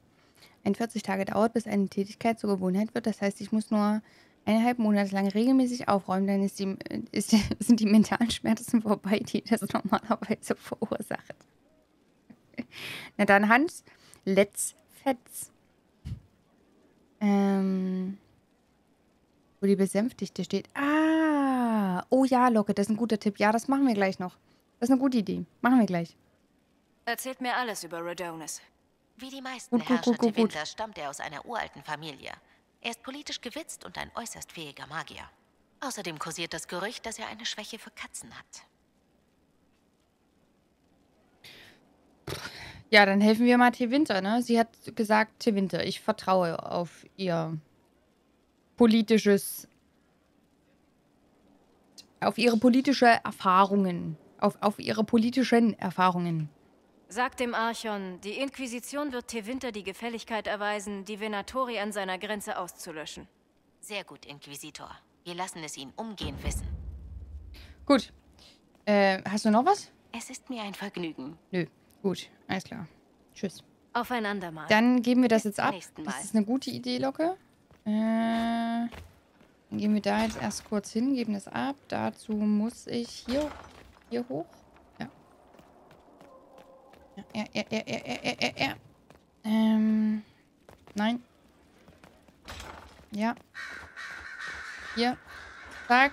41 Tage dauert, bis eine Tätigkeit zur Gewohnheit wird. Das heißt, ich muss nur eineinhalb Monate lang regelmäßig aufräumen, dann ist die, ist, *laughs* sind die mentalen Schmerzen vorbei, die das normalerweise verursacht. *laughs* Na dann, Hans, let's fetz. Ähm, wo die Besänftigte steht. Ah, oh ja, Locke, das ist ein guter Tipp. Ja, das machen wir gleich noch. Das ist eine gute Idee. Machen wir gleich. Erzählt mir alles über Redonis. Wie die meisten Gut, Herrscher gut, gut, gut. Stammt er aus einer uralten Familie. Er ist politisch gewitzt und ein äußerst fähiger Magier. Außerdem kursiert das Gerücht, dass er eine Schwäche für Katzen hat. Ja, dann helfen wir mal Tewinter, ne? Sie hat gesagt, Tewinter, ich vertraue auf ihr politisches, auf ihre politische Erfahrungen, auf, auf ihre politischen Erfahrungen. Sagt dem Archon, die Inquisition wird Tevinter die Gefälligkeit erweisen, die Venatori an seiner Grenze auszulöschen. Sehr gut, Inquisitor. Wir lassen es ihn umgehend wissen. Gut. Äh, hast du noch was? Es ist mir ein Vergnügen. Nö. Gut, alles klar. Tschüss. Aufeinander mal. Dann geben wir das Bis jetzt ab. Das ist eine gute Idee, Locke. Äh, dann gehen wir da jetzt erst kurz hin, geben das ab. Dazu muss ich hier, hier hoch. Ja. Ja, ja, ja, ja, ja, ja, ja, ja. Ähm, nein. Ja. Hier. Zack.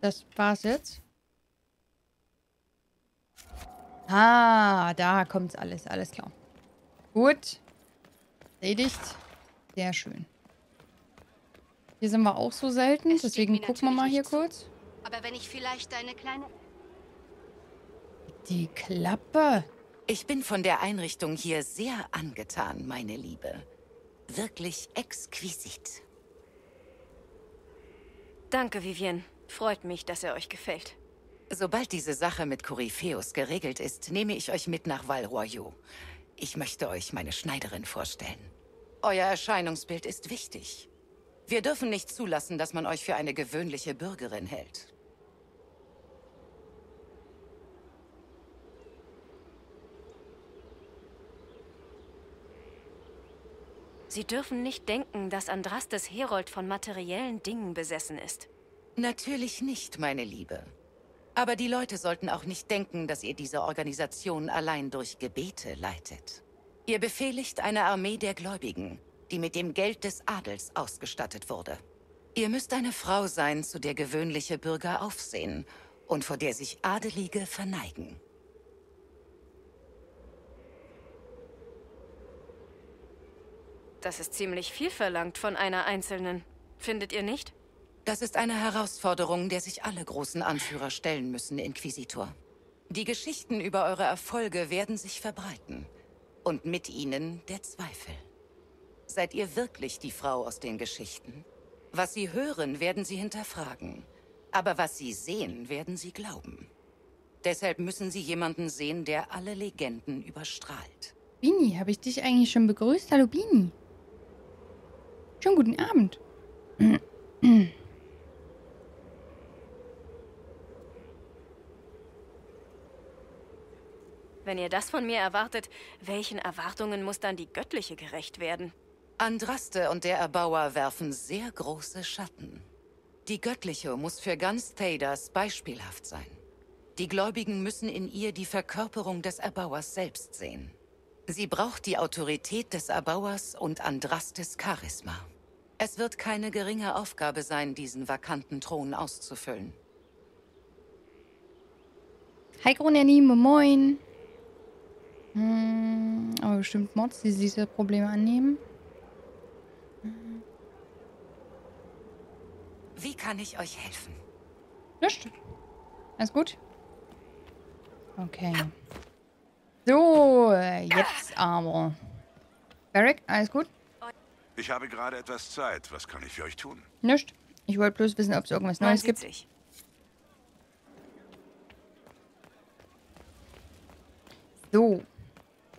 Das war's jetzt. Ah, da kommt's alles. Alles klar. Gut. Erledigt. Sehr schön. Hier sind wir auch so selten, Es deswegen gucken wir mal hier zu. kurz. Aber wenn ich vielleicht eine kleine... Die Klappe. Ich bin von der Einrichtung hier sehr angetan, meine Liebe. Wirklich exquisit. Danke, Vivienne. Freut mich, dass er euch gefällt. Sobald diese Sache mit Korypheus geregelt ist, nehme ich euch mit nach Val Royaux. Ich möchte euch meine Schneiderin vorstellen. Euer Erscheinungsbild ist wichtig. Wir dürfen nicht zulassen, dass man euch für eine gewöhnliche Bürgerin hält. Sie dürfen nicht denken, dass Andrastes Herold von materiellen Dingen besessen ist. Natürlich nicht, meine Liebe. Aber die Leute sollten auch nicht denken, dass ihr diese Organisation allein durch Gebete leitet. Ihr befehligt eine Armee der Gläubigen, die mit dem Geld des Adels ausgestattet wurde. Ihr müsst eine Frau sein, zu der gewöhnliche Bürger aufsehen und vor der sich Adelige verneigen. Das ist ziemlich viel verlangt von einer Einzelnen. Findet ihr nicht? Das ist eine Herausforderung, der sich alle großen Anführer stellen müssen, Inquisitor. Die Geschichten über eure Erfolge werden sich verbreiten. Und mit ihnen der Zweifel. Seid ihr wirklich die Frau aus den Geschichten? Was sie hören, werden sie hinterfragen. Aber was sie sehen, werden sie glauben. Deshalb müssen sie jemanden sehen, der alle Legenden überstrahlt. Bini, habe ich dich eigentlich schon begrüßt? Hallo Bini. Schönen guten Abend. *clears throat* Wenn ihr das von mir erwartet, welchen Erwartungen muss dann die göttliche gerecht werden? Andraste und der Erbauer werfen sehr große Schatten. Die Göttliche muss für ganz Theidas beispielhaft sein. Die Gläubigen müssen in ihr die Verkörperung des Erbauers selbst sehen. Sie braucht die Autorität des Erbauers und Andrastes Charisma. Es wird keine geringe Aufgabe sein, diesen vakanten Thron auszufüllen. Hi Gronelli, moin. Hm, aber bestimmt Mods, die diese Probleme annehmen. Wie kann ich euch helfen? Nicht. Alles gut? Okay. So, jetzt aber. Barrick, alles gut? Ich habe gerade etwas Zeit. Was kann ich für euch tun? Nicht. Ich wollte bloß wissen, ob es irgendwas Neues gibt. Sich. So.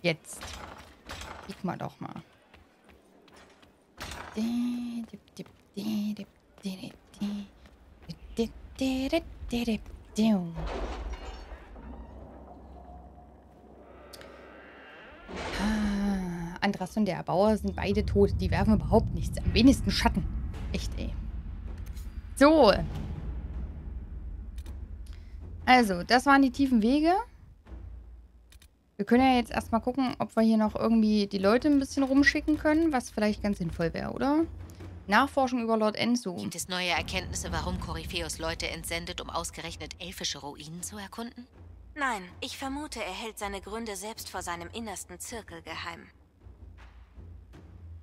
Jetzt. Kick mal doch mal. Andras und der Erbauer sind beide tot. Die werfen überhaupt nichts. Am wenigsten Schatten. Echt, ey. So. Also, das waren die tiefen Wege. Wir können ja jetzt erstmal gucken, ob wir hier noch irgendwie die Leute ein bisschen rumschicken können, was vielleicht ganz sinnvoll wäre, oder? Nachforschung über Lord Enzo. Gibt es neue Erkenntnisse, warum Korypheus Leute entsendet, um ausgerechnet elfische Ruinen zu erkunden? Nein, ich vermute, er hält seine Gründe selbst vor seinem innersten Zirkel geheim.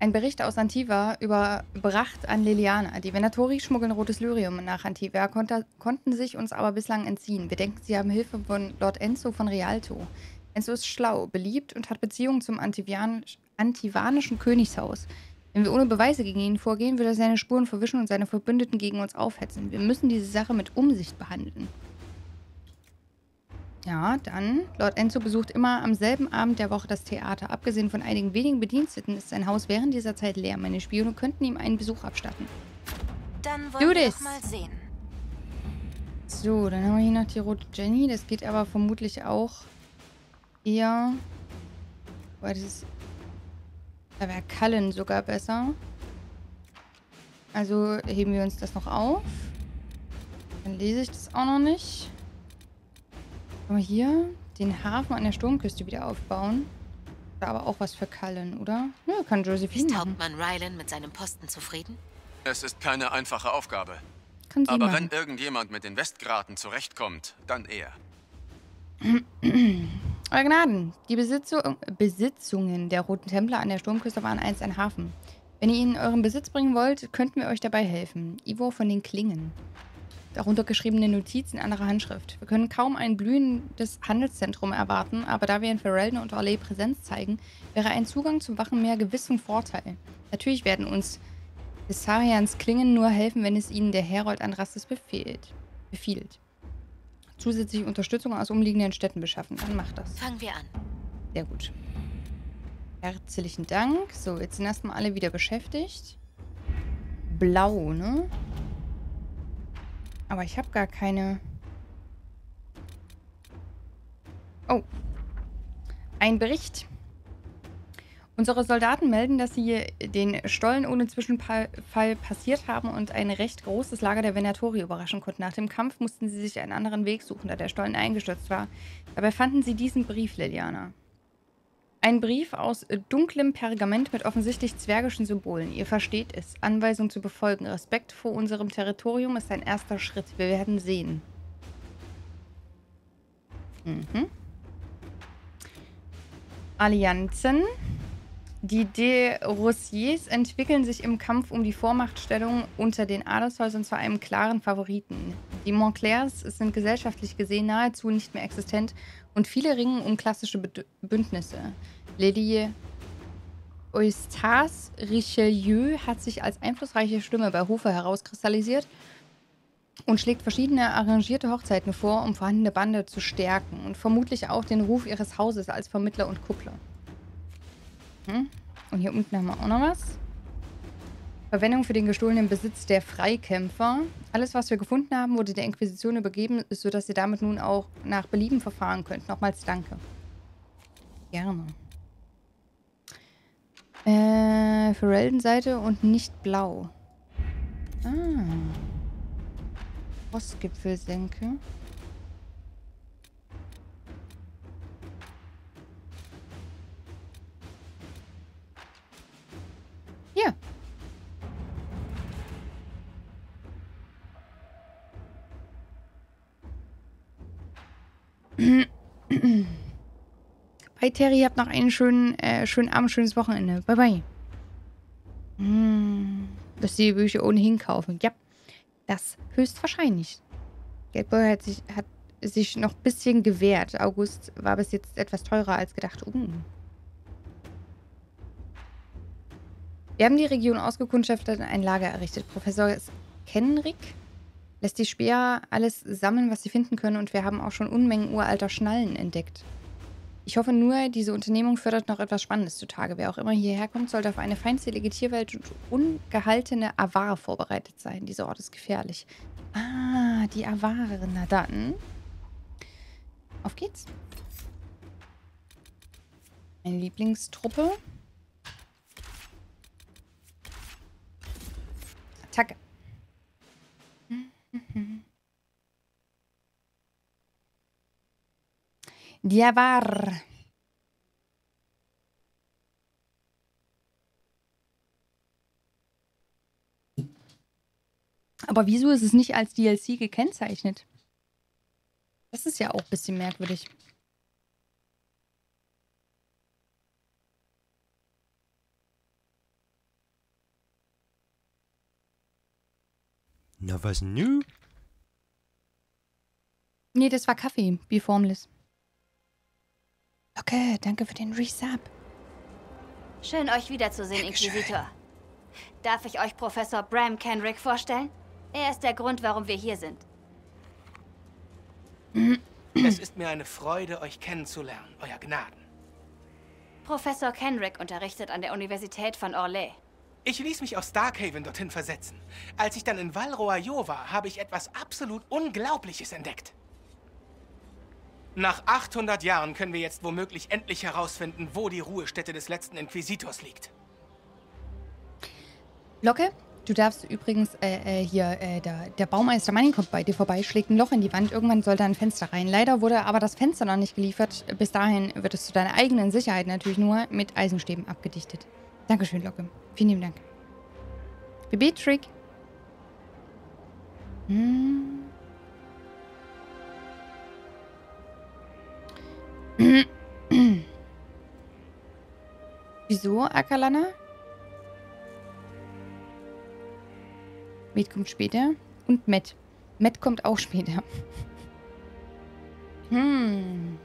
Ein Bericht aus Antiva überbracht an Liliana. Die Venatori schmuggeln rotes Lyrium nach Antiva, konnte, konnten sich uns aber bislang entziehen. Wir denken, sie haben Hilfe von Lord Enzo von Rialto. Enzo ist schlau, beliebt und hat Beziehungen zum antivanischen Königshaus. Wenn wir ohne Beweise gegen ihn vorgehen, wird er seine Spuren verwischen und seine Verbündeten gegen uns aufhetzen. Wir müssen diese Sache mit Umsicht behandeln. Ja, dann. Lord Enzo besucht immer am selben Abend der Woche das Theater. Abgesehen von einigen wenigen Bediensteten ist sein Haus während dieser Zeit leer. Meine Spione könnten ihm einen Besuch abstatten. Dann wollen wir doch mal sehen. So, dann haben wir hier noch die rote Jenny. Das geht aber vermutlich auch Weil das ist... Da wäre Cullen sogar besser. Also heben wir uns das noch auf. Dann lese ich das auch noch nicht. Können wir hier den Hafen an der Sturmküste wieder aufbauen? Da aber auch was für Cullen, oder? Ja, kann Josephine Ist machen. Hauptmann Rylan mit seinem Posten zufrieden? Es ist keine einfache Aufgabe. Kann sie Aber machen. wenn irgendjemand mit den Westgraten zurechtkommt, dann er. *clears throat* Euer Gnaden, die Besitzung, Besitzungen der Roten Templer an der Sturmküste waren einst ein Hafen. Wenn ihr ihn in euren Besitz bringen wollt, könnten wir euch dabei helfen. Ivo von den Klingen. Darunter geschriebene Notizen in anderer Handschrift. Wir können kaum ein blühendes Handelszentrum erwarten, aber da wir in Ferelden und Orlais Präsenz zeigen, wäre ein Zugang zum Wachenmeer gewiss von Vorteil. Natürlich werden uns Thessarians Klingen nur helfen, wenn es ihnen der Herold Andrastes befiehlt. befiehlt. Zusätzliche Unterstützung aus umliegenden Städten beschaffen. Dann macht das. Fangen wir an. Sehr gut. Herzlichen Dank. So, jetzt sind erstmal alle wieder beschäftigt. Blau, ne? Aber ich habe gar keine... Oh. Ein Bericht. Unsere Soldaten melden, dass sie den Stollen ohne Zwischenfall passiert haben und ein recht großes Lager der Venatori überraschen konnten. Nach dem Kampf mussten sie sich einen anderen Weg suchen, da der Stollen eingestürzt war. Dabei fanden sie diesen Brief, Liliana. Ein Brief aus dunklem Pergament mit offensichtlich zwergischen Symbolen. Ihr versteht es. Anweisung zu befolgen. Respekt vor unserem Territorium ist ein erster Schritt. Wir werden sehen. Mhm. Allianzen. Die De Roussiers entwickeln sich im Kampf um die Vormachtstellung unter den Adelshäusern zu einem klaren Favoriten. Die Montclairs sind gesellschaftlich gesehen nahezu nicht mehr existent und viele ringen um klassische Bündnisse. Lady Eustace Richelieu hat sich als einflussreiche Stimme bei Hofe herauskristallisiert und schlägt verschiedene arrangierte Hochzeiten vor, um vorhandene Bande zu stärken und vermutlich auch den Ruf ihres Hauses als Vermittler und Kuppler. Hm? Und hier unten haben wir auch noch was. Verwendung für den gestohlenen Besitz der Freikämpfer. Alles, was wir gefunden haben, wurde der Inquisition übergeben, sodass ihr damit nun auch nach Belieben verfahren könnt. Nochmals danke. Gerne. Äh, Ferelden-Seite und nicht blau. Ah. Frostgipfelsenke. Hier. *clears throat* Bye, Terry. Habt noch einen schönen, äh, schönen Abend, schönes Wochenende. Bye, bye. Hm, dass die Bücher ohnehin kaufen. Ja, das höchstwahrscheinlich. Geldbeuer hat sich, hat sich noch ein bisschen gewehrt. August war bis jetzt etwas teurer als gedacht. Uh. Wir haben die Region ausgekundschaftet und ein Lager errichtet. Professor Kenrick lässt die Speer alles sammeln, was sie finden können und wir haben auch schon Unmengen uralter Schnallen entdeckt. Ich hoffe nur, diese Unternehmung fördert noch etwas Spannendes zutage. Wer auch immer hierher kommt, sollte auf eine feindselige Tierwelt und ungehaltene Avar vorbereitet sein. Dieser Ort ist gefährlich. Ah, die Avare. Na dann. Auf geht's. Meine Lieblingstruppe. Attacke. Diavar. Aber wieso ist es nicht als DLC gekennzeichnet? Das ist ja auch ein bisschen merkwürdig. Na, was nu? Nee, das war Kaffee. Be formless. Okay, danke für den Resub. Schön, euch wiederzusehen, Inquisitor. Darf ich euch Professor Bram Kenrick vorstellen? Er ist der Grund, warum wir hier sind. Es ist mir eine Freude, euch kennenzulernen, Euer Gnaden. Professor Kenrick unterrichtet an der Universität von Orlais. Ich ließ mich aus Darkhaven dorthin versetzen. Als ich dann in Val Roaillot war, habe ich etwas absolut Unglaubliches entdeckt. Nach 800 Jahren können wir jetzt womöglich endlich herausfinden, wo die Ruhestätte des letzten Inquisitors liegt. Locke, du darfst übrigens äh, äh, hier, äh, der, der Baumeister Manning kommt bei dir vorbei, schlägt ein Loch in die Wand. Irgendwann soll da ein Fenster rein. Leider wurde aber das Fenster noch nicht geliefert. Bis dahin wird es zu deiner eigenen Sicherheit natürlich nur mit Eisenstäben abgedichtet. Dankeschön, Locke. Vielen lieben Dank. BB-Trick. Hm. Wieso, Akalana? Med kommt später. Und Matt. Matt kommt auch später. hm.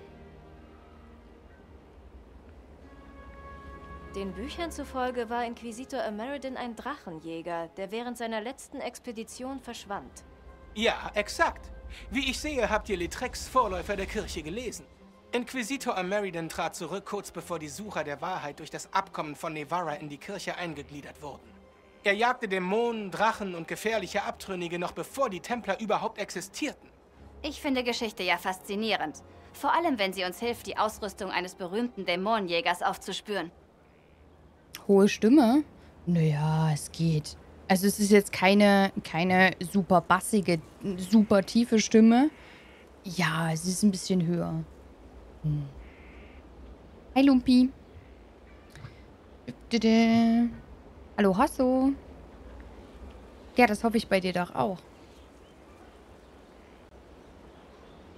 Den Büchern zufolge war Inquisitor Ameridan ein Drachenjäger, der während seiner letzten Expedition verschwand. Ja, exakt. Wie ich sehe, habt ihr Litrex Vorläufer der Kirche gelesen. Inquisitor Ameridan trat zurück, kurz bevor die Sucher der Wahrheit durch das Abkommen von Nevarra in die Kirche eingegliedert wurden. Er jagte Dämonen, Drachen und gefährliche Abtrünnige noch bevor die Templer überhaupt existierten. Ich finde Geschichte ja faszinierend. Vor allem, wenn sie uns hilft, die Ausrüstung eines berühmten Dämonenjägers aufzuspüren. Hohe Stimme? Naja, es geht. Also es ist jetzt keine, keine super bassige, super tiefe Stimme. Ja, es ist ein bisschen höher. Hm. Hi Lumpi. Hallo Hasso. Ja, das hoffe ich bei dir doch auch.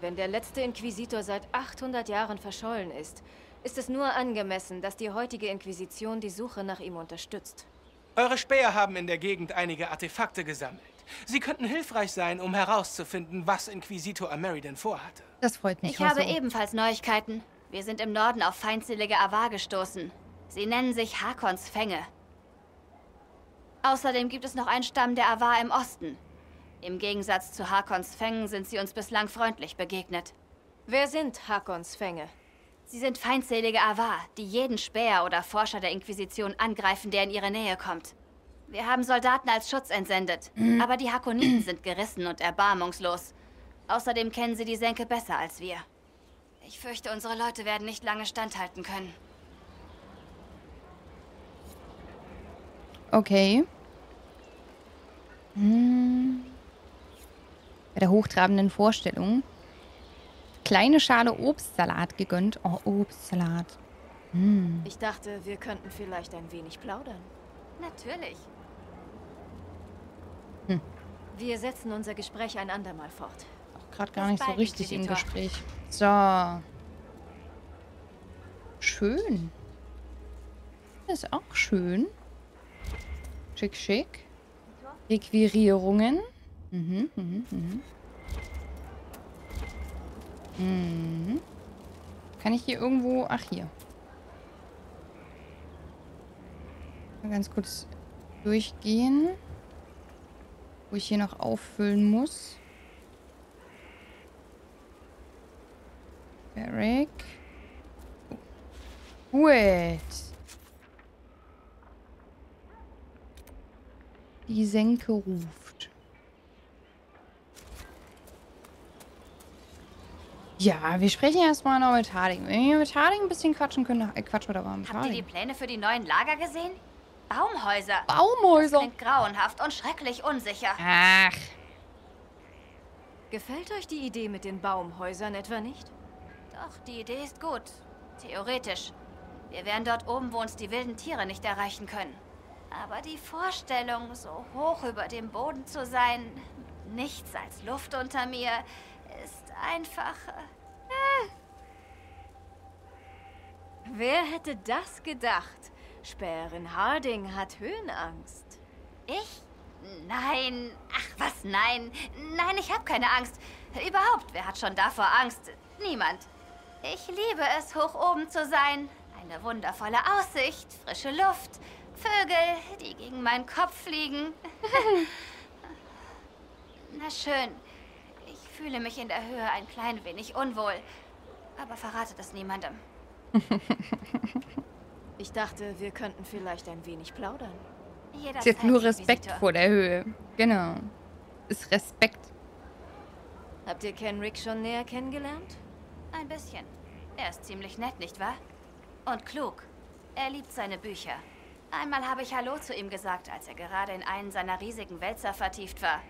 Wenn der letzte Inquisitor seit 800 Jahren verschollen ist, ist es nur angemessen, dass die heutige Inquisition die Suche nach ihm unterstützt. Eure Späher haben in der Gegend einige Artefakte gesammelt. Sie könnten hilfreich sein, um herauszufinden, was Inquisitor Ameridan vorhatte. Das freut mich. Ich habe ebenfalls Neuigkeiten. Wir sind im Norden auf feindselige Avar gestoßen. Sie nennen sich Hakons Fänge. Außerdem gibt es noch einen Stamm der Avar im Osten. Im Gegensatz zu Hakons Fängen sind sie uns bislang freundlich begegnet. Wer sind Hakons Fänge? Sie sind feindselige Avar, die jeden Späher oder Forscher der Inquisition angreifen, der in ihre Nähe kommt. Wir haben Soldaten als Schutz entsendet, aber die Hakoniten sind gerissen und erbarmungslos. Außerdem kennen sie die Senke besser als wir. Ich fürchte, unsere Leute werden nicht lange standhalten können. Okay. Hm. Bei der hochtrabenden Vorstellung. Kleine Schale Obstsalat gegönnt. Oh, Obstsalat. Hm. Ich dachte, wir könnten vielleicht ein wenig plaudern. Natürlich. Hm. Wir setzen unser Gespräch ein andermal fort. Auch gerade gar nicht so richtig im Gespräch. So. schön. Das ist auch schön. Schick, schick. Requirierungen. Mhm, mhm, mhm. Mhm. Kann ich hier irgendwo... Ach, hier. Mal ganz kurz durchgehen. Wo ich hier noch auffüllen muss. Barrick. Gut. Die Senke ruft. Ja, wir sprechen erstmal noch mit Harding. Wenn wir mit Harding ein bisschen quatschen können, äh, quatschen wir da mal mit Habt ihr die Harding. Pläne für die neuen Lager gesehen? Baumhäuser. Baumhäuser? Das klingt grauenhaft und schrecklich unsicher. Ach. Gefällt euch die Idee mit den Baumhäusern etwa nicht? Doch, die Idee ist gut. Theoretisch. Wir wären dort oben, wo uns die wilden Tiere nicht erreichen können. Aber die Vorstellung, so hoch über dem Boden zu sein, nichts als Luft unter mir, ist einfach... Äh, Wer hätte das gedacht? Späherin Harding hat Höhenangst. ich? Nein. Ach, was, nein. Nein, ich habe keine Angst. Überhaupt, wer hat schon davor Angst? Niemand. Ich liebe es, hoch oben zu sein. Eine wundervolle Aussicht, frische Luft, Vögel, die gegen meinen Kopf fliegen. *laughs* Na schön. Ich fühle mich in der Höhe ein klein wenig unwohl. Aber verrate das niemandem. *laughs* Ich dachte, wir könnten vielleicht ein wenig plaudern. Sie hat nur Respekt vor der Höhe. Genau. Ist Respekt. Habt ihr Kenrick schon näher kennengelernt? Ein bisschen. Er ist ziemlich nett, nicht wahr? Und klug. Er liebt seine Bücher. Einmal habe ich Hallo zu ihm gesagt, als er gerade in einen seiner riesigen Wälzer vertieft war.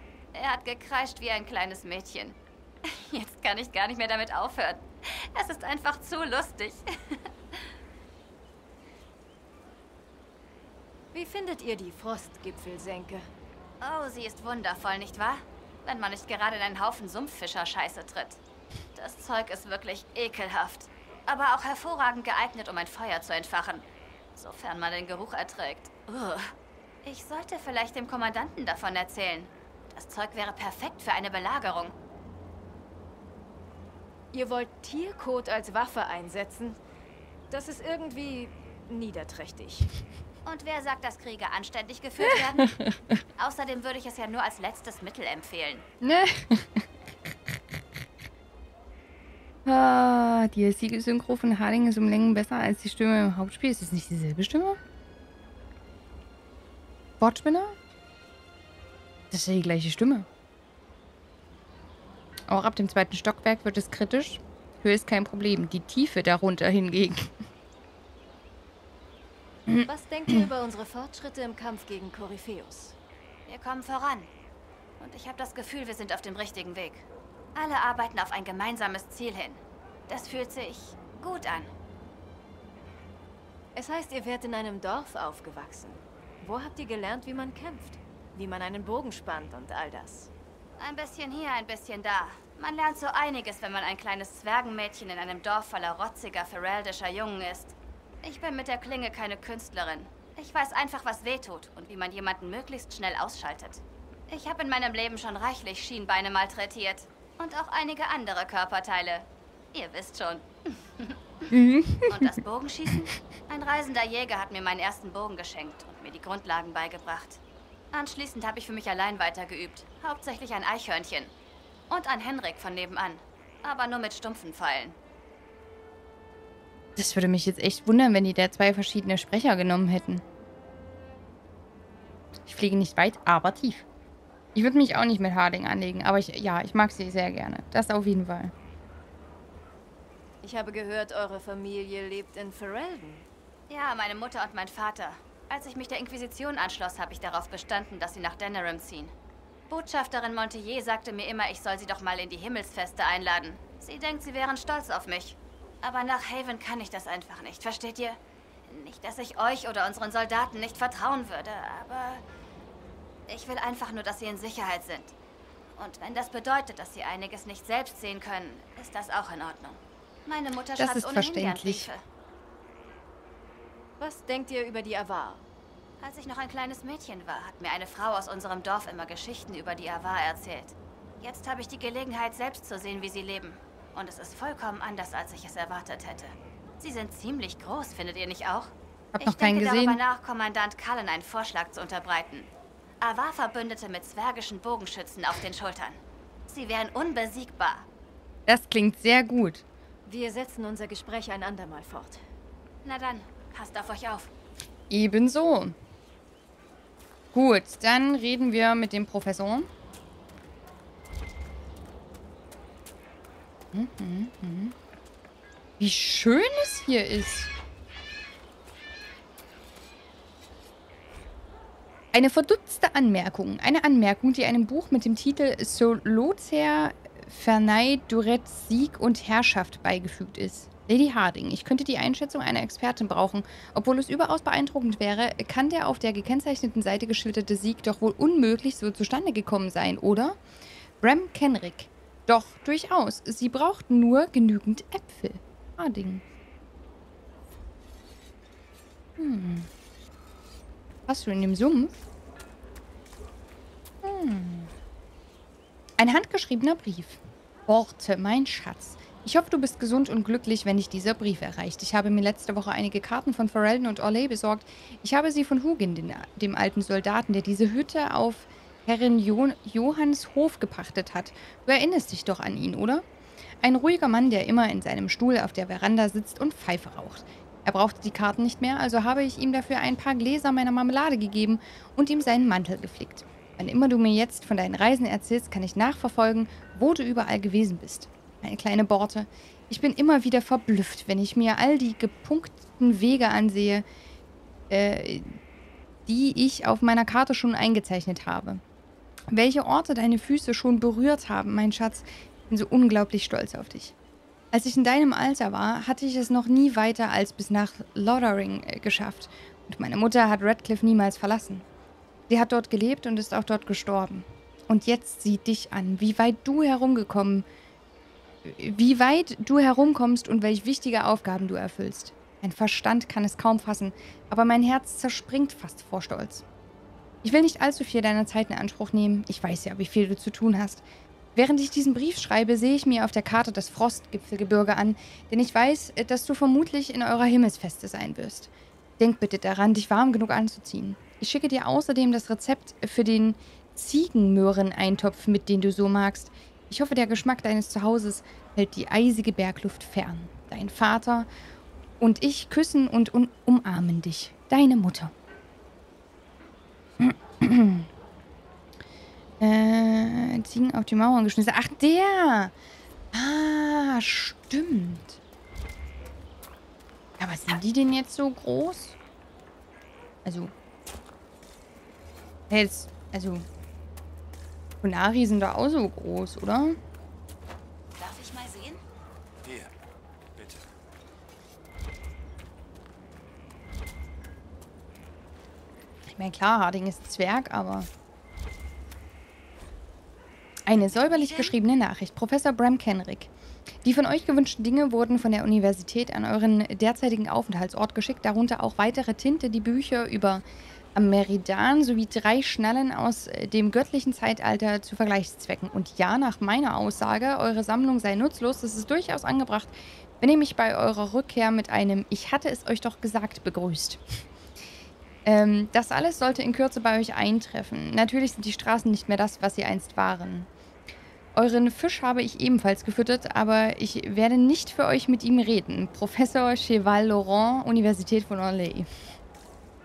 Er hat gekreischt wie ein kleines Mädchen. Jetzt kann ich gar nicht mehr damit aufhören. Es ist einfach zu lustig. Wie findet ihr die Frostgipfelsenke? Oh, sie ist wundervoll, nicht wahr? Wenn man nicht gerade in einen Haufen Sumpffischer-Scheiße tritt. Das Zeug ist wirklich ekelhaft. Aber auch hervorragend geeignet, um ein Feuer zu entfachen. Sofern man den Geruch erträgt. Ugh. Ich sollte vielleicht dem Kommandanten davon erzählen. Das Zeug wäre perfekt für eine Belagerung. Ihr wollt Tierkot als Waffe einsetzen? Das ist irgendwie niederträchtig. Und wer sagt, dass Kriege anständig geführt werden? *laughs* Außerdem würde ich es ja nur als letztes Mittel empfehlen. Ne? *laughs* ah, die Siegelsynchro von Harding ist um Längen besser als die Stimme im Hauptspiel. Ist das nicht dieselbe Stimme? Wortspinner? Das ist ja die gleiche Stimme. Auch ab dem zweiten Stockwerk wird es kritisch. Höhe ist kein Problem. Die Tiefe darunter hingegen. *clears throat* Was denkt ihr über unsere Fortschritte im Kampf gegen Korypheus? Wir kommen voran. Und ich habe das Gefühl, wir sind auf dem richtigen Weg. Alle arbeiten auf ein gemeinsames Ziel hin. Das fühlt sich gut an. Es heißt, ihr wärt in einem Dorf aufgewachsen. Wo habt ihr gelernt, wie man kämpft? Wie man einen Bogen spannt und all das? Ein bisschen hier, ein bisschen da. Man lernt so einiges, wenn man ein kleines Zwergenmädchen in einem Dorf voller rotziger, feraldischer Jungen ist. Ich bin mit der Klinge keine Künstlerin. Ich weiß einfach, was weh tut und wie man jemanden möglichst schnell ausschaltet. Ich habe in meinem Leben schon reichlich Schienbeine malträtiert. Und auch einige andere Körperteile. Ihr wisst schon. *laughs* und das Bogenschießen? Ein reisender Jäger hat mir meinen ersten Bogen geschenkt und mir die Grundlagen beigebracht. Anschließend habe ich für mich allein weitergeübt. Hauptsächlich ein Eichhörnchen. Und ein Henrik von nebenan. Aber nur mit stumpfen Pfeilen. Das würde mich jetzt echt wundern, wenn die da zwei verschiedene Sprecher genommen hätten. Ich fliege nicht weit, aber tief. Ich würde mich auch nicht mit Harding anlegen, aber ich, ja, ich mag sie sehr gerne. Das auf jeden Fall. Ich habe gehört, eure Familie lebt in Ferelden. Ja, meine Mutter und mein Vater. Als ich mich der Inquisition anschloss, habe ich darauf bestanden, dass sie nach Denerim ziehen. Botschafterin Montier sagte mir immer, ich soll sie doch mal in die Himmelsfeste einladen. Sie denkt, sie wären stolz auf mich. Aber nach Haven kann ich das einfach nicht, versteht ihr? Nicht, dass ich euch oder unseren Soldaten nicht vertrauen würde, aber ich will einfach nur, dass sie in Sicherheit sind. Und wenn das bedeutet, dass sie einiges nicht selbst sehen können, ist das auch in Ordnung. Meine Mutter Das schreibt ist verständlich. Briefe. Was denkt ihr über die Avar? Als ich noch ein kleines Mädchen war, hat mir eine Frau aus unserem Dorf immer Geschichten über die Avar erzählt. Jetzt habe ich die Gelegenheit, selbst zu sehen, wie sie leben. Und es ist vollkommen anders, als ich es erwartet hätte. Sie sind ziemlich groß, findet ihr nicht auch? Hab ich noch keinen denke gesehen. darüber nach, Kommandant Cullen einen Vorschlag zu unterbreiten. Avar verbündete mit zwergischen Bogenschützen auf den Schultern. Sie wären unbesiegbar. Das klingt sehr gut. Wir setzen unser Gespräch ein andermal fort. Na dann, passt auf euch auf. Ebenso. Gut, dann reden wir mit dem Professor. Mhm, mhm, mhm. Wie schön es hier ist. Eine verdutzte Anmerkung. Eine Anmerkung, die einem Buch mit dem Titel Solothea Fernei Durets Sieg und Herrschaft beigefügt ist. Lady Harding, ich könnte die Einschätzung einer Expertin brauchen. Obwohl es überaus beeindruckend wäre, kann der auf der gekennzeichneten Seite geschilderte Sieg doch wohl unmöglich so zustande gekommen sein, oder? Bram Kenrick. Doch, durchaus. Sie braucht nur genügend Äpfel. Harding. Hm. Hast du in dem Sumpf? Hm. Ein handgeschriebener Brief. Worte, mein Schatz. Ich hoffe, du bist gesund und glücklich, wenn dich dieser Brief erreicht. Ich habe mir letzte Woche einige Karten von Farrelden und Orley besorgt. Ich habe sie von Hugin, den, dem alten Soldaten, der diese Hütte auf Herrin jo Johanns Hof gepachtet hat. Du erinnerst dich doch an ihn, oder? Ein ruhiger Mann, der immer in seinem Stuhl auf der Veranda sitzt und Pfeife raucht. Er brauchte die Karten nicht mehr, also habe ich ihm dafür ein paar Gläser meiner Marmelade gegeben und ihm seinen Mantel geflickt. Wann immer du mir jetzt von deinen Reisen erzählst, kann ich nachverfolgen, wo du überall gewesen bist. Meine kleine Borte, ich bin immer wieder verblüfft, wenn ich mir all die gepunkteten Wege ansehe, äh, die ich auf meiner Karte schon eingezeichnet habe. Welche Orte deine Füße schon berührt haben, mein Schatz. Ich bin so unglaublich stolz auf dich. Als ich in deinem Alter war, hatte ich es noch nie weiter als bis nach Lothering äh, geschafft. Und meine Mutter hat Radcliffe niemals verlassen. Sie hat dort gelebt und ist auch dort gestorben. Und jetzt sieh dich an, wie weit du herumgekommen, wie weit du herumkommst und welche wichtige Aufgaben du erfüllst. Mein Verstand kann es kaum fassen, aber mein Herz zerspringt fast vor Stolz. Ich will nicht allzu viel deiner Zeit in Anspruch nehmen. Ich weiß ja, wie viel du zu tun hast. Während ich diesen Brief schreibe, sehe ich mir auf der Karte das Frostgipfelgebirge an, denn ich weiß, dass du vermutlich in eurer Himmelsfeste sein wirst. Denk bitte daran, dich warm genug anzuziehen. Ich schicke dir außerdem das Rezept für den Ziegenmöhreneintopf mit, den du so magst. Ich hoffe, der Geschmack deines Zuhauses hält die eisige Bergluft fern. Dein Vater und ich küssen und un umarmen dich. Deine Mutter. *clears throat* äh, Ziegen auf die Mauern geschmissen. Ach, der! Ah, stimmt. Aber sind die denn jetzt so groß? Also. Jetzt, also. Polari sind da auch so groß, oder? Darf ich mal sehen? Hier, bitte. Ich meine, klar, Harding ist Zwerg, aber... Eine säuberlich geschriebene Nachricht. Professor Bram Kenrick. Die von euch gewünschten Dinge wurden von der Universität an euren derzeitigen Aufenthaltsort geschickt, darunter auch weitere Tinte, die Bücher über Meridan sowie drei Schnallen aus äh, dem göttlichen Zeitalter zu Vergleichszwecken. Und ja, nach meiner Aussage, eure Sammlung sei nutzlos, es ist durchaus angebracht, wenn ihr mich bei eurer Rückkehr mit einem Ich hatte es euch doch gesagt begrüßt. Ähm, das alles sollte in Kürze bei euch eintreffen. Natürlich sind die Straßen nicht mehr das, was sie einst waren. Euren Fisch habe ich ebenfalls gefüttert, aber ich werde nicht für euch mit ihm reden. Professor Cheval Laurent, Universität von Orlais.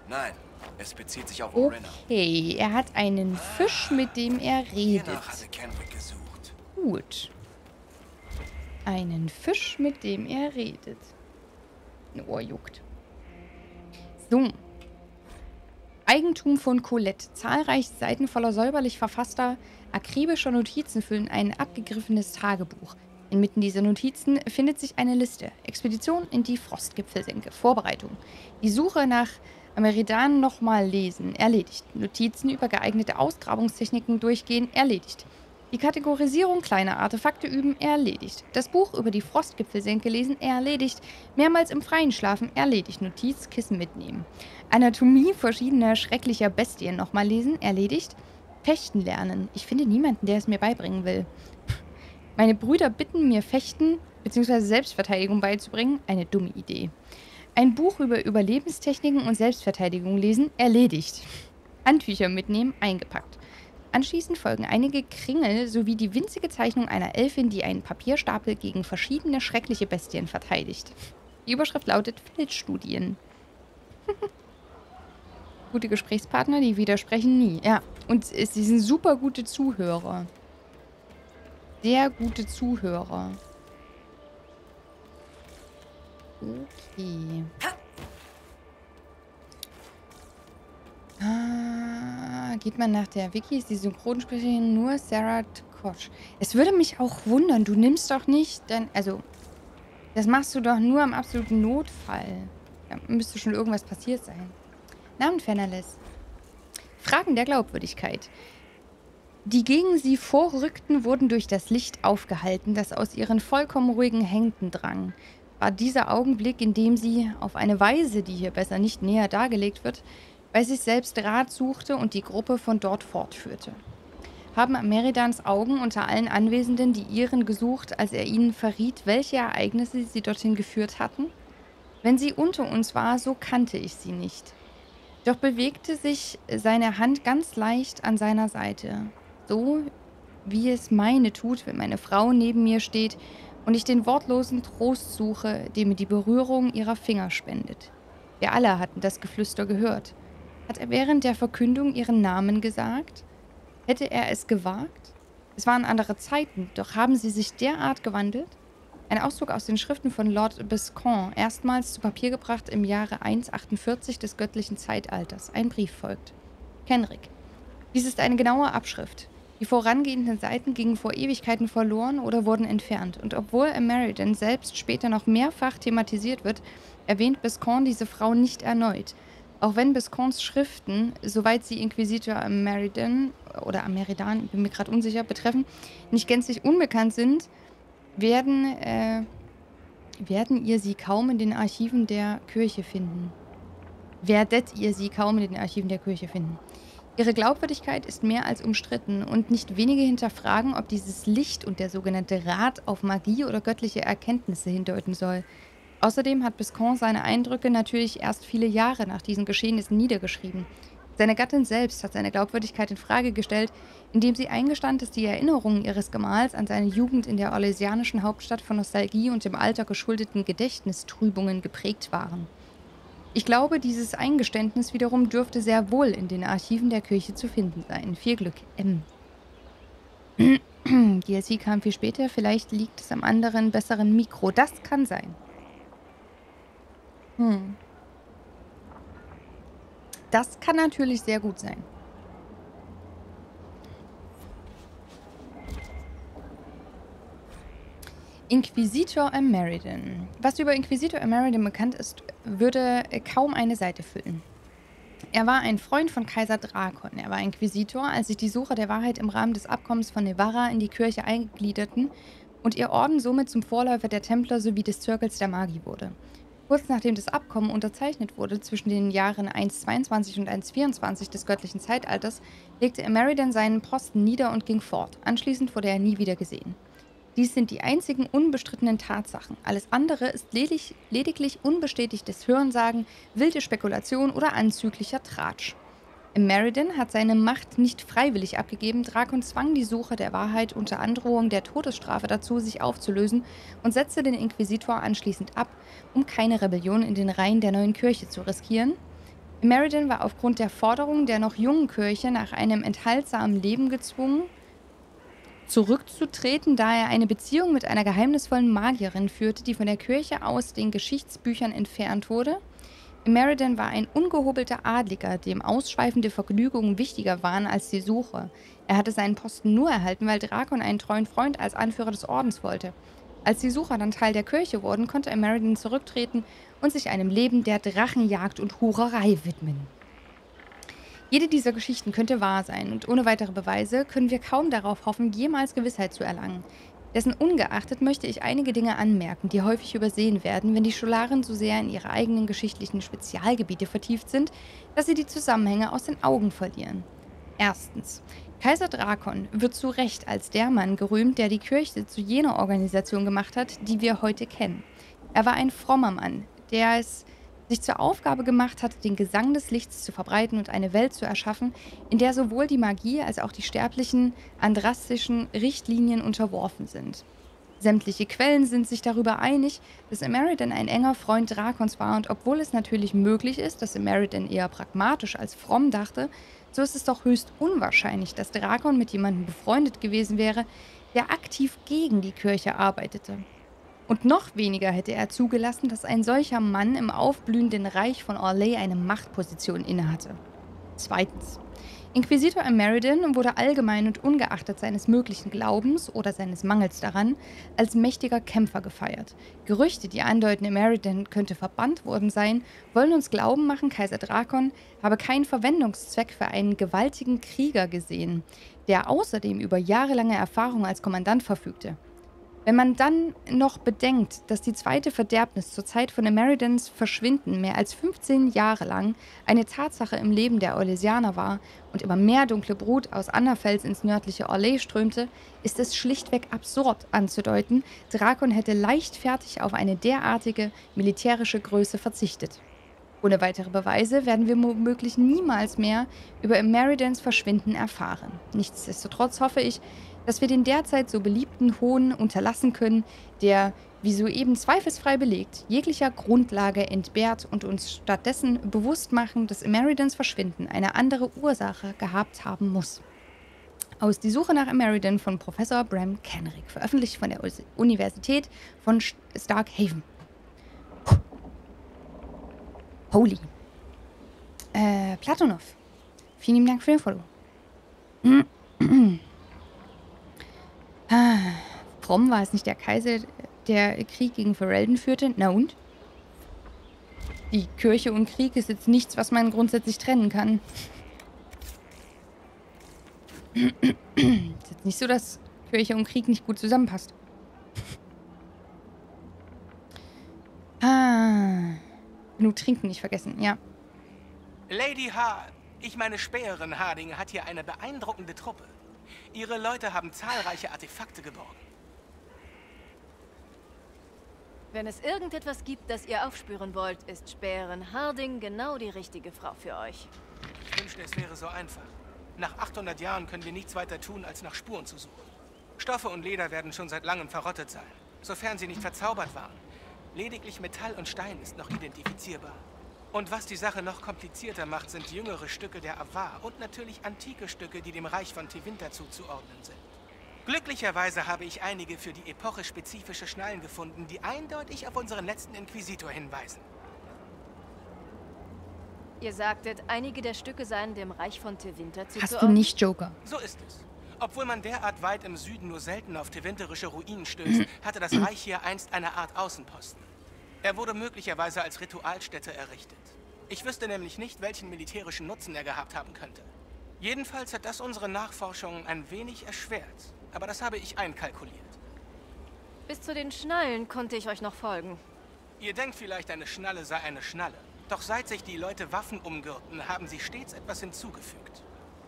Nein, es bezieht sich auf Orenna. Okay, er hat einen Fisch, mit dem er redet. Gut. Einen Fisch, mit dem er redet. Ein Ohr juckt. So. Eigentum von Colette. Zahlreiche Seiten voller säuberlich verfasster, akribischer Notizen füllen ein abgegriffenes Tagebuch. Inmitten dieser Notizen findet sich eine Liste. Expedition in die Frostgipfelsenke. Vorbereitung. Die Suche nach Meridan nochmal lesen. Erledigt. Notizen über geeignete Ausgrabungstechniken durchgehen. Erledigt. Die Kategorisierung kleiner Artefakte üben, erledigt. Das Buch über die Frostgipfelsenke lesen, erledigt. Mehrmals im Freien schlafen, erledigt. Notizkissen mitnehmen. Anatomie verschiedener schrecklicher Bestien nochmal lesen, erledigt. Fechten lernen. Ich finde niemanden, der es mir beibringen will. Meine Brüder bitten mir Fechten bzw. Selbstverteidigung beizubringen. Eine dumme Idee. Ein Buch über Überlebenstechniken und Selbstverteidigung lesen, erledigt. Handtücher mitnehmen, eingepackt. Anschließend folgen einige Kringel sowie die winzige Zeichnung einer Elfin, die einen Papierstapel gegen verschiedene schreckliche Bestien verteidigt. Die Überschrift lautet Feldstudien. *laughs* gute Gesprächspartner, die widersprechen nie. Ja, und sie sind super gute Zuhörer. Sehr gute Zuhörer. Okay. Ah, geht man nach der Wiki, ist die Synchronsprecherin nur Sarah Koch. Es würde mich auch wundern, du nimmst doch nicht, denn, also, das machst du doch nur im absoluten Notfall. Da müsste schon irgendwas passiert sein. Namen Fennerles. Fragen der Glaubwürdigkeit. Die gegen sie vorrückten, wurden durch das Licht aufgehalten, das aus ihren vollkommen ruhigen Händen drang. War dieser Augenblick, in dem sie, auf eine Weise, die hier besser nicht näher dargelegt wird, bei sich selbst Rat suchte und die Gruppe von dort fortführte. Haben Meridans Augen unter allen Anwesenden die ihren gesucht, als er ihnen verriet, welche Ereignisse sie dorthin geführt hatten? Wenn sie unter uns war, so kannte ich sie nicht. Doch bewegte sich seine Hand ganz leicht an seiner Seite, so wie es meine tut, wenn meine Frau neben mir steht und ich den wortlosen Trost suche, den mir die Berührung ihrer Finger spendet. Wir alle hatten das Geflüster gehört. Hat er während der Verkündung ihren Namen gesagt? Hätte er es gewagt? Es waren andere Zeiten, doch haben sie sich derart gewandelt? Ein Auszug aus den Schriften von Lord Biscon, erstmals zu Papier gebracht im Jahre 148 des göttlichen Zeitalters. Ein Brief folgt. Kenrick. Dies ist eine genaue Abschrift. Die vorangehenden Seiten gingen vor Ewigkeiten verloren oder wurden entfernt. Und obwohl Ameridan selbst später noch mehrfach thematisiert wird, erwähnt Biscon diese Frau nicht erneut. Auch wenn Biscons Schriften, soweit sie Inquisitor Ameridan oder Ameridan, bin mir gerade unsicher, betreffen, nicht gänzlich unbekannt sind, werden, äh, werden ihr sie kaum in den Archiven der Kirche finden. Werdet ihr sie kaum in den Archiven der Kirche finden. Ihre Glaubwürdigkeit ist mehr als umstritten und nicht wenige hinterfragen, ob dieses Licht und der sogenannte Rat auf Magie oder göttliche Erkenntnisse hindeuten soll. Außerdem hat Biscon seine Eindrücke natürlich erst viele Jahre nach diesen Geschehnissen niedergeschrieben. Seine Gattin selbst hat seine Glaubwürdigkeit in Frage gestellt, indem sie eingestand, dass die Erinnerungen ihres Gemahls an seine Jugend in der orlesianischen Hauptstadt von Nostalgie und dem Alter geschuldeten Gedächtnistrübungen geprägt waren. Ich glaube, dieses Eingeständnis wiederum dürfte sehr wohl in den Archiven der Kirche zu finden sein. Viel Glück, M. *clears throat* DLC kam viel später, vielleicht liegt es am anderen, besseren Mikro. Das kann sein. Hm. Das kann natürlich sehr gut sein. Inquisitor Ameridan. Was über Inquisitor Ameridan bekannt ist, würde kaum eine Seite füllen. Er war ein Freund von Kaiser Drakon. Er war Inquisitor, als sich die Sucher der Wahrheit im Rahmen des Abkommens von Nevarra in die Kirche eingliederten und ihr Orden somit zum Vorläufer der Templer sowie des Zirkels der Magie wurde. Kurz nachdem das Abkommen unterzeichnet wurde zwischen den Jahren 1.22 und 1.24 des göttlichen Zeitalters, legte Ameridan seinen Posten nieder und ging fort. Anschließend wurde er nie wieder gesehen. Dies sind die einzigen unbestrittenen Tatsachen. Alles andere ist ledig lediglich unbestätigtes Hörensagen, wilde Spekulation oder anzüglicher Tratsch. Meriden hat seine Macht nicht freiwillig abgegeben. Drakon zwang die Suche der Wahrheit unter Androhung der Todesstrafe dazu, sich aufzulösen und setzte den Inquisitor anschließend ab, um keine Rebellion in den Reihen der neuen Kirche zu riskieren. Meriden war aufgrund der Forderungen der noch jungen Kirche nach einem enthaltsamen Leben gezwungen, zurückzutreten, da er eine Beziehung mit einer geheimnisvollen Magierin führte, die von der Kirche aus den Geschichtsbüchern entfernt wurde – Meriden war ein ungehobelter Adliger, dem ausschweifende Vergnügungen wichtiger waren als die Suche. Er hatte seinen Posten nur erhalten, weil Drakon einen treuen Freund als Anführer des Ordens wollte. Als die Sucher dann Teil der Kirche wurden, konnte Meriden zurücktreten und sich einem Leben der Drachenjagd und Hurerei widmen. Jede dieser Geschichten könnte wahr sein und ohne weitere Beweise können wir kaum darauf hoffen, jemals Gewissheit zu erlangen. Dessen ungeachtet möchte ich einige Dinge anmerken, die häufig übersehen werden, wenn die Scholaren so sehr in ihre eigenen geschichtlichen Spezialgebiete vertieft sind, dass sie die Zusammenhänge aus den Augen verlieren. Erstens. Kaiser Drakon wird zu Recht als der Mann gerühmt, der die Kirche zu jener Organisation gemacht hat, die wir heute kennen. Er war ein frommer Mann, der es sich zur Aufgabe gemacht hat, den Gesang des Lichts zu verbreiten und eine Welt zu erschaffen, in der sowohl die Magie als auch die sterblichen andrastischen Richtlinien unterworfen sind. Sämtliche Quellen sind sich darüber einig, dass Emeridan ein enger Freund Drakons war und obwohl es natürlich möglich ist, dass Emeridan eher pragmatisch als fromm dachte, so ist es doch höchst unwahrscheinlich, dass Drakon mit jemandem befreundet gewesen wäre, der aktiv gegen die Kirche arbeitete. Und noch weniger hätte er zugelassen, dass ein solcher Mann im aufblühenden Reich von Orlais eine Machtposition innehatte. Zweitens. Inquisitor Ameridan wurde allgemein und ungeachtet seines möglichen Glaubens oder seines Mangels daran als mächtiger Kämpfer gefeiert. Gerüchte, die andeuten, Ameridan könnte verbannt worden sein, wollen uns glauben machen, Kaiser Drakon habe keinen Verwendungszweck für einen gewaltigen Krieger gesehen, der außerdem über jahrelange Erfahrung als Kommandant verfügte. Wenn man dann noch bedenkt, dass die zweite Verderbnis zur Zeit von Emeridans Verschwinden mehr als 15 Jahre lang eine Tatsache im Leben der Orlesianer war und immer mehr dunkle Brut aus Annerfels ins nördliche Orlais strömte, ist es schlichtweg absurd anzudeuten, Drakon hätte leichtfertig auf eine derartige militärische Größe verzichtet. Ohne weitere Beweise werden wir womöglich niemals mehr über Emeridans Verschwinden erfahren. Nichtsdestotrotz hoffe ich, dass wir den derzeit so beliebten Hohn unterlassen können, der, wie soeben zweifelsfrei belegt, jeglicher Grundlage entbehrt und uns stattdessen bewusst machen, dass Emeridans Verschwinden eine andere Ursache gehabt haben muss. Aus Die Suche nach Emeridan von Professor Bram Kenrick, veröffentlicht von der Universität von Starkhaven. Holy. Äh, Platonov. Vielen Dank für den Follow. *clears throat* Fromm war es nicht der Kaiser, der Krieg gegen Ferelden führte? Na und? Die Kirche und Krieg ist jetzt nichts, was man grundsätzlich trennen kann. ist jetzt nicht so, dass Kirche und Krieg nicht gut zusammenpasst. Ah. Genug trinken nicht vergessen, ja. Lady H., ich meine Späherin Harding, hat hier eine beeindruckende Truppe. Ihre Leute haben zahlreiche Artefakte geborgen. Wenn es irgendetwas gibt, das ihr aufspüren wollt, ist Späherin Harding genau die richtige Frau für euch. Ich wünschte, es wäre so einfach. Nach 800 Jahren können wir nichts weiter tun, als nach Spuren zu suchen. Stoffe und Leder werden schon seit langem verrottet sein, sofern sie nicht verzaubert waren. Lediglich Metall und Stein ist noch identifizierbar. Und was die Sache noch komplizierter macht, sind jüngere Stücke der Avar und natürlich antike Stücke, die dem Reich von Tevinter zuzuordnen sind. Glücklicherweise habe ich einige für die Epoche spezifische Schnallen gefunden, die eindeutig auf unseren letzten Inquisitor hinweisen. Ihr sagtet, einige der Stücke seien dem Reich von Tevinter zuzuordnen? Hast du nicht Joker? So ist es. Obwohl man derart weit im Süden nur selten auf tevinterische Ruinen stößt, *clears throat* hatte das Reich hier einst eine Art Außenposten. Er wurde möglicherweise als Ritualstätte errichtet. Ich wüsste nämlich nicht, welchen militärischen Nutzen er gehabt haben könnte. Jedenfalls hat das unsere Nachforschungen ein wenig erschwert. Aber das habe ich einkalkuliert. Bis zu den Schnallen konnte ich euch noch folgen. Ihr denkt vielleicht, eine Schnalle sei eine Schnalle. Doch seit sich die Leute Waffen umgürten, haben sie stets etwas hinzugefügt.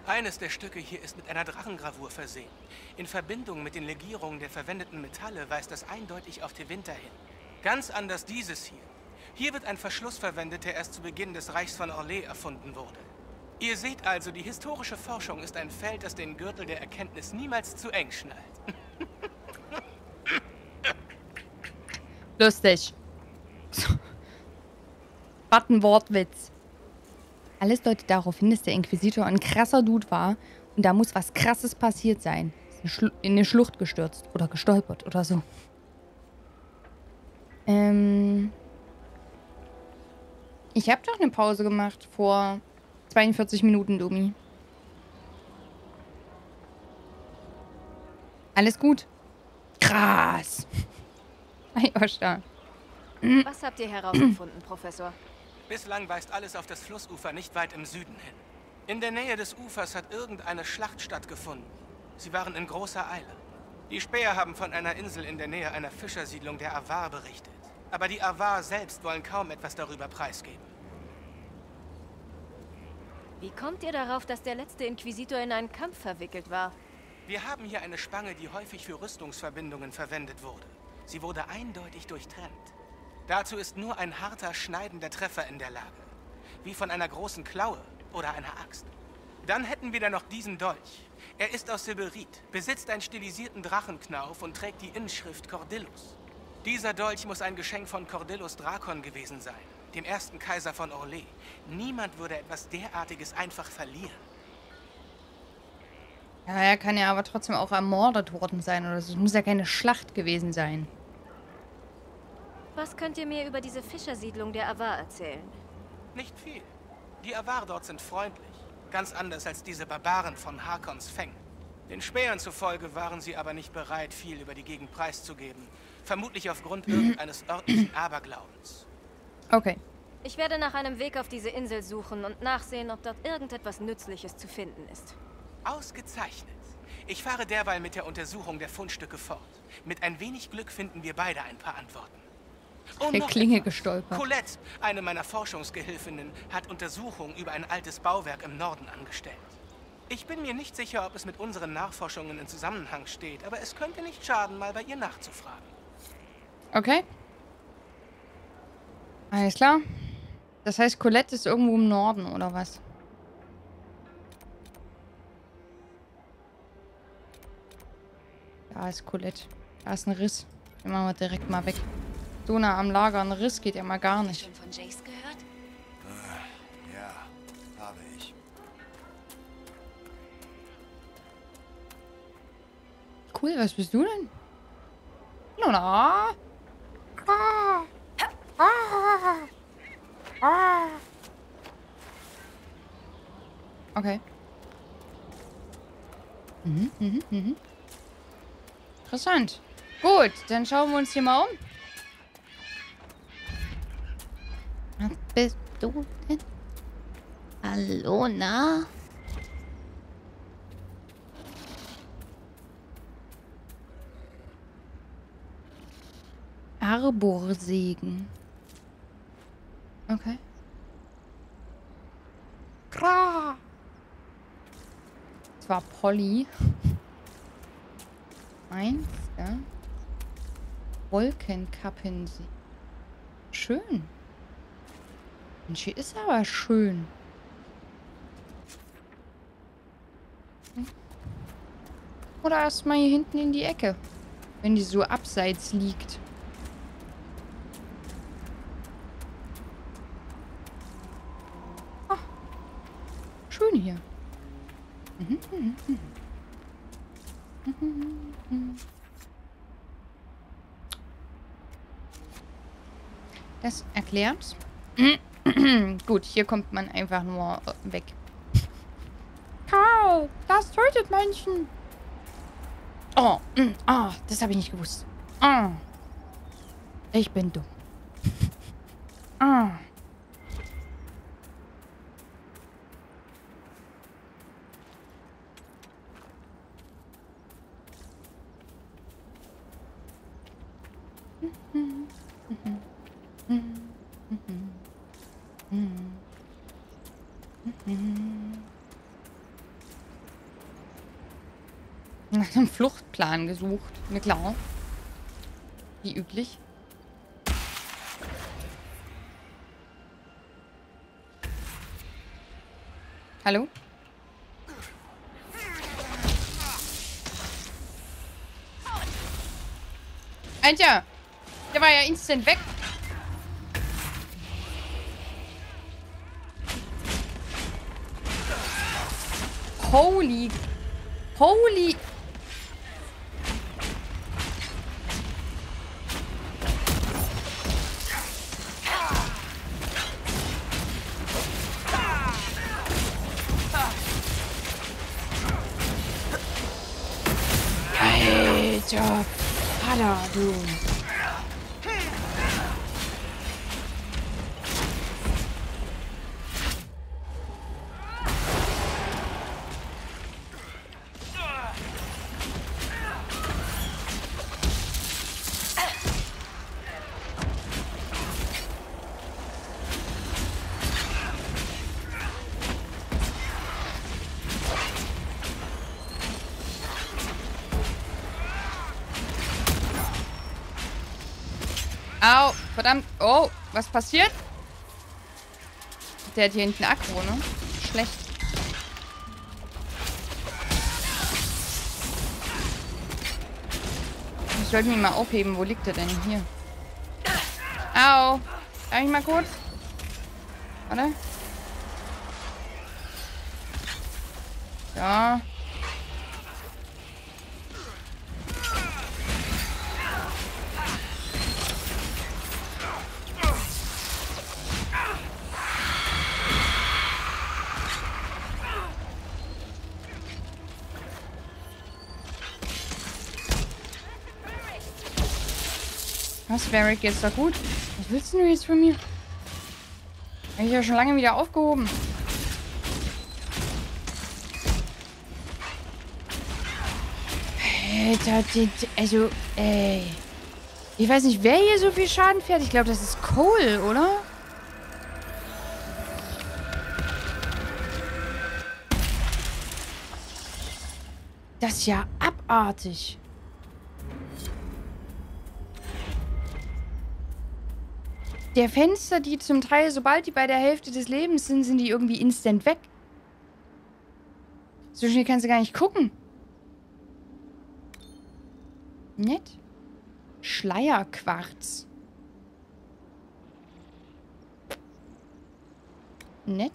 Eines der Stücke hier ist mit einer Drachengravur versehen. In Verbindung mit den Legierungen der verwendeten Metalle weist das eindeutig auf Tevinter hin. Ganz anders dieses hier. Hier wird ein Verschluss verwendet, der erst zu Beginn des Reichs von Orlais erfunden wurde. Ihr seht also, die historische Forschung ist ein Feld, das den Gürtel der Erkenntnis niemals zu eng schnallt. *laughs* Lustig. *laughs* Was ein Wortwitz. Alles deutet darauf hin, dass der Inquisitor ein krasser Dude war und da muss was krasses passiert sein. In eine Schlucht gestürzt oder gestolpert oder so. Ähm ich habe doch eine Pause gemacht vor 42 Minuten, Domi. Alles gut. Krass. *laughs* Ayosha. Was habt ihr herausgefunden, *clears throat* Professor? Bislang weist alles auf das Flussufer nicht weit im Süden hin. In der Nähe des Ufers hat irgendeine Schlacht stattgefunden. Sie waren in großer Eile. Die Späher haben von einer Insel in der Nähe einer Fischersiedlung der Avar berichtet. Aber die Avar selbst wollen kaum etwas darüber preisgeben. Wie kommt ihr darauf, dass der letzte Inquisitor in einen Kampf verwickelt war? Wir haben hier eine Spange, die häufig für Rüstungsverbindungen verwendet wurde. Sie wurde eindeutig durchtrennt. Dazu ist nur ein harter, schneidender Treffer in der Lage. Wie von einer großen Klaue oder einer Axt. Dann hätten wir da noch diesen Dolch. Er ist aus Siberit, besitzt einen stilisierten Drachenknauf und trägt die Inschrift Cordillus. Dieser Dolch muss ein Geschenk von Cordillus Drakon gewesen sein, dem ersten Kaiser von Orlais. Niemand würde etwas derartiges einfach verlieren. Ja, er kann ja aber trotzdem auch ermordet worden sein oder so. Es muss ja keine Schlacht gewesen sein. Was könnt ihr mir über diese Fischersiedlung der Avar erzählen? Nicht viel. Die Avar dort sind freundlich. Ganz anders als diese Barbaren von Harkons Feng. Den Spähern zufolge waren sie aber nicht bereit, viel über die Gegend preiszugeben. Vermutlich aufgrund irgendeines örtlichen *clears throat* Aberglaubens. Okay. Ich werde nach einem Weg auf diese Insel suchen und nachsehen, ob dort irgendetwas Nützliches zu finden ist. Ausgezeichnet. Ich fahre derweil mit der Untersuchung der Fundstücke fort. Mit ein wenig Glück finden wir beide ein paar Antworten. Der Klinge gestolpert. Colette, eine meiner Forschungsgehilfinnen, hat Untersuchungen über ein altes Bauwerk im Norden angestellt. Ich bin mir nicht sicher, ob es mit unseren Nachforschungen in Zusammenhang steht, aber es könnte nicht schaden, mal bei ihr nachzufragen. Okay. Alles klar. Das heißt, Colette ist irgendwo im Norden, oder was? Da ist Colette. Da ist ein Riss. Den machen wir direkt mal weg. So nah am Lager, ein Riss geht ja mal gar nicht. Schon von Jace gehört? Cool, was bist du denn? Luna? Ah. Ah. Ah. Okay. Mhm, mhm, mhm. Interessant. Gut, dann schauen wir uns hier mal um. Was bist du denn? Hallo, na? Arborsägen. Okay. Kra. Das war Polly. Eins, ja. Wolkenkappensee. Schön. Mensch, hier ist aber schön. Oder erstmal hier hinten in die Ecke. Wenn die so abseits liegt. Schön hier. Das erklärt. *clears throat* Gut, hier kommt man einfach nur äh, weg. Karl, das tötet Menschen. Oh, mm, oh das habe ich nicht gewusst. Oh. Ich bin dumm. *laughs* Oh. Einem Fluchtplan gesucht. Na klar. Wie üblich. Hallo? Alter! Der war ja instant weg. Holy. Holy. Vater, Oh, was passiert? Der hat hier hinten Akro, ne? Schlecht. Ich sollte mich mal aufheben. Wo liegt er denn? Hier. Au. Darf ich mal kurz? Warte. Varric, geht's doch gut? Was willst du jetzt von mir? Hab ich ja schon lange wieder aufgehoben. Also, ey. Ich weiß nicht, wer hier so viel Schaden fährt. Ich glaube, das ist Cole, oder? Das ist ja abartig. Der Fenster, die zum Teil, sobald die bei der Hälfte des Lebens sind, sind die irgendwie instant weg. So schnell kannst du gar nicht gucken. Nett. Schleierquarz. Nett.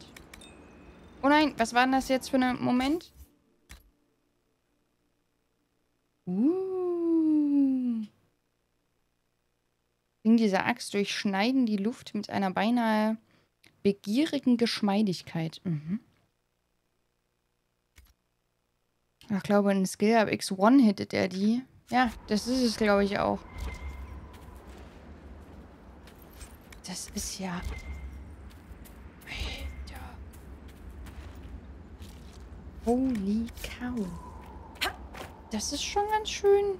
Oh nein, was war denn das jetzt für ein Moment? Uh. Dieser Axt durchschneiden die Luft mit einer beinahe begierigen Geschmeidigkeit. Mhm. Ich glaube, in Skill Up X1 hittet er die. Ja, das ist es, glaube ich, auch. Das ist ja... Alter. Holy cow. Das ist schon ganz schön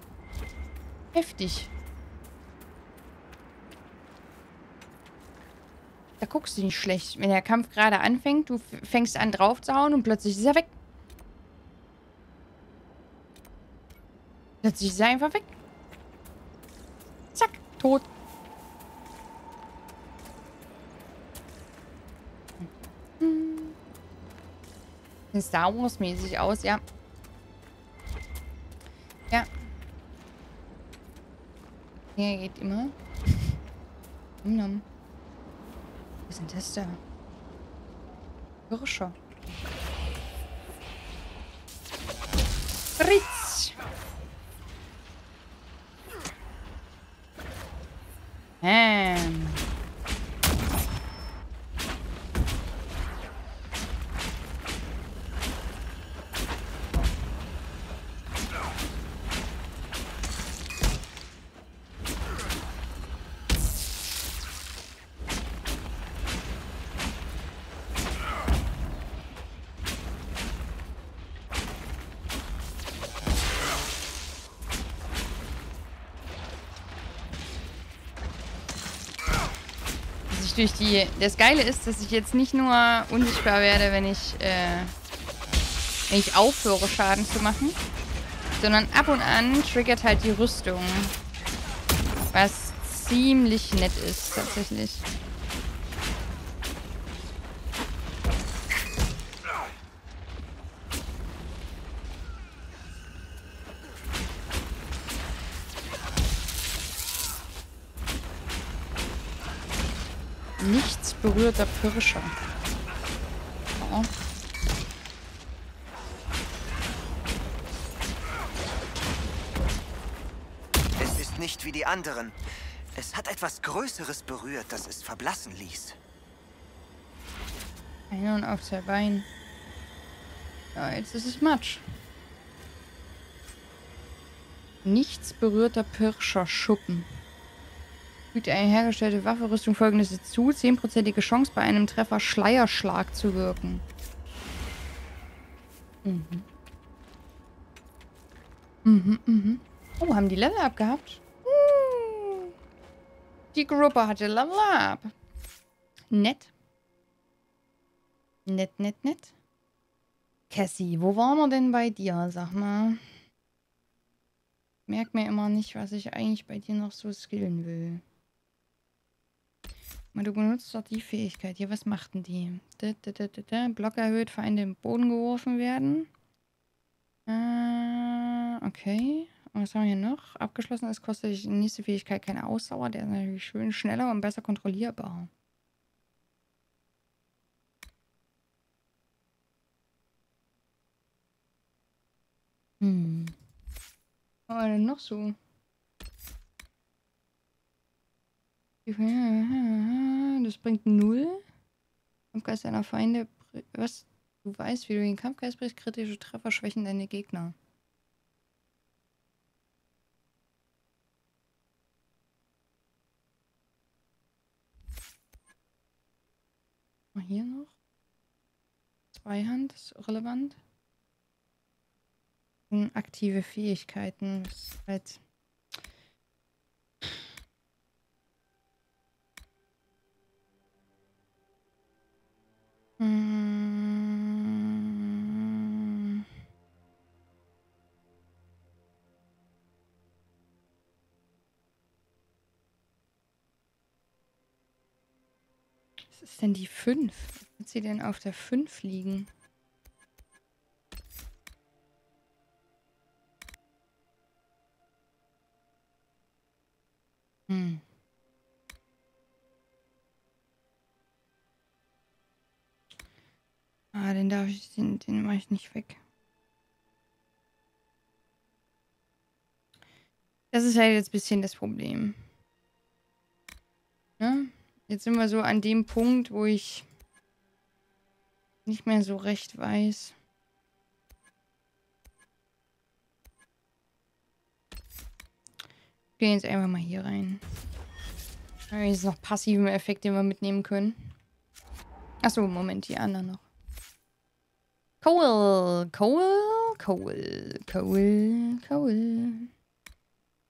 heftig. Da guckst du nicht schlecht. Wenn der Kampf gerade anfängt, du fängst an drauf zu hauen und plötzlich ist er weg. Plötzlich ist er einfach weg. Zack, tot. Hm. Star Wars mäßig aus, ja. Ja. Ja, geht immer. *laughs* Nom. Was denn das da? Hirscher. Fritz! Ähm. Durch die... Das Geile ist, dass ich jetzt nicht nur unsichtbar werde, wenn ich, äh, wenn ich aufhöre, Schaden zu machen, sondern ab und an triggert halt die Rüstung. Was ziemlich nett ist, tatsächlich. Berührter Pirscher. Oh. Es ist nicht wie die anderen. Es hat etwas Größeres berührt, das es verblassen ließ. Ein und auf zwei Bein. Ja, jetzt ist es Matsch. Nichts berührter Pirscher Schuppen. Fügt eine hergestellte Wafferüstung folgendes zu. 10%ige Chance bei einem Treffer Schleierschlag zu wirken. Mhm. Mhm, mhm. Oh, haben die Level Up gehabt? Uh. Die Gruppe hatte Level Up. Nett. Nett, nett, nett. Cassie, wo waren wir denn bei dir? Sag mal. Merk mir immer nicht, was ich eigentlich bei dir noch so skillen will. Du benutzt doch die Fähigkeit. Hier, was macht denn die? Da, da, da. Block erhöht, Feinde im Boden geworfen werden. Äh, okay. Und was haben wir hier noch? Abgeschlossen ist, kostet die nächste Fähigkeit keine Ausdauer. Der ist natürlich schön schneller und besser kontrollierbar. Hm. Was haben wir denn noch so? *laughs* Das bringt null. Kampfgeist deiner Feinde. Was? Du weißt, wie du den Kampfgeist brichst. Kritische Treffer schwächen deine Gegner. Hier noch. Zweihand ist relevant. Aktive Fähigkeiten. Das ist halt Was ist denn die 5? Wird sie denn auf der 5 liegen? Den darf ich, den, den mache ich nicht weg. Das ist halt jetzt ein bisschen das Problem. Ne? Jetzt sind wir so an dem Punkt, wo ich nicht mehr so recht weiß. Ich gehe jetzt einfach mal hier rein. Jetzt noch passiven Effekt, den wir mitnehmen können. Achso, Moment, die anderen noch. Cool, cool, cool, cool, cool.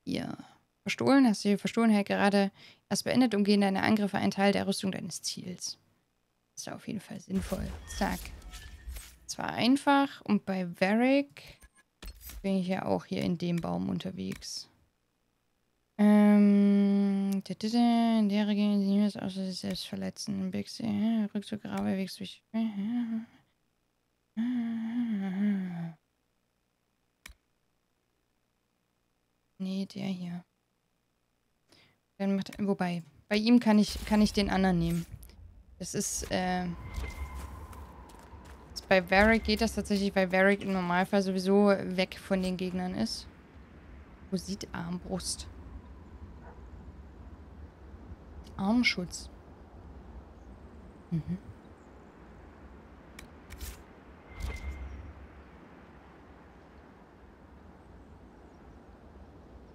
Ja. Verstohlen, hast du die Verstohlenheit gerade erst beendet, umgehen deine Angriffe ein Teil der Rüstung deines Ziels. Ist auf jeden Fall sinnvoll. Zack. Zwar einfach und bei Varric bin ich ja auch hier in dem Baum unterwegs. Ähm, in der Region die es außer sich selbst verletzen. Rückzug, Grabe, Wegs durch. *laughs* Nee, der hier. Dann macht, wobei, bei ihm kann ich, kann ich den anderen nehmen. Das ist, äh... bei Varric geht das tatsächlich, weil Varric im Normalfall sowieso weg von den Gegnern ist. Wo sieht Armbrust? Armschutz. Mhm.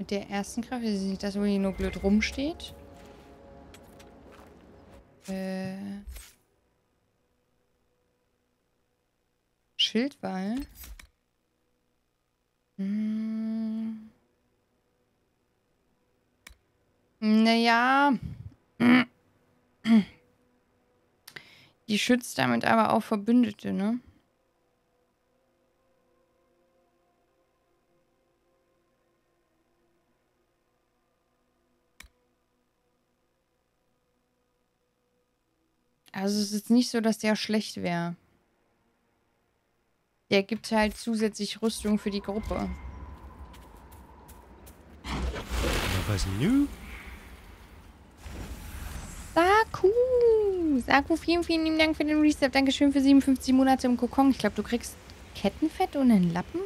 Mit der ersten Kraft. Ist nicht das, wo hier nur blöd rumsteht. Äh. Schildwall. Hm. Naja. Die schützt damit aber auch Verbündete, ne? Also es ist nicht so, dass der schlecht wäre. Der gibt halt zusätzlich Rüstung für die Gruppe. Was new? Saku! Saku, vielen, vielen lieben Dank für den Reset. Dankeschön für 57 Monate im Kokon. Ich glaube, du kriegst Kettenfett und einen Lappen?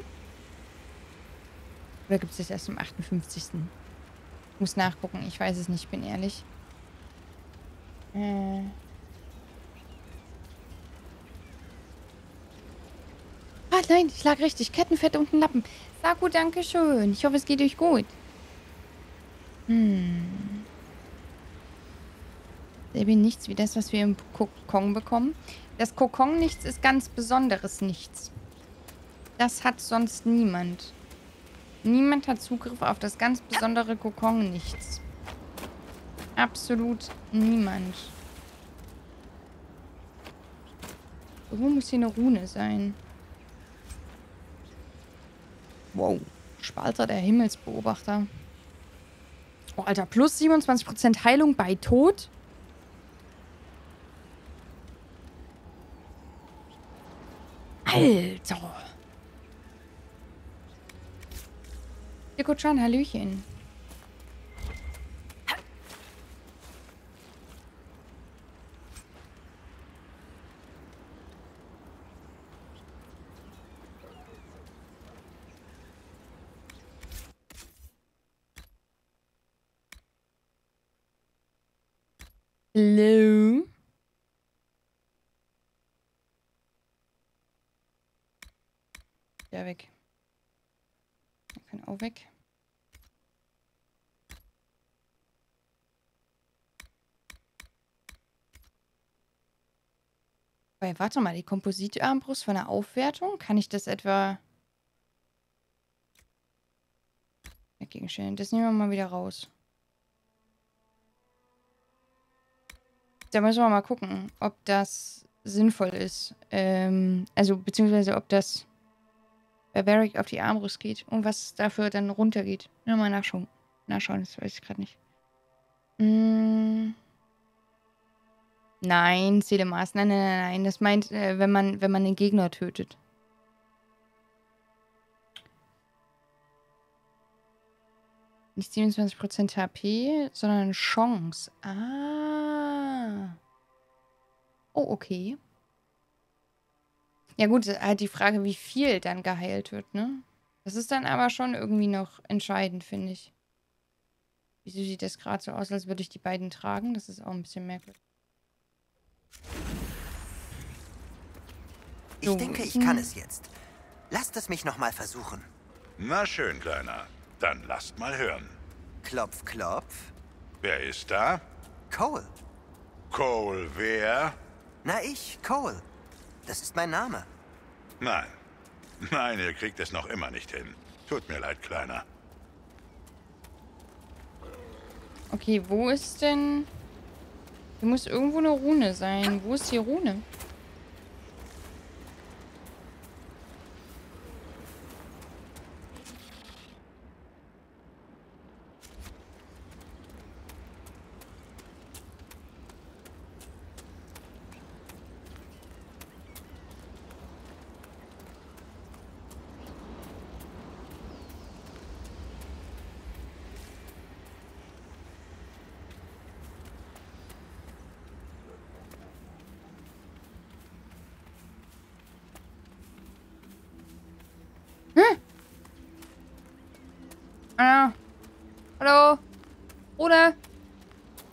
Oder gibt es das erst am 58.? Ich muss nachgucken. Ich weiß es nicht, ich bin ehrlich. Äh... Ah, nein, ich lag richtig. Kettenfett und ein Lappen. Saku, danke schön. Ich hoffe, es geht euch gut. Hm. Selbe nichts wie das, was wir im Kokon bekommen. Das Kokon nichts ist ganz besonderes Nichts. Das hat sonst niemand. Niemand hat Zugriff auf das ganz besondere Kokon nichts. Absolut niemand. Wo muss hier eine Rune sein? Wow. Spalter der Himmelsbeobachter. Oh, Alter. Plus 27% Heilung bei Tod. Alter. Deko-chan, Hallöchen. Hello. Der weg. Der kann auch weg. Weil, warte mal, die Kompositarmbrust von der Aufwertung, kann ich das etwa... Gegenstände, das nehmen wir mal wieder raus. Da müssen wir mal gucken, ob das sinnvoll ist. Ähm, also, beziehungsweise ob das Barbaric auf die Armbrust geht und was dafür dann runtergeht. Nur mal nachschauen. Nachschauen, das weiß ich gerade nicht. Mm. Nein, Celemaß, nein, nein, nein, nein. Das meint, äh, wenn man, wenn man den Gegner tötet. Nicht 27% HP, sondern Chance. Ah. Oh, okay. Ja gut, halt die Frage, wie viel dann geheilt wird, ne? Das ist dann aber schon irgendwie noch entscheidend, finde ich. Wieso sieht das gerade so aus, als würde ich die beiden tragen? Das ist auch ein bisschen merkwürdig. Ich denke, ich kann es jetzt. Lasst es mich nochmal versuchen. Na schön, Kleiner. Dann lasst mal hören. Klopf, klopf. Wer ist da? Cole. Cole wer? Na ich, Cole. Das ist mein Name. Nein. Nein, ihr kriegt es noch immer nicht hin. Tut mir leid, Kleiner. Okay, wo ist denn... Hier muss irgendwo eine Rune sein. Wo ist die Rune? Ah. Hallo? Rune?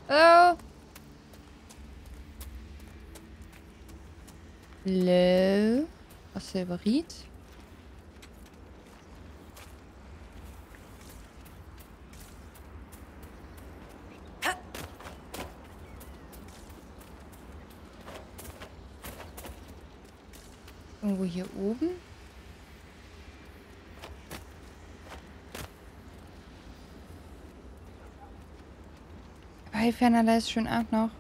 Hallo? Hallo? Was Silberit? Irgendwo hier oben? Hi, Ferner, da ist schön Abend noch.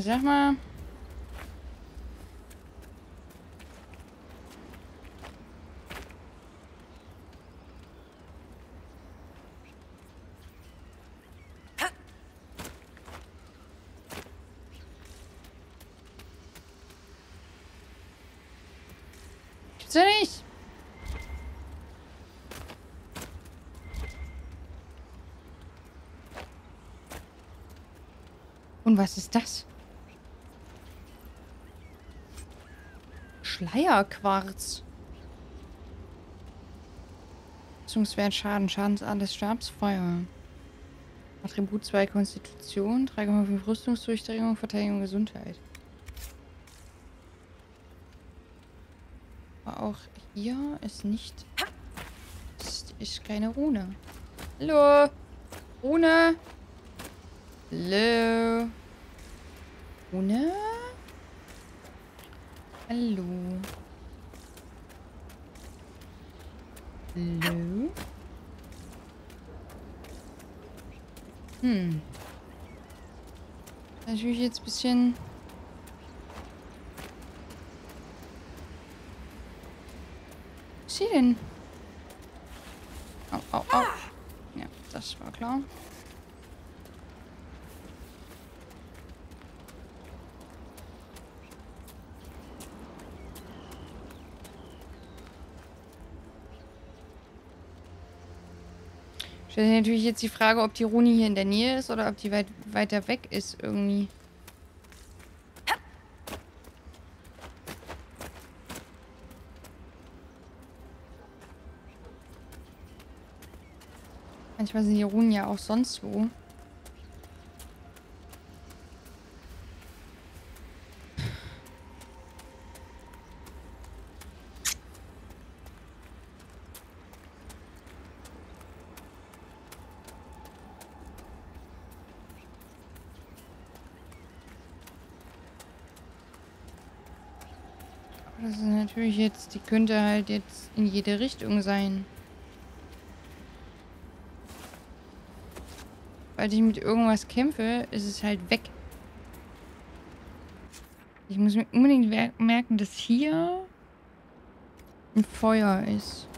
Sag mal. Gibt's nicht. Und was ist das? Schleierquarz. Rüstungswert, Schaden, Schadens alles, Stabsfeuer. Attribut 2 Konstitution, 3,5 Rüstungsdurchdringung, Verteidigung, Gesundheit. Aber auch hier ist nicht... Ist, ist keine Rune. Hallo? Rune? Hallo? Rune? Hallo? Hm. Natürlich jetzt ein bisschen... Was ist sie denn? Au, au, au. Ja, das war klar. Stellt sich natürlich jetzt die Frage, ob die Runi hier in der Nähe ist oder ob die weit weiter weg ist irgendwie. Manchmal sind die Runen ja auch sonst wo. Das ist natürlich jetzt, die könnte halt jetzt in jede Richtung sein. Weil ich mit irgendwas kämpfe, ist es halt weg. Ich muss mir unbedingt merken, dass hier ein Feuer ist.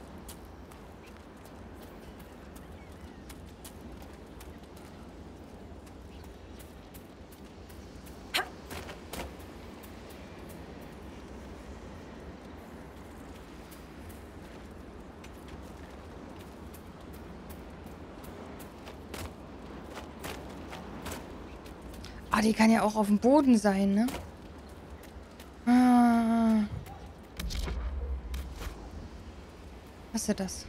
Ah, die kann ja auch auf dem Boden sein, ne? Ah. Was ist das?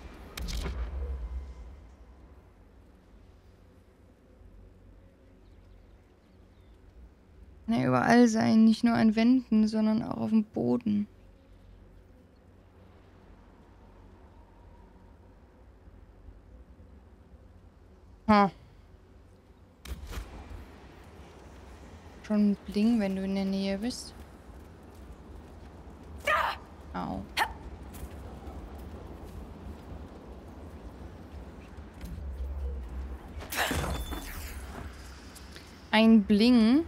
Kann ja überall sein, nicht nur an Wänden, sondern auch auf dem Boden. Huh. Schon Bling, wenn du in der Nähe bist. Au. Ein Bling.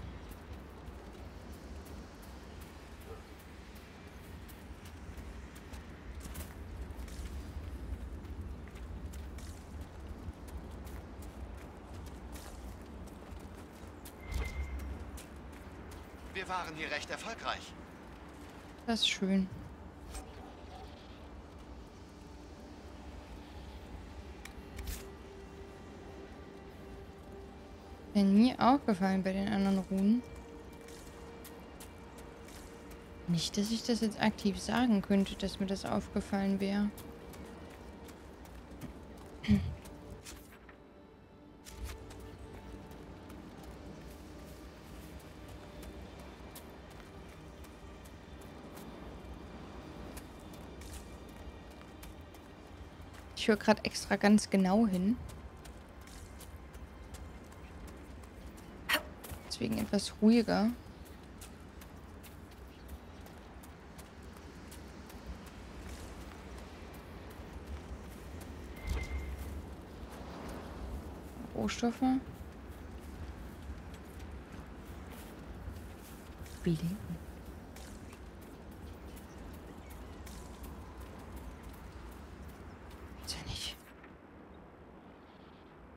Waren hier recht erfolgreich. Das ist schön. Mir nie aufgefallen bei den anderen Runen. Nicht, dass ich das jetzt aktiv sagen könnte, dass mir das aufgefallen wäre. Ich höre gerade extra ganz genau hin. Deswegen etwas ruhiger. Rohstoffe. Blinken.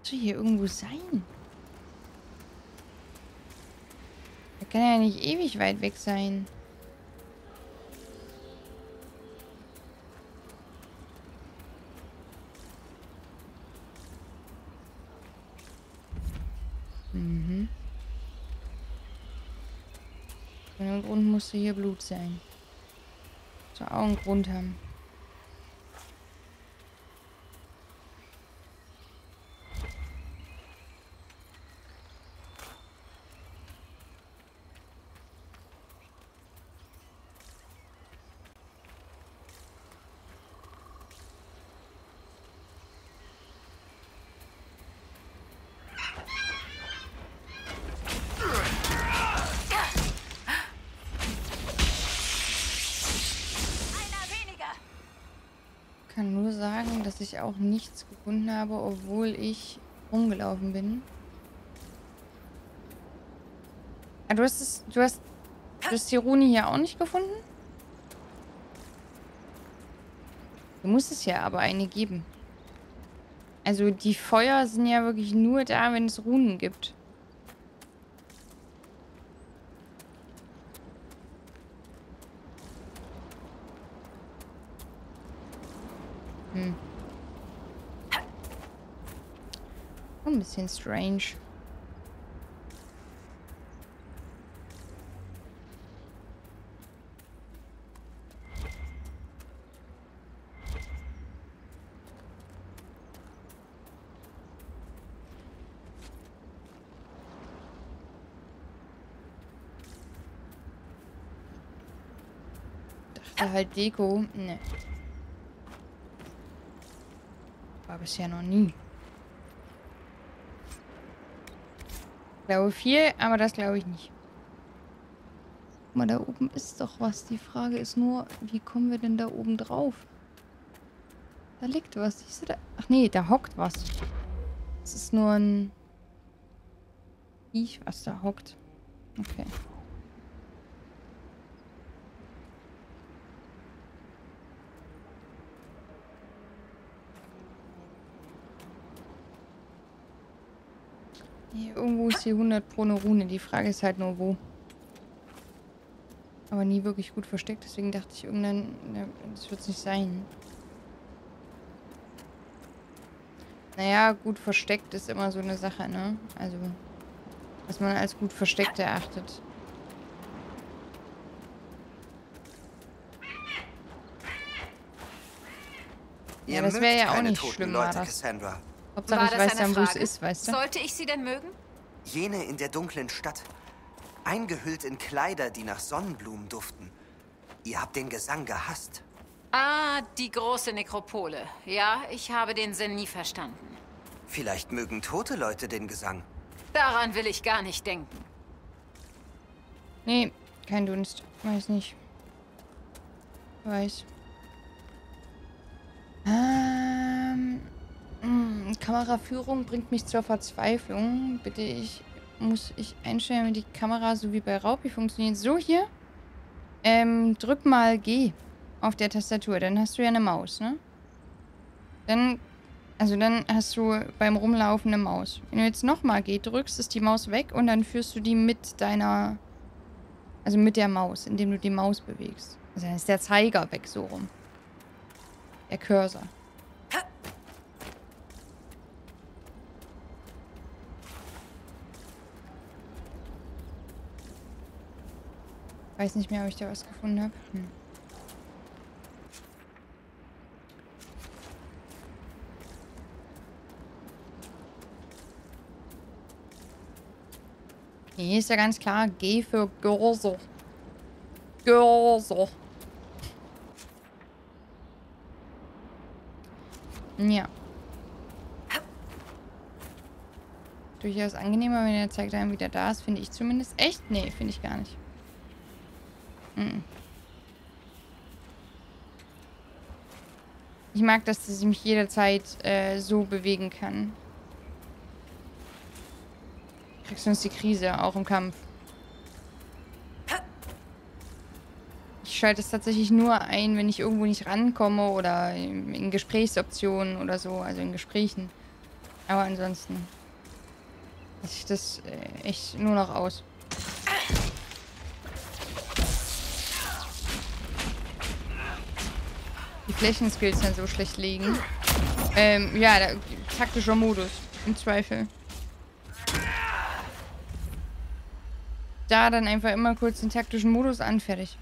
Muss hier irgendwo sein? Er kann ja nicht ewig weit weg sein. Mhm. Aus Grund musste hier Blut sein. Soll auch einen Grund haben. Dass ich auch nichts gefunden habe, obwohl ich rumgelaufen bin. Ah, du hast es, du hast, du hast die Rune hier auch nicht gefunden? Du musst es ja aber eine geben. Also die Feuer sind ja wirklich nur da, wenn es Runen gibt. Hm. Ein bisschen strange. Dachte halt Deko. Ne. War bisher noch nie. Ich glaube viel, aber das glaube ich nicht. Guck mal, da oben ist doch was. Die Frage ist nur, wie kommen wir denn da oben drauf? Da liegt was. Siehst du da? Ach nee, da hockt was. Das ist nur ein... Ich, was da hockt. Okay. Hier irgendwo ist hier 100 pro eine Rune. Die Frage ist halt nur wo. Aber nie wirklich gut versteckt. Deswegen dachte ich irgendwann, das wird es nicht sein. Naja, gut versteckt ist immer so eine Sache, ne? Also, was man als gut versteckt erachtet. Ja, das wäre ja auch nicht schlimm, war das. Cassandra. Hauptsache, ich weiß dann, wo es ist, weißt du? Sollte ich sie denn mögen? Jene in der dunklen Stadt. Eingehüllt in Kleider, die nach Sonnenblumen duften. Ihr habt den Gesang gehasst. Ah, die große Nekropole. Ja, ich habe den Sinn nie verstanden. Vielleicht mögen tote Leute den Gesang. Daran will ich gar nicht denken. Nee, kein Dunst. Weiß nicht. Weiß. Ähm... Kameraführung bringt mich zur Verzweiflung. Bitte, ich muss ich einstellen, wie die Kamera so wie bei Raupi funktioniert. So hier. Ähm, drück mal G auf der Tastatur. Dann hast du ja eine Maus, ne? Dann, also dann hast du beim Rumlaufen eine Maus. Wenn du jetzt nochmal G drückst, ist die Maus weg und dann führst du die mit deiner, also mit der Maus, indem du die Maus bewegst. Also dann ist der Zeiger weg, so rum. Der Cursor. Weiß nicht mehr, ob ich da was gefunden habe. Hm. Hier ist ja ganz klar G für Görser. Görser. Ja. Durchaus angenehmer, wenn der zeigt einem wieder da ist, finde ich zumindest. Echt? Nee, finde ich gar nicht. Mhm. Ich mag, dass sie mich jederzeit äh, so bewegen kann. Kriegst du uns die Krise, auch im Kampf. Ich schalte es tatsächlich nur ein, wenn ich irgendwo nicht rankomme oder in Gesprächsoptionen oder so, also in Gesprächen. Aber ansonsten lasse ich das äh, echt nur noch aus. Die Flächenskills dann so schlecht liegen. Ähm, ja, der, taktischer Modus. Im Zweifel. Da dann einfach immer kurz den taktischen Modus an, fertig.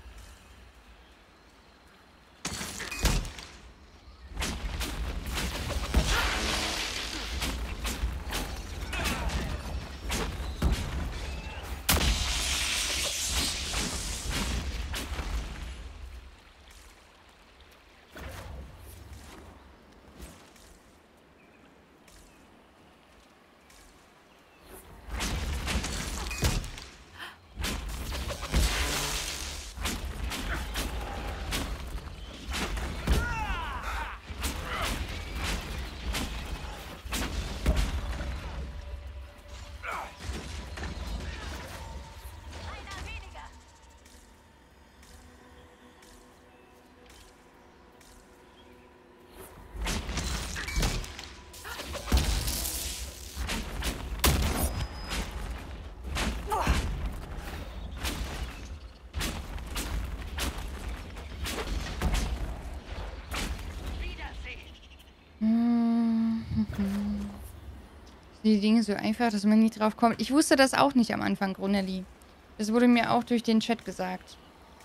Die Dinge so einfach, dass man nicht drauf kommt. Ich wusste das auch nicht am Anfang, Grunelli. Das wurde mir auch durch den Chat gesagt.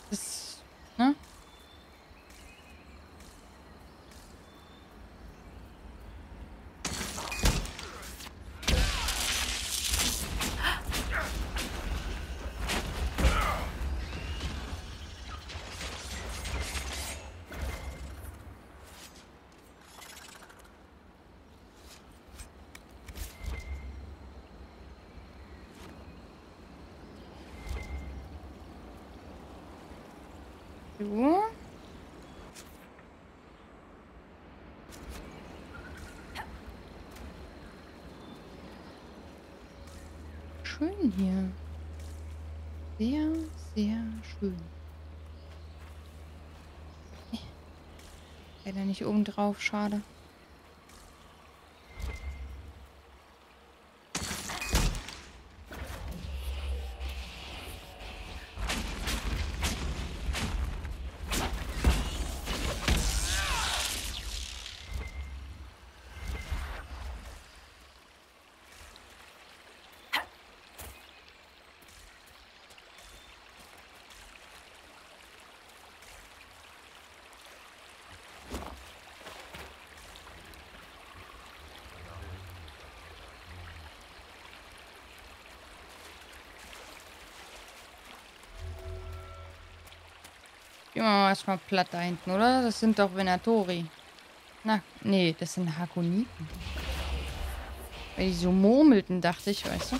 Das, ne? So. Schön hier. Sehr, schön. Leider nicht oben drauf, schade. Erstmal platt da hinten, oder? Das sind doch Venatori. Na, nee, das sind Hakoniten. Weil die so murmelten, dachte ich, weißt du?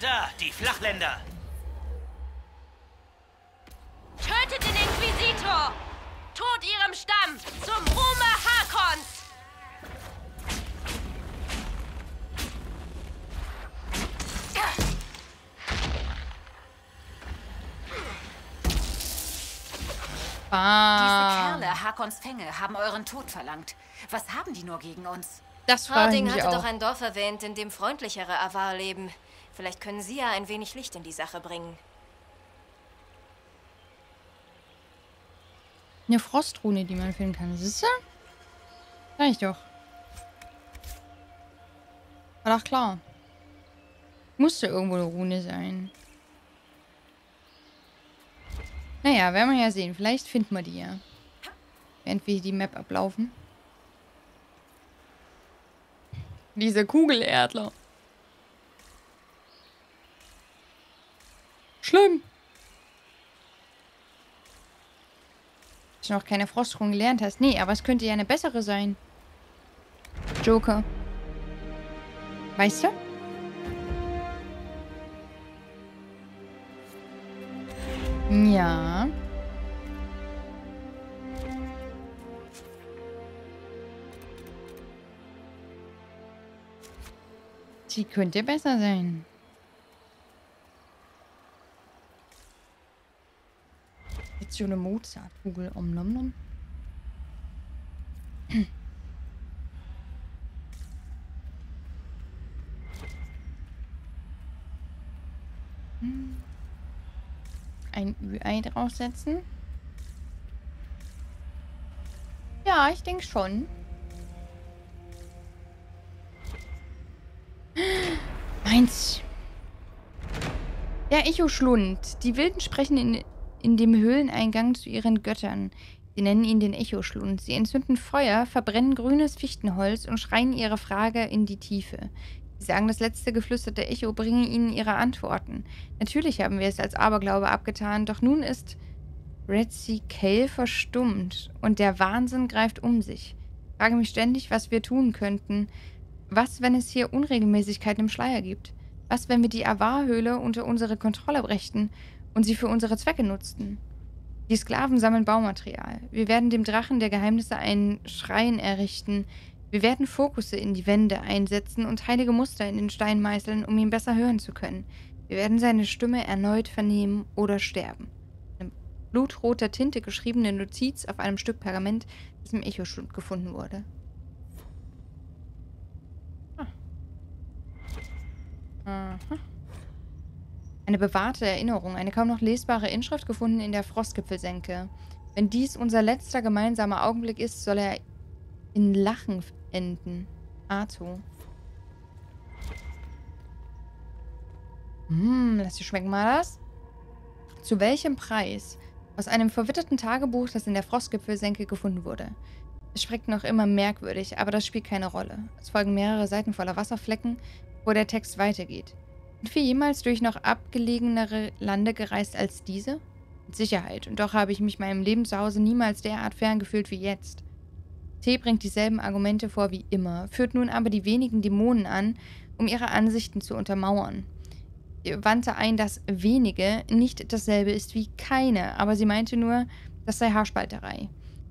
Da, die Flachländer. Hakons Fänge, haben euren Tod verlangt. Was haben die nur gegen uns? Das Harding hatte doch ein Dorf erwähnt, in dem freundlichere Avar leben. Vielleicht können Sie ja ein wenig Licht in die Sache bringen. Eine Frostrune, die man finden kann. Siehst du? Sag ich doch. War doch klar. Musste irgendwo eine Rune sein. Naja, werden wir ja sehen. Vielleicht finden wir die ja. Während wir die Map ablaufen. Diese Kugelerdler. Schlimm. Dass du noch keine Frostrung gelernt hast. Nee, aber es könnte ja eine bessere sein. Joker. Weißt du? Ja. Sie könnte besser sein. Jetzt so eine Mozartkugel om nom nom. Hm. Ein Ü-Ei draufsetzen. Ja, ich denke schon. Meins. Der Echo-Schlund. Die Wilden sprechen in, in dem Höhleneingang zu ihren Göttern. Sie nennen ihn den Echo-Schlund. Sie entzünden Feuer, verbrennen grünes Fichtenholz und schreien ihre Frage in die Tiefe. Sie sagen, das letzte geflüsterte Echo bringe ihnen ihre Antworten. Natürlich haben wir es als Aberglaube abgetan, doch nun ist Red Sea Kale verstummt und der Wahnsinn greift um sich. Ich frage mich ständig, was wir tun könnten. Was, wenn es hier Unregelmäßigkeiten im Schleier gibt? Was, wenn wir die Avar-Höhle unter unsere Kontrolle brächten und sie für unsere Zwecke nutzten? Die Sklaven sammeln Baumaterial. Wir werden dem Drachen der Geheimnisse einen Schrein errichten. Wir werden Fokusse in die Wände einsetzen und heilige Muster in den Stein meißeln, um ihn besser hören zu können. Wir werden seine Stimme erneut vernehmen oder sterben. Eine blutroter Tinte geschriebene Notiz auf einem Stück Pergament, das im Echostund gefunden wurde. Eine Eine bewahrte Erinnerung, eine kaum noch lesbare Inschrift gefunden in der Frostgipfelsenke. Wenn dies unser letzter gemeinsamer Augenblick ist, soll er in Lachen enden. Arto. Hm, lass dir schmecken mal das. Zu welchem Preis? Aus einem verwitterten Tagebuch, das in der Frostgipfelsenke gefunden wurde. Es schmeckt noch immer merkwürdig, aber das spielt keine Rolle. Es folgen mehrere Seiten voller Wasserflecken, wo der Text weitergeht. Sind wir jemals durch noch abgelegenere Lande gereist als diese? Mit Sicherheit. Und doch habe ich mich meinem Leben zu Hause niemals derart ferngefühlt wie jetzt. T bringt dieselben Argumente vor wie immer, führt nun aber die wenigen Dämonen an, um ihre Ansichten zu untermauern wandte ein, dass wenige nicht dasselbe ist wie keine, aber sie meinte nur, das sei Haarspalterei.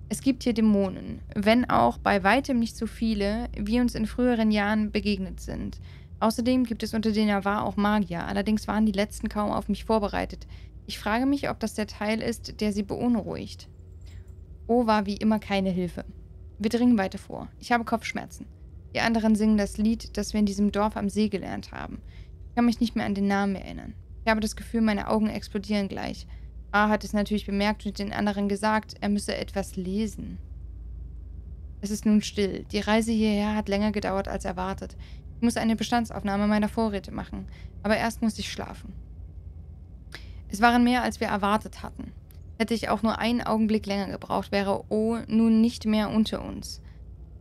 Es gibt hier Dämonen, wenn auch bei weitem nicht so viele, wie uns in früheren Jahren begegnet sind. Außerdem gibt es unter den Navar auch Magier, allerdings waren die letzten kaum auf mich vorbereitet. Ich frage mich, ob das der Teil ist, der sie beunruhigt. O war wie immer keine Hilfe. Wir dringen weiter vor. Ich habe Kopfschmerzen. Die anderen singen das Lied, das wir in diesem Dorf am See gelernt haben. Ich kann mich nicht mehr an den Namen erinnern. Ich habe das Gefühl, meine Augen explodieren gleich. A hat es natürlich bemerkt und den anderen gesagt, er müsse etwas lesen. Es ist nun still. Die Reise hierher hat länger gedauert als erwartet. Ich muss eine Bestandsaufnahme meiner Vorräte machen, aber erst muss ich schlafen. Es waren mehr, als wir erwartet hatten. Hätte ich auch nur einen Augenblick länger gebraucht, wäre O nun nicht mehr unter uns.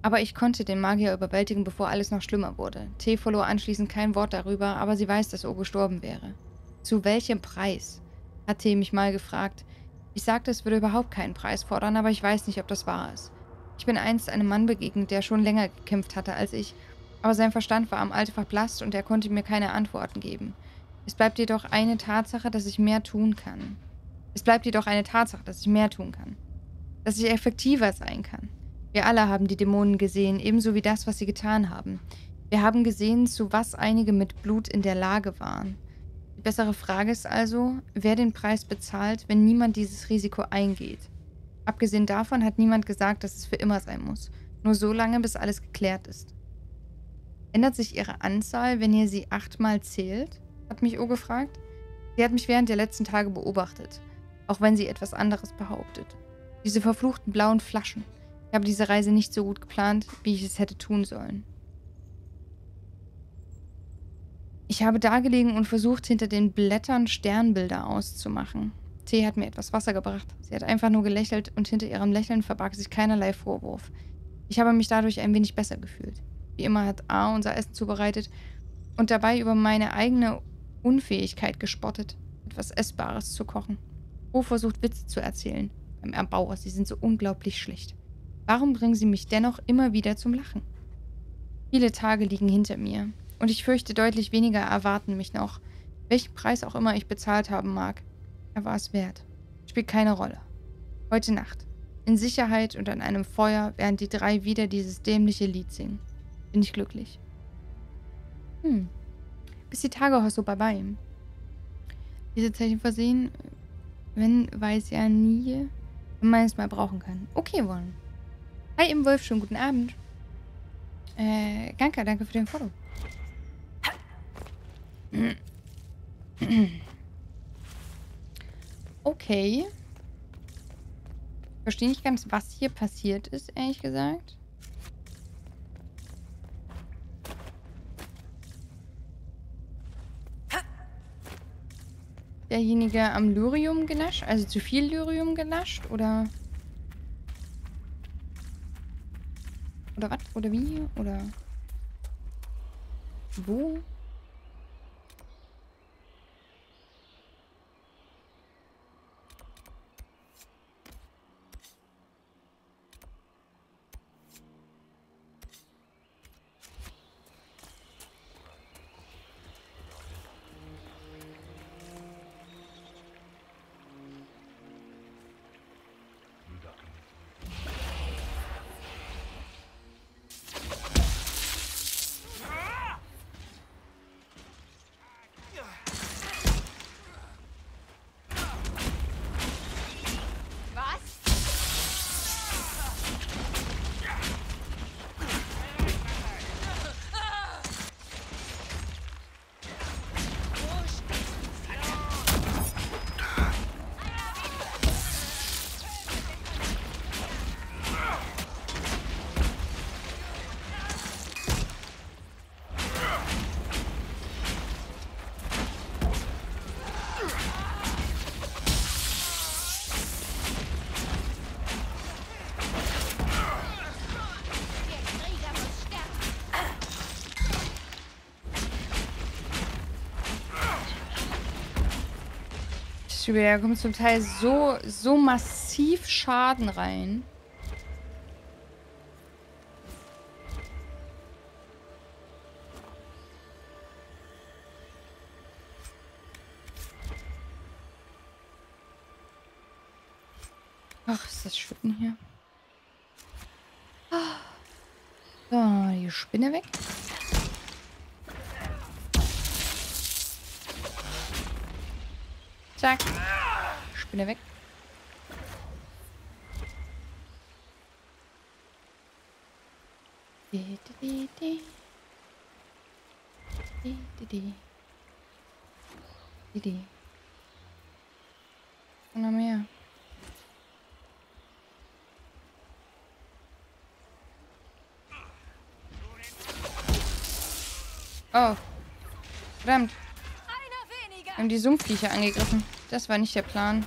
Aber ich konnte den Magier überwältigen, bevor alles noch schlimmer wurde. T verlor anschließend kein Wort darüber, aber sie weiß, dass O gestorben wäre. Zu welchem Preis? hat T mich mal gefragt. Ich sagte, es würde überhaupt keinen Preis fordern, aber ich weiß nicht, ob das wahr ist. Ich bin einst einem Mann begegnet, der schon länger gekämpft hatte als ich, aber sein Verstand war am Alter verblasst und er konnte mir keine Antworten geben. Es bleibt jedoch eine Tatsache, dass ich mehr tun kann. Es bleibt jedoch eine Tatsache, dass ich mehr tun kann. Dass ich effektiver sein kann. Wir alle haben die Dämonen gesehen, ebenso wie das, was sie getan haben. Wir haben gesehen, zu was einige mit Blut in der Lage waren. Die bessere Frage ist also, wer den Preis bezahlt, wenn niemand dieses Risiko eingeht. Abgesehen davon hat niemand gesagt, dass es für immer sein muss. Nur so lange, bis alles geklärt ist. Ändert sich ihre Anzahl, wenn ihr sie achtmal zählt? hat mich O gefragt. Sie hat mich während der letzten Tage beobachtet, auch wenn sie etwas anderes behauptet. Diese verfluchten blauen Flaschen. Ich habe diese Reise nicht so gut geplant, wie ich es hätte tun sollen. Ich habe dagelegen und versucht, hinter den Blättern Sternbilder auszumachen. T hat mir etwas Wasser gebracht. Sie hat einfach nur gelächelt und hinter ihrem Lächeln verbarg sich keinerlei Vorwurf. Ich habe mich dadurch ein wenig besser gefühlt. Wie immer hat A unser Essen zubereitet und dabei über meine eigene Unfähigkeit gespottet, etwas Essbares zu kochen. O versucht Witze zu erzählen beim Erbauer. Sie sind so unglaublich schlecht. Warum bringen sie mich dennoch immer wieder zum Lachen? Viele Tage liegen hinter mir und ich fürchte, deutlich weniger erwarten mich noch. Welchen Preis auch immer ich bezahlt haben mag, er war es wert. Spielt keine Rolle. Heute Nacht. In Sicherheit und an einem Feuer, während die drei wieder dieses dämliche Lied singen. Bin ich glücklich. Hm. Bis die Tage so bei. Diese Zeichen versehen, wenn weiß ja nie, wenn man es mal brauchen kann. Okay, wollen. Hi im Wolf, schönen guten Abend. Äh, Ganka, danke für den Follow. Okay. Verstehe nicht ganz, was hier passiert ist, ehrlich gesagt. Derjenige am Lyrium genascht, also zu viel Lyrium genascht, oder... Oder was? Oder wie? Oder wo? Schwer. Da kommt zum Teil so, so massiv Schaden rein. Ach, ist das schön hier. Ah. So, die Spinne weg. Zack. Spinne weg. Di, di, di, di. Di, di, di. Di, di. Und noch mehr. Oh. Verdammt. Wir haben die Sumpfviecher angegriffen. Das war nicht der Plan.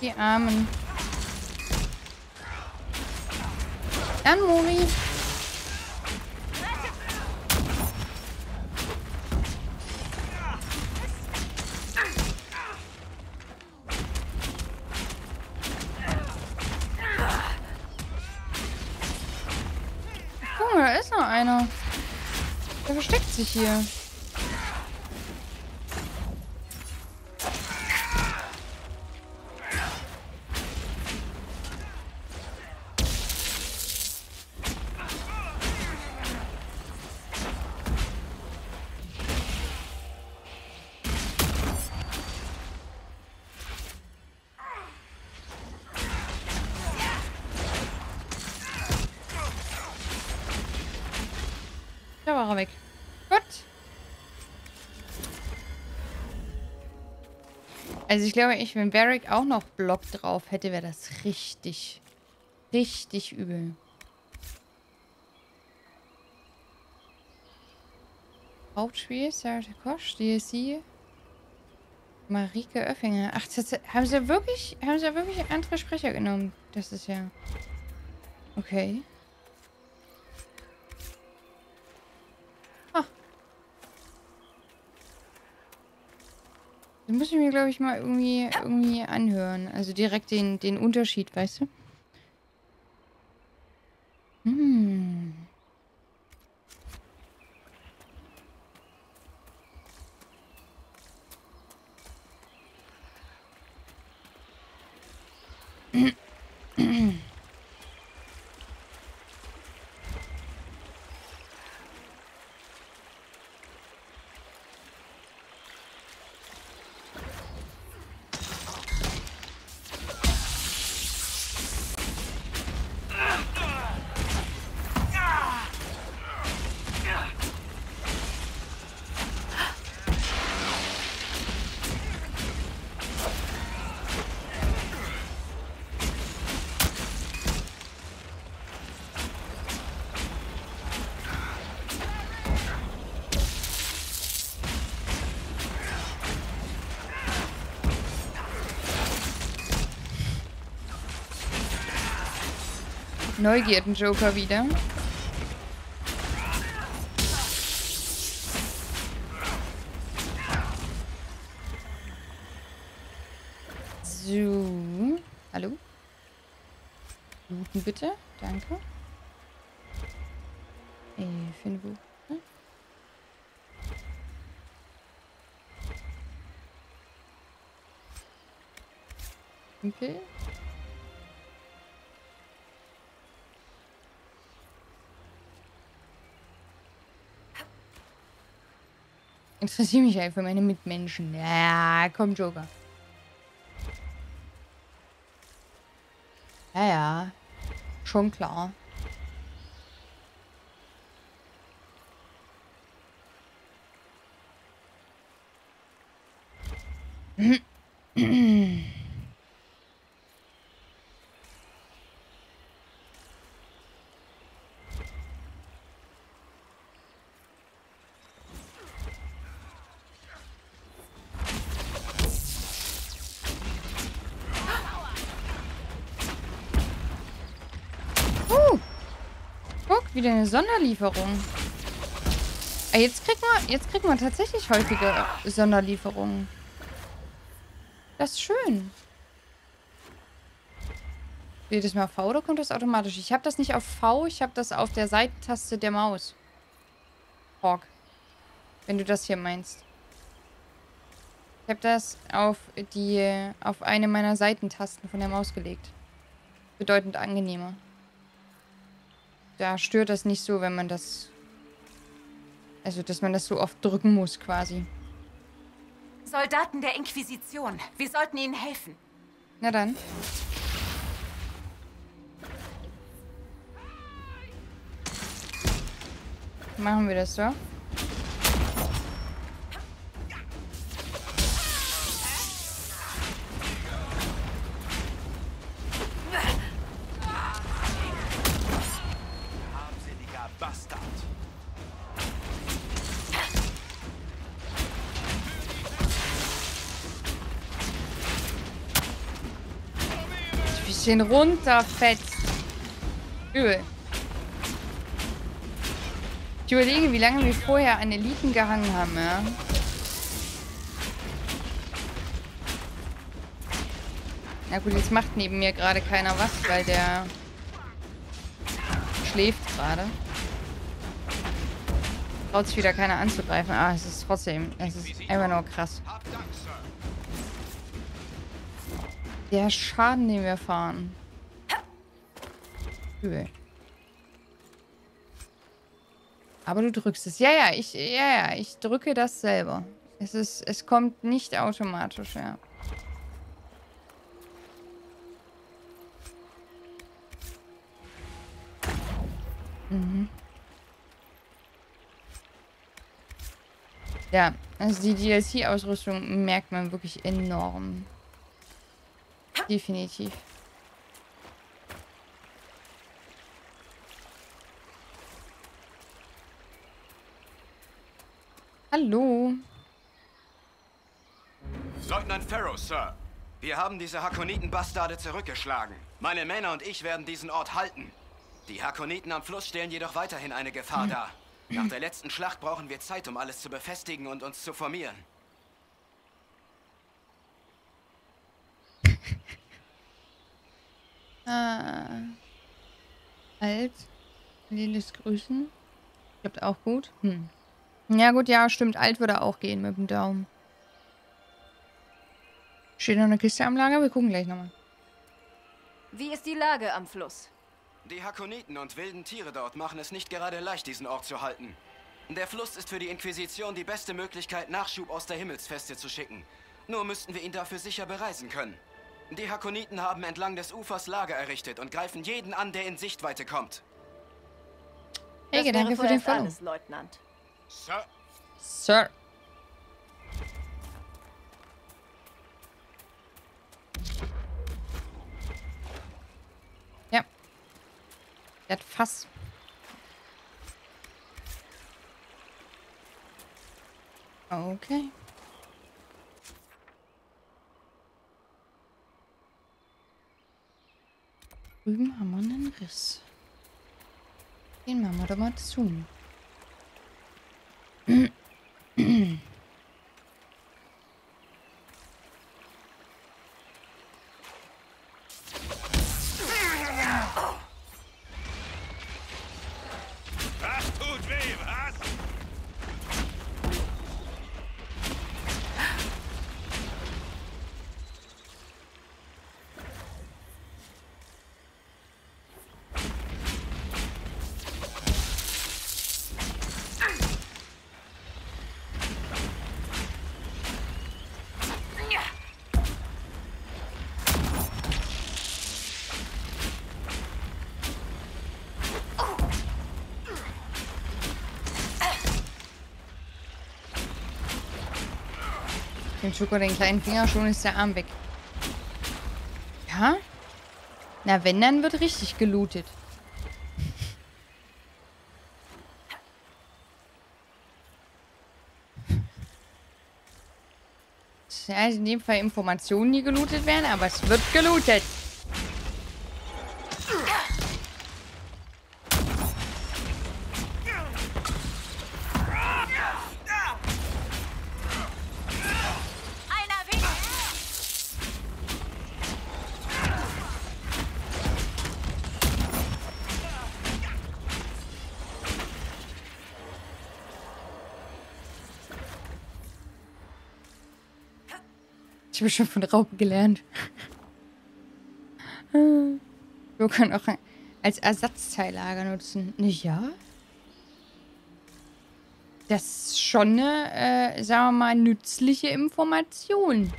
Die Armen. Dann, Mori. Guck mal, da ist noch einer. Der versteckt sich hier. Also ich glaube, ich, wenn Barrick auch noch Block drauf hätte, wäre das richtig, richtig übel. Hauptspiel, Sarah Kosch, DLC, Marike Oeffinger. Ach, das, haben sie wirklich, haben sie wirklich andere Sprecher genommen? Das ist ja... Okay. Ich mir, glaube ich, mal irgendwie, irgendwie anhören. Also direkt den, den Unterschied, weißt du? Neugierden-Joker wieder. So. Hallo? Looten bitte. Danke. Interessiere mich halt für meine Mitmenschen. Ja, komm, Joker. Ja, ja. Schon klar. Wieder eine Sonderlieferung. Ah, Jetzt kriegt man, jetzt kriegt man tatsächlich häufige Sonderlieferungen. Das ist schön. Jedes Mal V oder kommt das automatisch? Ich habe das nicht auf V, ich habe das auf der Seitentaste der Maus. Hawk. Wenn du das hier meinst. Ich habe das auf die auf eine meiner Seitentasten von der Maus gelegt. Bedeutend angenehmer. Da stört das nicht so, wenn man das... Also, dass man das so oft drücken muss, quasi. Soldaten der Inquisition. Wir sollten ihnen helfen. Na dann. Machen wir das so. Bisschen runterfetzt. Übel. Ich überlege, wie lange wir vorher an Eliten gehangen haben, ja. Na gut, jetzt macht neben mir gerade keiner was, weil der schläft gerade. Traut sich wieder keiner anzugreifen. Ah, es ist trotzdem, es ist einfach nur krass. Der Schaden, den wir fahren. Übel. Aber du drückst es. Ja, ja, ich, ja, ja, ich drücke das selber. Es ist, es kommt nicht automatisch, ja. Mhm. Ja, also die DLC-Ausrüstung merkt man wirklich enorm. Definitiv. Hallo. Leutnant Farrow, Sir. Wir haben diese Hakoniten-Bastarde zurückgeschlagen. Meine Männer und ich werden diesen Ort halten. Die Hakoniten am Fluss stellen jedoch weiterhin eine Gefahr *clears throat* dar. Nach der letzten Schlacht brauchen wir Zeit, um alles zu befestigen und uns zu formieren. Ah. Alt. Lilis Grüßen. Klappt auch gut. Hm. Ja gut, ja, stimmt. Alt würde auch gehen mit dem Daumen. Steht noch eine Kiste am Lager? Wir gucken gleich nochmal. Wie ist die Lage am Fluss? Die Hakoniten und wilden Tiere dort machen es nicht gerade leicht, diesen Ort zu halten. Der Fluss ist für die Inquisition die beste Möglichkeit, Nachschub aus der Himmelsfeste zu schicken. Nur müssten wir ihn dafür sicher bereisen können. Die Hakoniten haben entlang des Ufers Lager errichtet und greifen jeden an, der in Sichtweite kommt. Hey, danke für den Follow. alles, Leutnant. Sir. Sir. Ja. Das Fass. Okay. Drüben haben wir einen Riss. Den machen wir doch mal zu. *clears throat* *clears throat* Das tut weh, was? Den Schoko den kleinen Finger, schon ist der Arm weg. Ja? Na, wenn, dann wird richtig gelootet. *laughs* Ja, in dem Fall Informationen, die gelootet werden, aber es wird gelootet. Schon von Raupen gelernt. Wir können auch als Ersatzteillager nutzen. Ja? Das ist schon eine, äh, sagen wir mal, nützliche Information.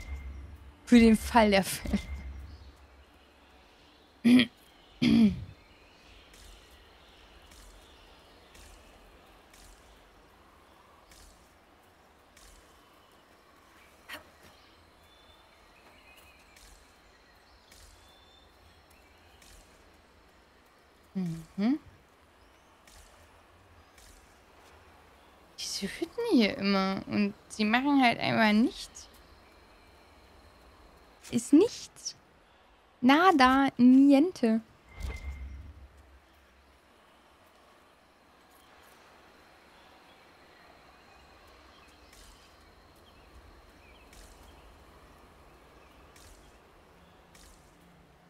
Für den Fall der Fälle. Mhm. Diese Hütten hier immer. Und sie machen halt einfach nichts. Ist nichts. Nada, niente.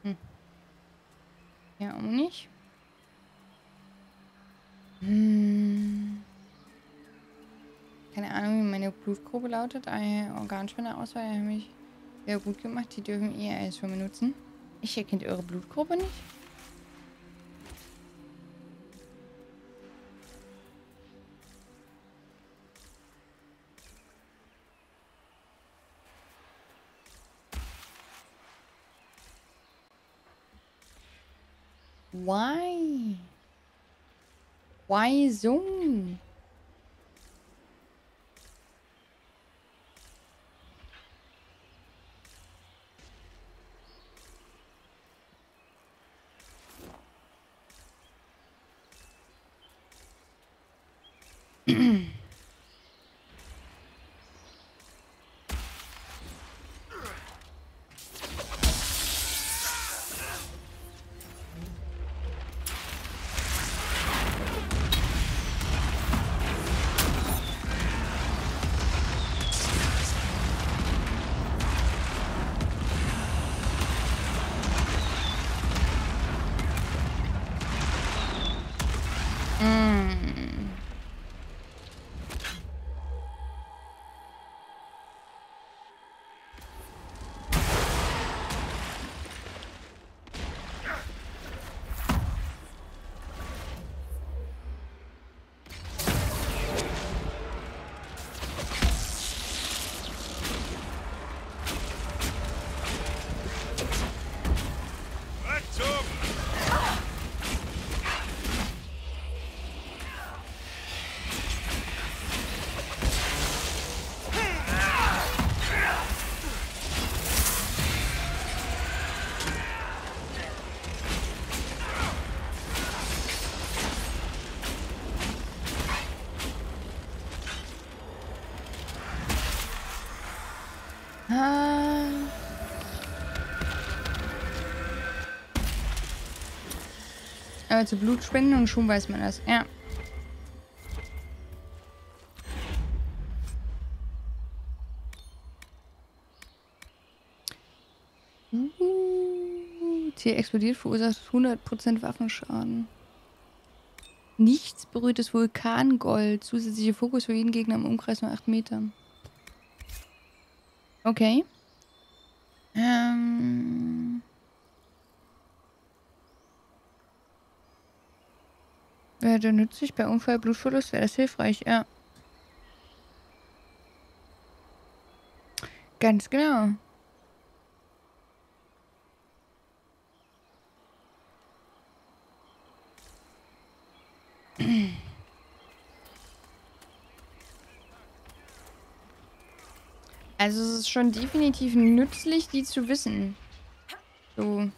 Hm. Ja, auch nicht. Hm. Keine Blutgruppe lautet. Eine Organspendeauswahl habe ich sehr gut gemacht. Die dürfen eher als schon benutzen. Ich erkenne eure Blutgruppe nicht. Why? Why so? Also Blut spenden und schon weiß man das. Ja. Uh, Tier explodiert, verursacht 100% Waffenschaden. Nichts berührtes Vulkangold. Zusätzliche Fokus für jeden Gegner im Umkreis von 8 Metern. Okay. Wäre nützlich bei Unfall, Blutverlust, wäre das hilfreich, ja. Ganz genau. Also es ist schon definitiv nützlich, die zu wissen. So.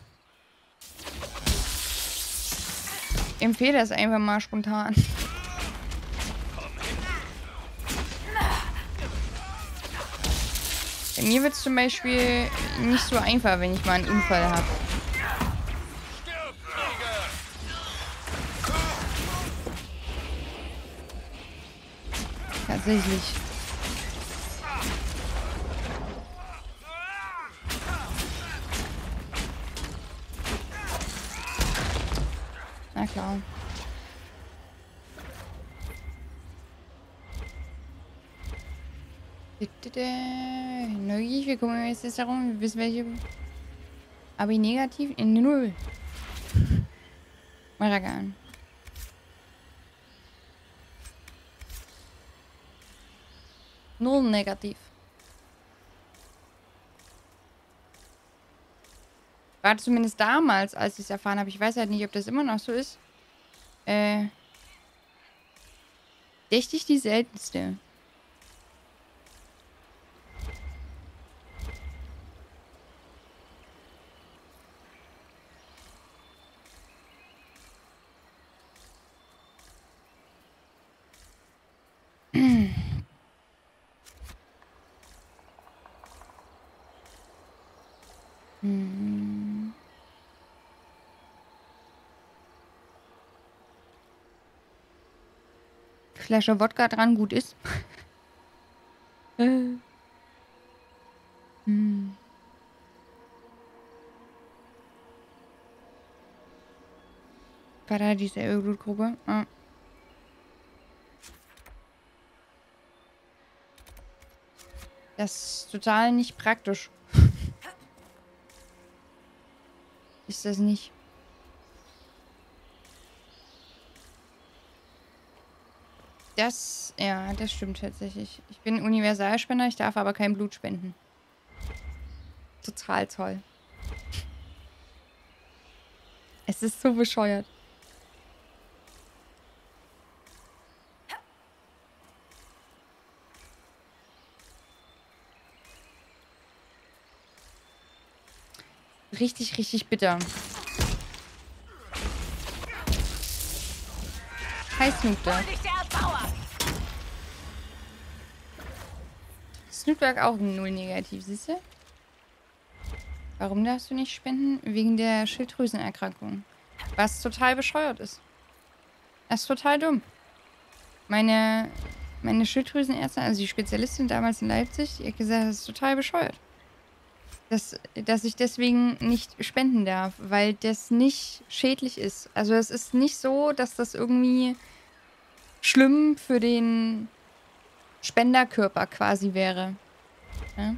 Empfehle das einfach mal spontan. Bei mir wird es zum Beispiel nicht so einfach, wenn ich mal einen Unfall habe. Tatsächlich. Wir gucken jetzt jetzt darum, wir wissen welche. Abi negativ in null. Maragan. Null negativ. War zumindest damals, als ich es erfahren habe. Ich weiß halt nicht, ob das immer noch so ist. Äh. Dächtig die seltenste. Flasche Wodka dran, gut ist. äh. *laughs* Hm. Paradies der Ölblutgruppe. Ah. Das ist total nicht praktisch. *laughs* ist das nicht. Das, ja, das stimmt tatsächlich. Ich bin Universalspender, ich darf aber kein Blut spenden. Total toll. Es ist so bescheuert. Richtig, richtig bitter. Hi Snoop Dogg. Snoop Dogg auch null negativ, siehst du? Warum darfst du nicht spenden? Wegen der Schilddrüsenerkrankung. Was total bescheuert ist. Das ist total dumm. Meine, meine Schilddrüsenärztin, also die Spezialistin damals in Leipzig, die hat gesagt, das ist total bescheuert dass, dass ich deswegen nicht spenden darf, weil das nicht schädlich ist. Also es ist nicht so, dass das irgendwie schlimm für den Spenderkörper quasi wäre. Ja?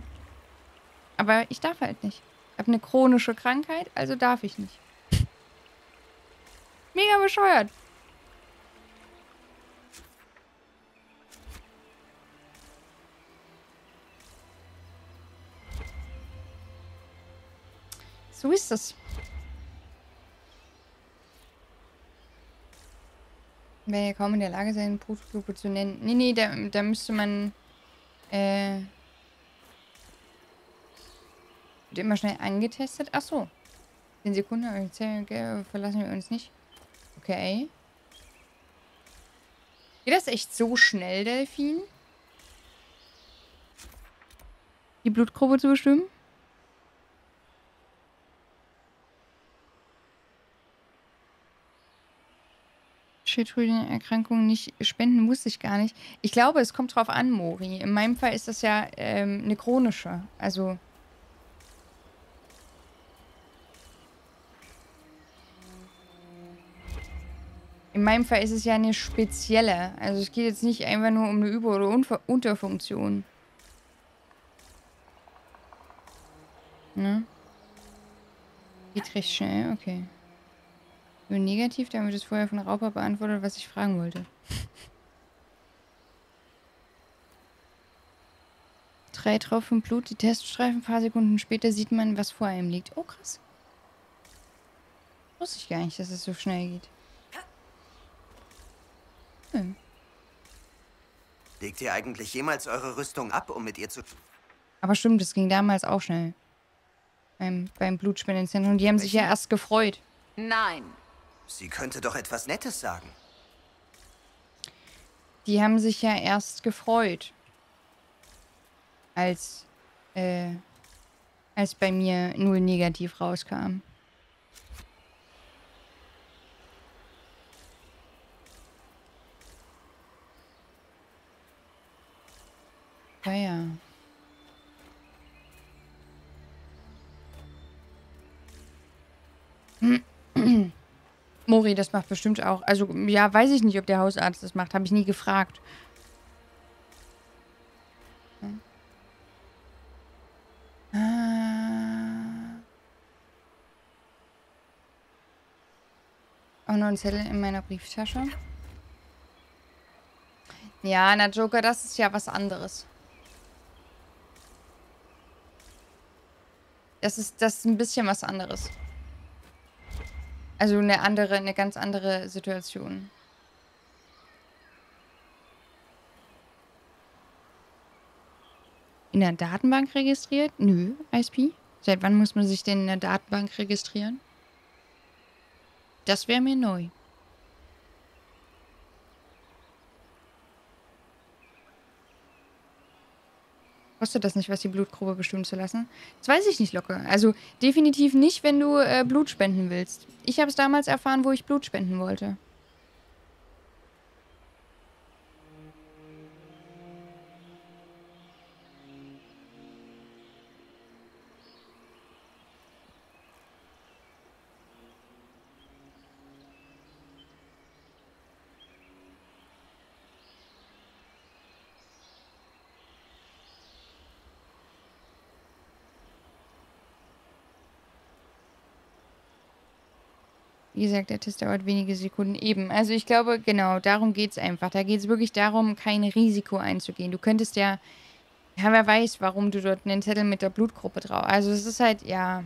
Aber ich darf halt nicht. Ich habe eine chronische Krankheit, also darf ich nicht. *laughs* Mega bescheuert. So ist das. Wäre ja kaum in der Lage sein, Blutgruppe zu nennen. Nee, nee, da, da müsste man äh, wird immer schnell angetestet. Ach so. 10 Sekunden, verlassen wir uns nicht. Okay. Geht das echt so schnell, Delfin? Die Blutgruppe zu bestimmen? Schilddrüsenerkrankungen nicht spenden, wusste ich gar nicht. Ich glaube, es kommt drauf an, Mori. In meinem Fall ist das ja ähm, eine chronische. Also. In meinem Fall ist es ja eine spezielle. Also es geht jetzt nicht einfach nur um eine Über- oder Unver Unterfunktion. Ne? Geht recht schnell, okay. Nur negativ, damit es vorher von Rauper beantwortet, was ich fragen wollte. *laughs* Drei Tropfen Blut, die Teststreifen, ein paar Sekunden später sieht man, was vor einem liegt. Oh, krass. Wusste ich gar nicht, dass es so schnell geht. Hm. Legt ihr eigentlich jemals eure Rüstung ab, um mit ihr zu... Aber stimmt, das ging damals auch schnell. Beim, beim Blutspendenzentrum. Die haben sich ja erst gefreut. Nein, Sie könnte doch etwas Nettes sagen. Die haben sich ja erst gefreut. Als, äh, als bei mir null negativ rauskam. Ja, ja. *clears throat* Hm. Mori, das macht bestimmt auch. Also, ja, weiß ich nicht, ob der Hausarzt das macht. Habe ich nie gefragt. Hm. Ah. Auch noch ein Zettel in meiner Brieftasche. Ja, na Joker, das ist ja was anderes. Das ist, das ist ein bisschen was anderes. Also eine andere, eine ganz andere Situation. In der Datenbank registriert? Nö, ISP. Seit wann muss man sich denn in der Datenbank registrieren? Das wäre mir neu. Kostet das nicht, was die Blutprobe bestimmen zu lassen? Das weiß ich nicht locker. Also definitiv nicht, wenn du äh, Blut spenden willst. Ich habe es damals erfahren, wo ich Blut spenden wollte. Wie gesagt, der Test dauert wenige Sekunden eben. Also ich glaube, genau, darum geht es einfach. Da geht es wirklich darum, kein Risiko einzugehen. Du könntest ja, ja, wer weiß, warum du dort einen Zettel mit der Blutgruppe drauf. Also es ist halt, ja.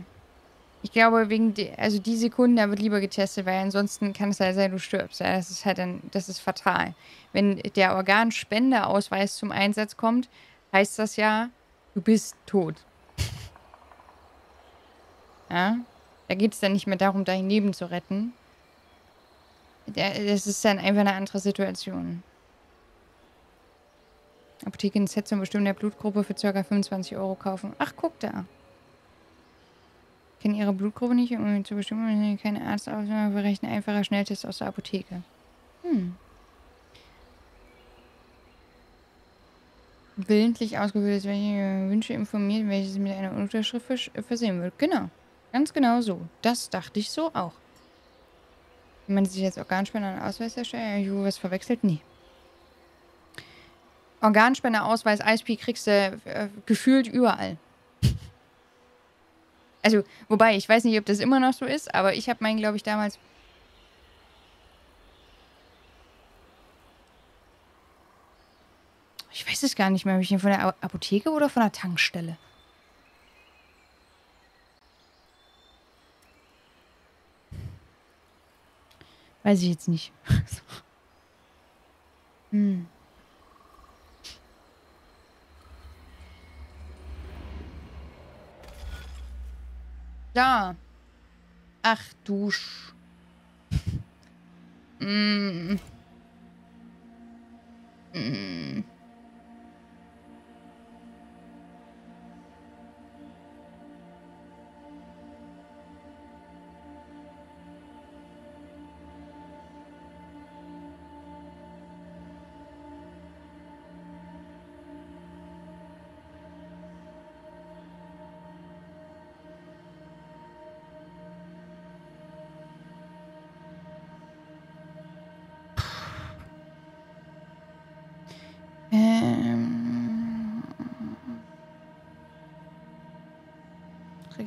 Ich glaube, wegen, die, also die Sekunden, da wird lieber getestet, weil ansonsten kann es halt sein, du stirbst. Ja, das ist halt dann, das ist fatal. Wenn der Organspendeausweis zum Einsatz kommt, heißt das ja, du bist tot. Ja, da geht es dann nicht mehr darum, dein Leben zu retten. Das ist dann einfach eine andere Situation. Apotheke ein Set zum Bestimmen der Blutgruppe für ca. 25 Euro kaufen. Ach, guck da. Kennen ihre Blutgruppe nicht, um zu bestimmen, keine Arztauswahl, berechnen einfacher Schnelltest aus der Apotheke. Hm. Willentlich ausgebildet, welche Wünsche informiert, welches mit einer Unterschrift versehen wird. Genau. Ganz genau so. Das dachte ich so auch. Wenn man sich jetzt Organspender und Ausweis erstellt, habe ich was verwechselt? Nee. Organspender, Ausweis, ISP kriegst du äh, gefühlt überall. *laughs* Also, wobei, ich weiß nicht, ob das immer noch so ist, aber ich habe meinen, glaube ich, damals... Ich weiß es gar nicht mehr. Habe ich den von der Apotheke oder von der Tankstelle? Weiß ich jetzt nicht. *laughs* hm. Da. Ach du Sch... mm. *laughs* Mm.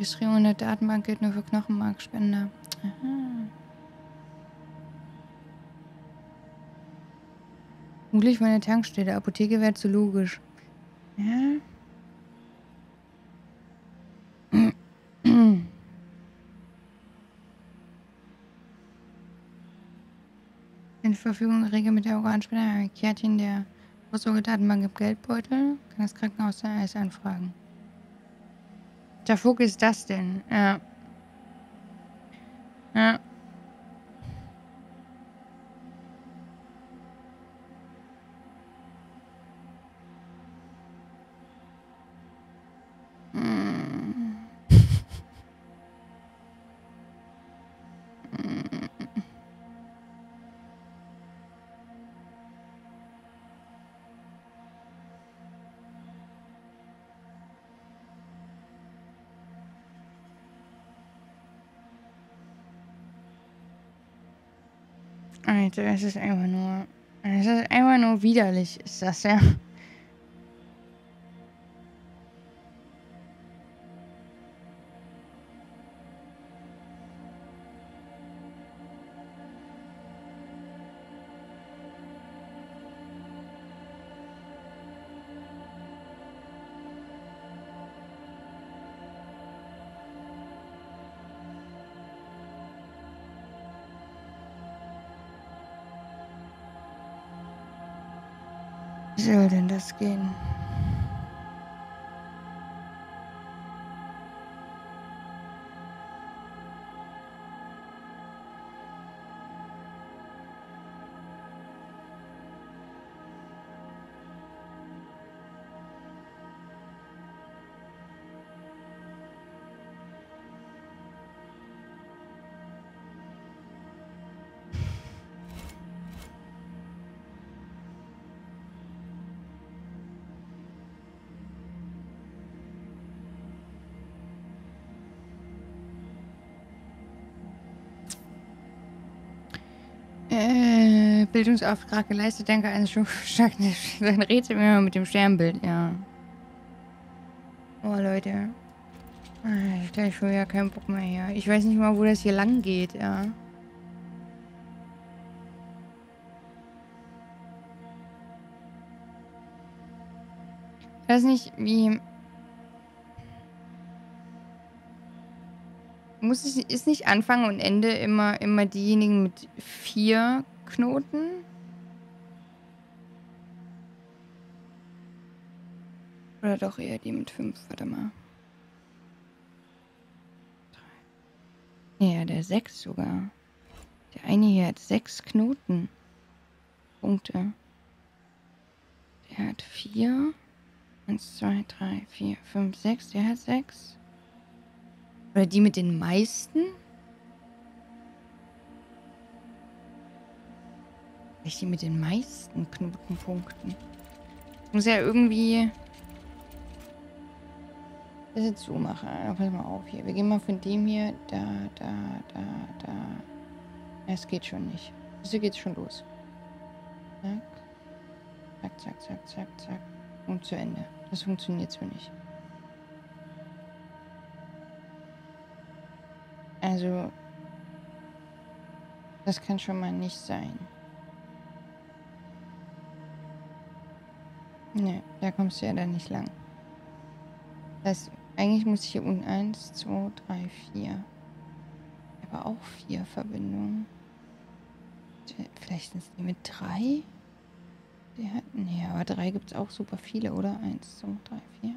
Registrierung in der Datenbank gilt nur für Knochenmarkspender. Aha. Vermutlich von der Tankstelle. Apotheke wäre zu logisch. Ja. In Verfügung regel mit der Organspender Kärtchen der Vorsorgedatenbank im Geldbeutel. Kann das Krankenhaus da alles anfragen. Der Vogel ist das denn? Ja. Ja. Alter, es ist einfach nur. Es ist einfach nur widerlich, ist das ja. Soll denn Äh, Bildungsauftrag geleistet, danke eines starken ein Rätsel immer mit dem Sternbild, ja. Oh, Leute. Ich habe schon wieder keinen Bock mehr hier. Ich weiß nicht mal, wo das hier lang geht, ja. Ich weiß nicht, wie... Muss es, ist nicht Anfang und Ende immer, immer diejenigen mit vier Knoten? Oder doch eher die mit fünf? Warte mal. Ja, der sechs sogar. Der eine hier hat sechs Knoten. Punkte. Der hat vier. Eins, zwei, drei, vier, fünf, sechs. Der hat sechs. Oder die mit den meisten? Vielleicht die mit den meisten Knotenpunkten. Muss ja irgendwie... Das jetzt so machen. Ah, Pass mal auf hier. Wir gehen mal von dem hier. Da, da, da, da. Es geht schon nicht. So geht's schon los. Zack. Zack, zack, zack, zack, zack. Und zu Ende. Das funktioniert so nicht. Also, das kann schon mal nicht sein. Ne, da kommst du ja dann nicht lang. Das eigentlich muss ich hier unten 1, 2, 3, 4. Aber auch vier Verbindungen. Vielleicht sind die mit 3? Der hat. Nee, aber 3 gibt es auch super viele, oder? 1, 2, 3, 4.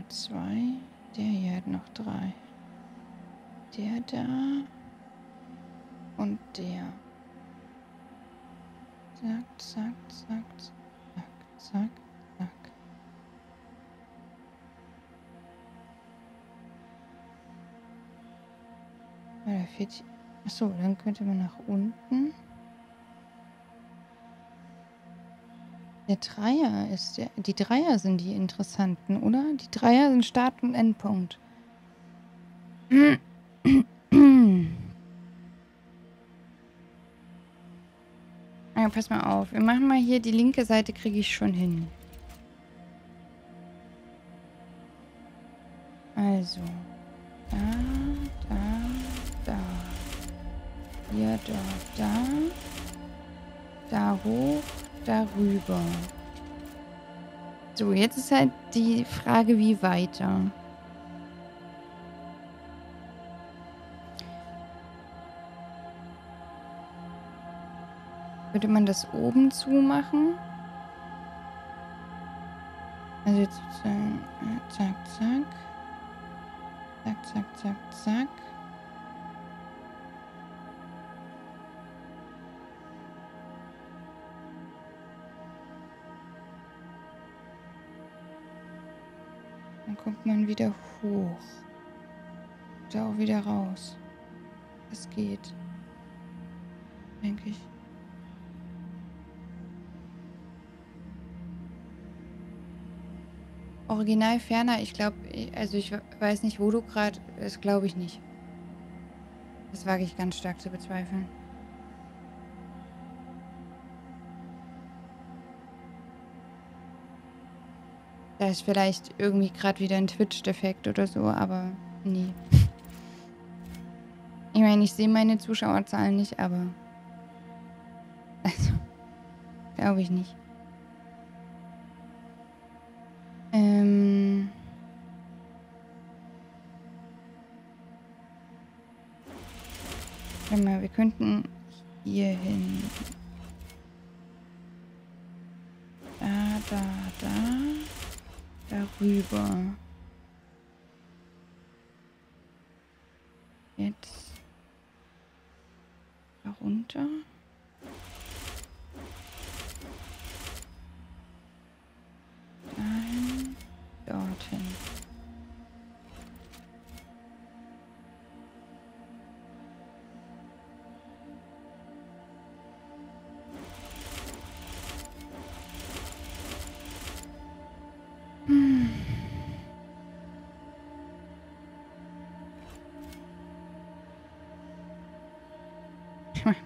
Nur zwei. Der hier hat noch drei. Der da. Und der. Zack, zack, zack, zack, zack, zack. Ja, da fehlt. Achso, dann könnte man nach unten. Der Dreier ist der. Die Dreier sind die interessanten, oder? Die Dreier sind Start und Endpunkt. *clears throat* Ja, pass mal auf. Wir machen mal hier die linke Seite, kriege ich schon hin. Also. Da, da, da. Hier, dort, da. Da hoch, darüber. So, jetzt ist halt die Frage, wie weiter. Würde man das oben zumachen? Also jetzt sozusagen zack, zack. Zack, zack, zack, zack. Kommt man wieder hoch. Da auch wieder raus. Das geht. Denke ich. Original ferner, ich glaube, also ich weiß nicht, wo du gerade, das glaube ich nicht. Das wage ich ganz stark zu bezweifeln. Da ist vielleicht irgendwie gerade wieder ein Twitch-Defekt oder so, aber nee. *laughs* Ich meine, ich sehe meine Zuschauerzahlen nicht, aber. *laughs* Also. Glaube ich nicht. Ähm. Warte mal, wir könnten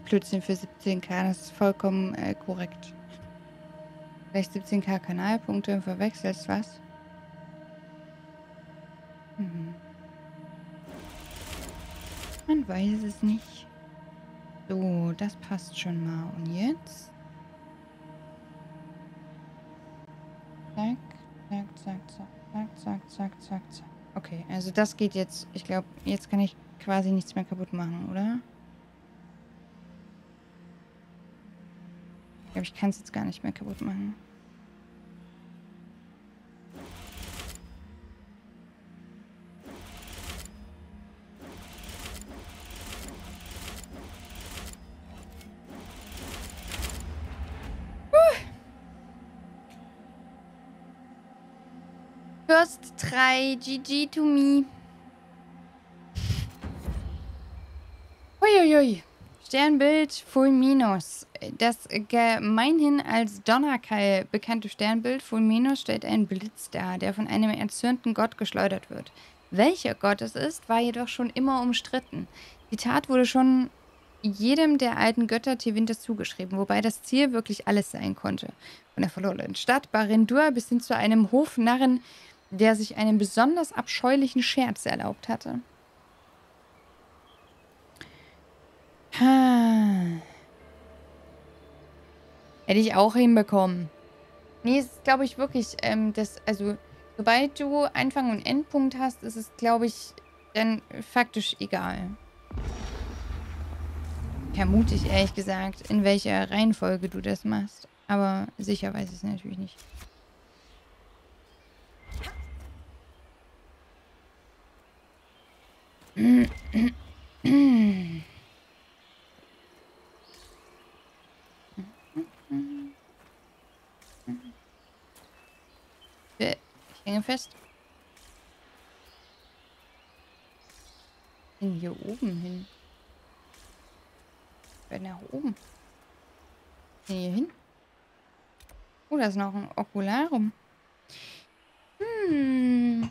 Blödsinn für 17k, das ist vollkommen äh, korrekt. Vielleicht 17k Kanalpunkte, und verwechselst was? Mhm. Man weiß es nicht. So, das passt schon mal. Und jetzt? Zack, zack, zack, zack, zack, zack, zack, zack. Okay, also das geht jetzt. Ich glaube, jetzt kann ich quasi nichts mehr kaputt machen, oder? Ich glaube, ich kann es jetzt gar nicht mehr kaputt machen. First try, GG to me. Uiuiui. Sternbild Fulminus. Das gemeinhin als Donnerkeil bekannte Sternbild Fulminus stellt einen Blitz dar, der von einem erzürnten Gott geschleudert wird. Welcher Gott es ist, war jedoch schon immer umstritten. Die Tat wurde schon jedem der alten Götter Tewinters zugeschrieben, wobei das Ziel wirklich alles sein konnte. Von der verlorenen Stadt Barindur bis hin zu einem Hofnarren, der sich einen besonders abscheulichen Scherz erlaubt hatte. Ha. Hätte ich auch hinbekommen. Nee, es ist, glaube ich, wirklich, ähm, das, also, sobald du Anfang und Endpunkt hast, ist es, glaube ich, dann faktisch egal. Vermute ich ehrlich gesagt, in welcher Reihenfolge du das machst. Aber sicher weiß ich es natürlich nicht. Ich *clears throat* hänge fest. Hin hier oben hin. Ich nach oben. Hier hin. Oh, da ist noch ein Okularum. Hm.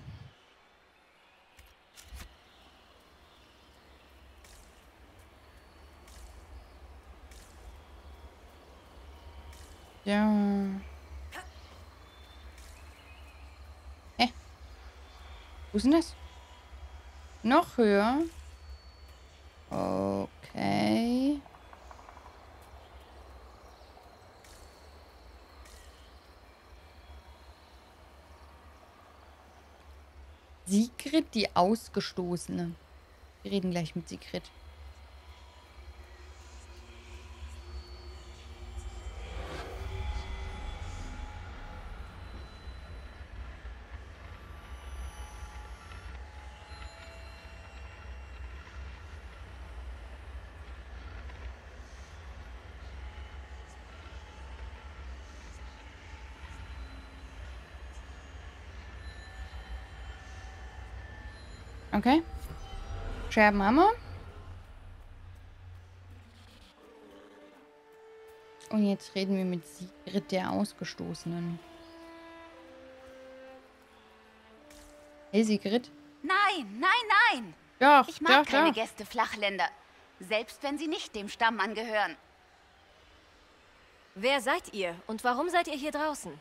Ja. Wo ist denn das? Noch höher? Okay. Sigrid, die Ausgestoßene. Wir reden gleich mit Sigrid. Okay. Scherben haben wir. Und jetzt reden wir mit Sigrid der Ausgestoßenen. Hey Sigrid. Nein, nein, nein! Doch, ich mag doch, keine doch. Gäste Flachländer. Selbst wenn sie nicht dem Stamm angehören. Wer seid ihr und warum seid ihr hier draußen?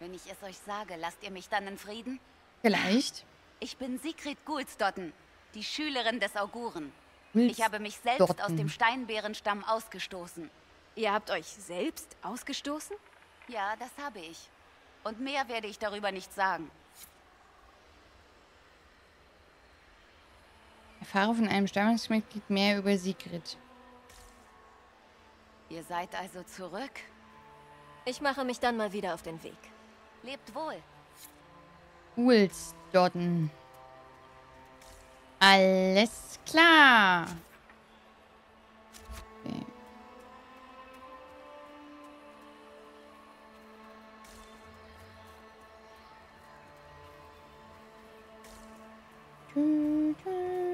Wenn ich es euch sage, lasst ihr mich dann in Frieden? Vielleicht. Ich bin Sigrid Gulsdotten, die Schülerin des Auguren. Ich habe mich selbst aus dem Steinbärenstamm ausgestoßen. Ihr habt euch selbst ausgestoßen? Ja, das habe ich. Und mehr werde ich darüber nicht sagen. Erfahre von einem Stammesmitglied mehr über Sigrid. Ihr seid also zurück? Ich mache mich dann mal wieder auf den Weg. Lebt wohl. Wohlstotten. Alles klar. Okay.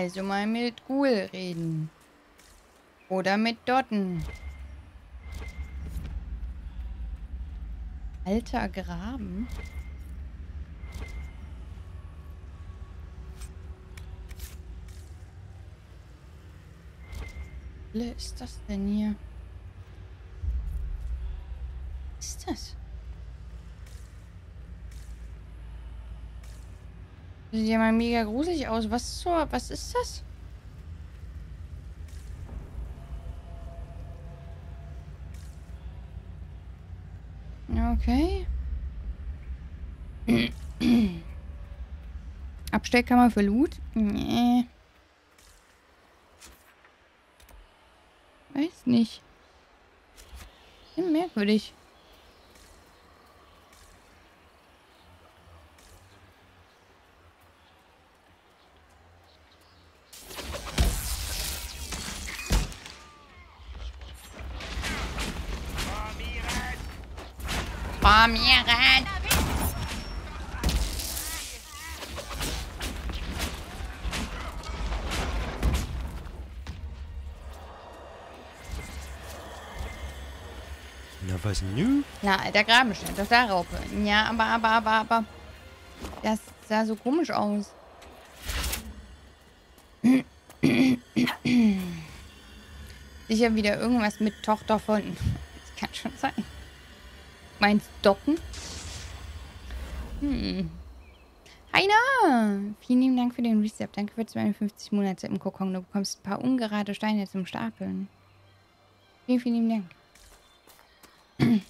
Also mal mit Ghoul reden. Oder mit Dotten. Alter Graben. Was ist das denn hier? Was ist das? Sieht ja mal mega gruselig aus. Was zur... Was ist das? Okay. *clears throat* Abstellkammer für Loot? Nee. Weiß nicht. Bisschen merkwürdig. Formieren! Na, was nu? Na, alter Graben stand auf der Raupe. Ja, aber, aber, aber, aber. Das sah so komisch aus. Sicher wieder irgendwas mit Tochter von. Das kann schon sein. Meinst Dotten? Hm. Heiner! Vielen lieben Dank für den Reset. Danke für 52 Monate im Kokon. Du bekommst ein paar ungerade Steine zum Stapeln. Vielen, vielen lieben Dank.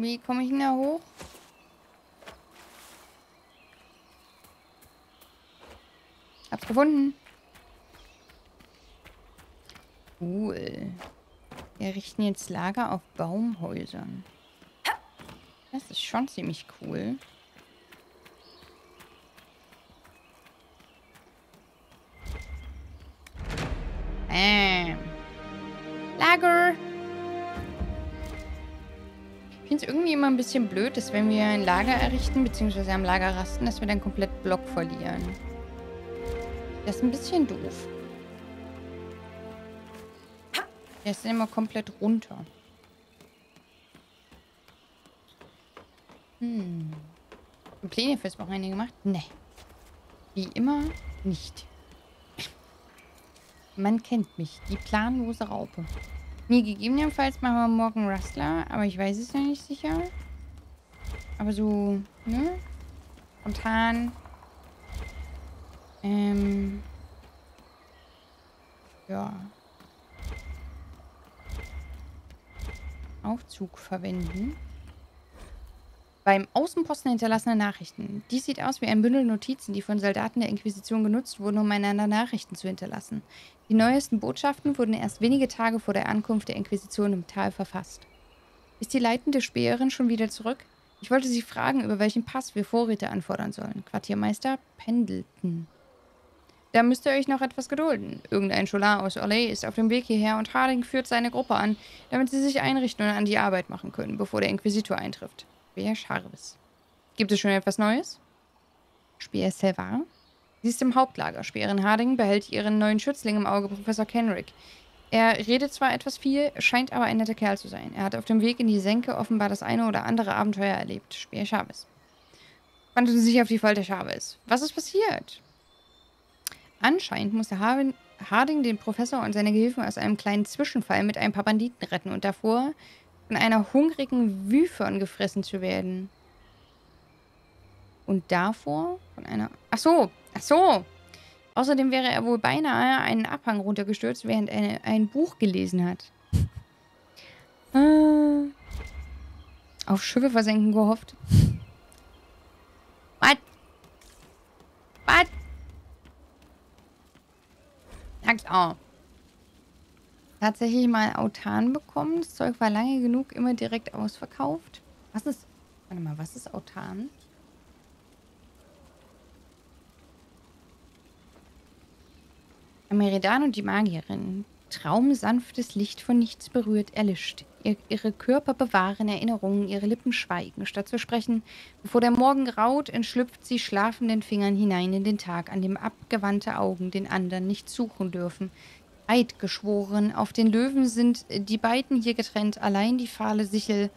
Wie komme ich denn da hoch? Hab's gefunden. Cool. Wir richten jetzt Lager auf Baumhäusern. Das ist schon ziemlich cool. Immer ein bisschen blöd, dass wenn wir ein Lager errichten, beziehungsweise am Lager rasten, dass wir dann komplett Block verlieren. Das ist ein bisschen doof. Der ist immer komplett runter. Hm. Pläne fürs Wochenende gemacht? Nee. Wie immer nicht. Man kennt mich. Die planlose Raupe. Nee, gegebenenfalls machen wir morgen Rustler, aber ich weiß es noch nicht sicher. Aber so, ne? Spontan. Ähm. Ja. Aufzug verwenden. Beim Außenposten hinterlassene Nachrichten. Dies sieht aus wie ein Bündel Notizen, die von Soldaten der Inquisition genutzt wurden, um einander Nachrichten zu hinterlassen. Die neuesten Botschaften wurden erst wenige Tage vor der Ankunft der Inquisition im Tal verfasst. Ist die leitende Späherin schon wieder zurück? Ich wollte sie fragen, über welchen Pass wir Vorräte anfordern sollen. Quartiermeister Pendleton. Da müsst ihr euch noch etwas gedulden. Irgendein Scholar aus Orlais ist auf dem Weg hierher und Harding führt seine Gruppe an, damit sie sich einrichten und an die Arbeit machen können, bevor der Inquisitor eintrifft. Speer Scharvis. Gibt es schon etwas Neues? Speer Selvar? Sie ist im Hauptlager. Speerin Harding behält ihren neuen Schützling im Auge, Professor Kenrick. Er redet zwar etwas viel, scheint aber ein netter Kerl zu sein. Er hat auf dem Weg in die Senke offenbar das eine oder andere Abenteuer erlebt. Speer. Wandten Sie sich auf die Folter Chavez. Was ist passiert? Anscheinend musste Harding den Professor und seine Gehilfen aus einem kleinen Zwischenfall mit ein paar Banditen retten und davor von einer hungrigen Wyvern gefressen zu werden. Und davor von einer... Ach so, ach so. Außerdem wäre er wohl beinahe einen Abhang runtergestürzt, während er ein Buch gelesen hat. Äh, *laughs* auf Schiffe versenken gehofft. Was? Was? Ja klar. Tatsächlich mal Autan bekommen. Das Zeug war lange genug immer direkt ausverkauft. Was ist... Warte mal, was ist Autan? Meridan und die Magierin. Traumsanftes Licht von nichts berührt, erlischt. Ihr, ihre Körper bewahren Erinnerungen, ihre Lippen schweigen. Statt zu sprechen, bevor der Morgen graut, entschlüpft sie schlafenden Fingern hinein in den Tag, an dem abgewandte Augen den anderen nicht suchen dürfen. Eid geschworen, auf den Löwen sind die beiden hier getrennt, allein die fahle Sichel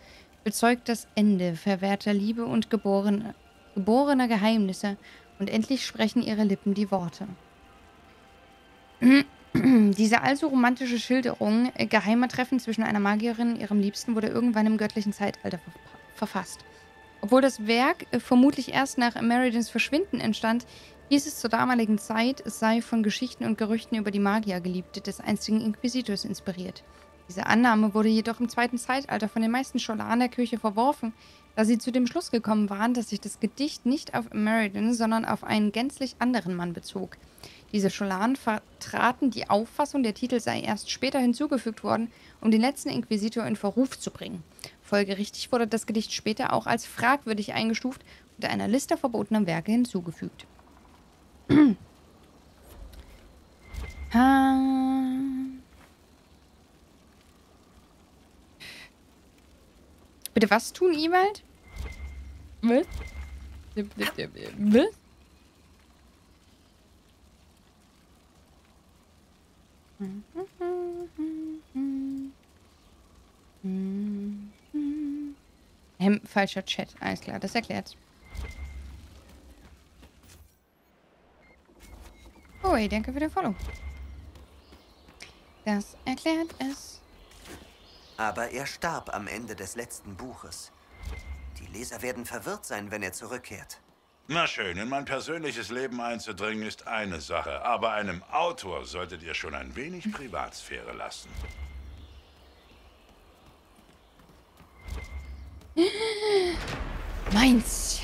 bezeugt das Ende verwehrter Liebe und geboren, geborener Geheimnisse, und endlich sprechen ihre Lippen die Worte. *clears throat* Diese allzu romantische Schilderung äh, geheimer Treffen zwischen einer Magierin und ihrem Liebsten wurde irgendwann im göttlichen Zeitalter ver verfasst. Obwohl das Werk äh, vermutlich erst nach Meridans Verschwinden entstand, hieß es zur damaligen Zeit, sei von Geschichten und Gerüchten über die Magiergeliebte des einstigen Inquisitors inspiriert. Diese Annahme wurde jedoch im zweiten Zeitalter von den meisten Scholaren der Kirche verworfen, da sie zu dem Schluss gekommen waren, dass sich das Gedicht nicht auf Meridan, sondern auf einen gänzlich anderen Mann bezog – diese Scholaren vertraten die Auffassung, der Titel sei erst später hinzugefügt worden, um den letzten Inquisitor in Verruf zu bringen. Folgerichtig wurde das Gedicht später auch als fragwürdig eingestuft und einer Liste verbotener Werke hinzugefügt. Bitte was tun, Ewald? Was? Falscher Chat. Alles klar, das erklärt. Hey, danke für den Follow. Das erklärt es. Aber er starb am Ende des letzten Buches. Die Leser werden verwirrt sein, wenn er zurückkehrt. Na schön, in mein persönliches Leben einzudringen ist eine Sache, aber einem Autor solltet ihr schon ein wenig Privatsphäre lassen. Meins.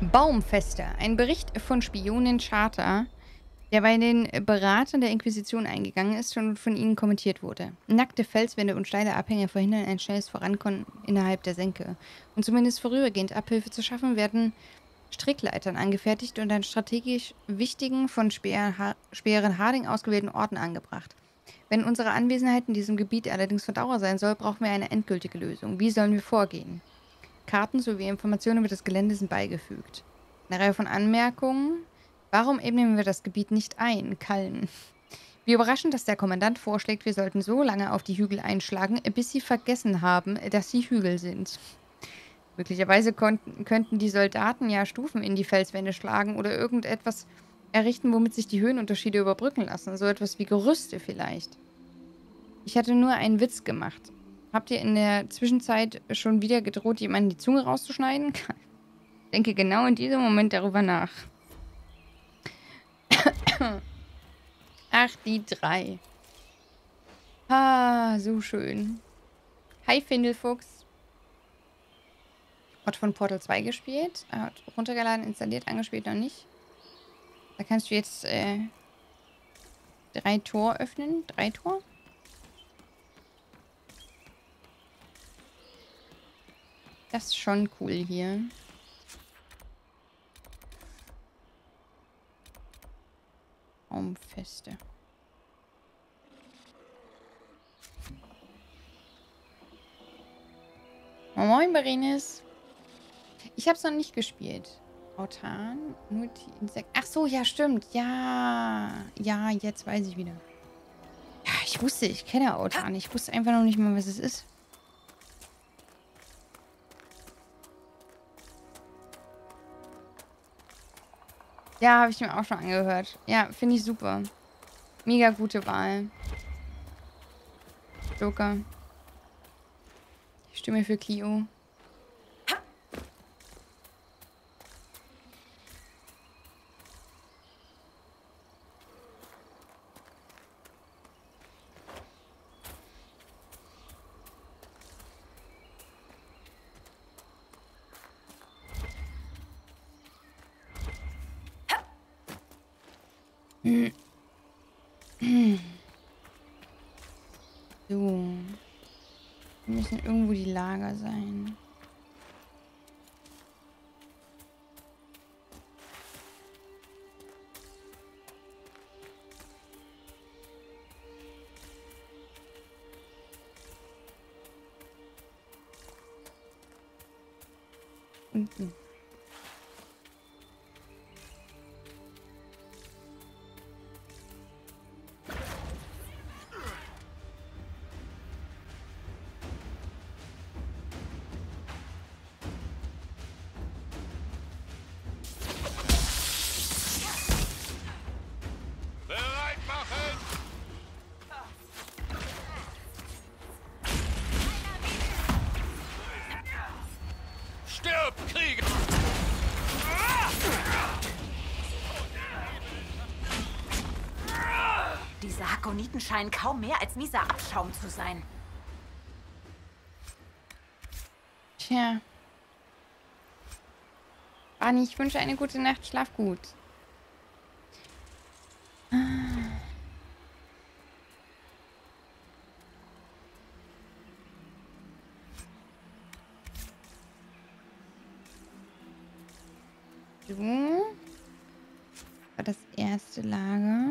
Baumfeste. Ein Bericht von Spionin Charter, der bei den Beratern der Inquisition eingegangen ist und von ihnen kommentiert wurde. Nackte Felswände und steile Abhänge verhindern ein schnelles Vorankommen innerhalb der Senke. Um zumindest vorübergehend Abhilfe zu schaffen, werden Strickleitern angefertigt und an strategisch wichtigen, von Speeren Harding ausgewählten Orten angebracht. Wenn unsere Anwesenheit in diesem Gebiet allerdings von Dauer sein soll, brauchen wir eine endgültige Lösung. Wie sollen wir vorgehen? Karten sowie Informationen über das Gelände sind beigefügt. Eine Reihe von Anmerkungen Warum ebnen wir das Gebiet nicht ein, Kallen? Wie überraschend, dass der Kommandant vorschlägt, wir sollten so lange auf die Hügel einschlagen, bis sie vergessen haben, dass sie Hügel sind. Möglicherweise konnten, könnten die Soldaten ja Stufen in die Felswände schlagen oder irgendetwas errichten, womit sich die Höhenunterschiede überbrücken lassen. So etwas wie Gerüste vielleicht. Ich hatte nur einen Witz gemacht. Habt ihr in der Zwischenzeit schon wieder gedroht, jemanden die Zunge rauszuschneiden? *laughs* Denke genau in diesem Moment darüber nach. *coughs* Ach, die drei. Ah, so schön. Hi, Findelfuchs. Hat von Portal 2 gespielt. Hat runtergeladen, installiert, angespielt noch nicht. Da kannst du jetzt äh, drei Tor öffnen. Drei Tor? Das ist schon cool hier. Raumfeste. Moin, Berenice. Ich habe es noch nicht gespielt. Autan, Multi-Insekt. Ach so, ja, stimmt. Ja, ja, jetzt weiß ich wieder. Ja, ich wusste, ich kenne Autan. Ich wusste einfach noch nicht mal, was es ist. Ja, habe ich mir auch schon angehört. Ja, finde ich super. Mega gute Wahl. Joker. Stimme für Clio. So. Müssen irgendwo die Lager sein. Scheinen kaum mehr als mieser Abschaum zu sein. Tja. Anni, ich wünsche eine gute Nacht. Schlaf gut. Ah. So. War das erste Lager.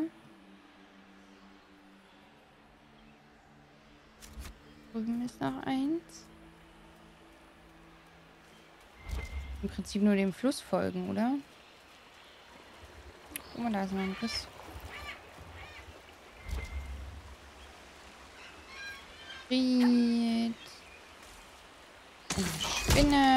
Drüben ist noch eins. Im Prinzip nur dem Fluss folgen, oder? Guck mal, da ist noch ein Riss. Fried. Eine Spinne.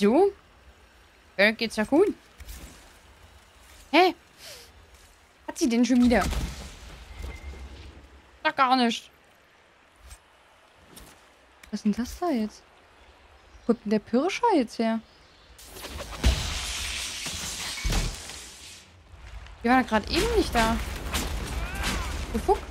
Wieso? Äh, geht's ja gut. Hä? Hat sie denn schon wieder? Doch gar nicht. Was ist denn das da jetzt? Wo kommt denn der Pirscher jetzt her? Die war gerade eben nicht da. Gefuck.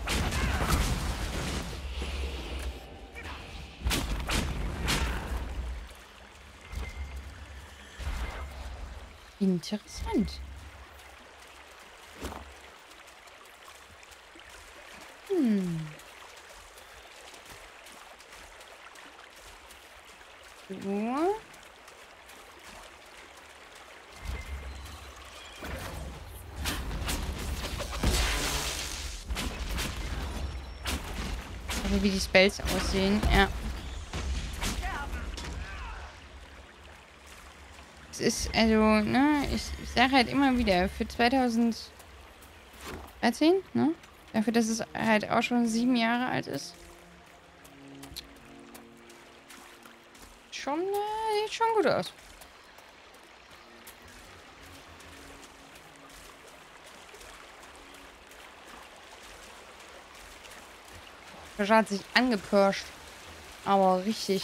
Interessant. Hm. So. Also wie die Spells aussehen, ja. Ist, also, ne, ich, sage halt immer wieder, für 2013, ne? Dafür, dass es halt auch schon sieben Jahre alt ist. Schon, äh, sieht schon gut aus. Fischer hat sich angepirscht. Aber richtig.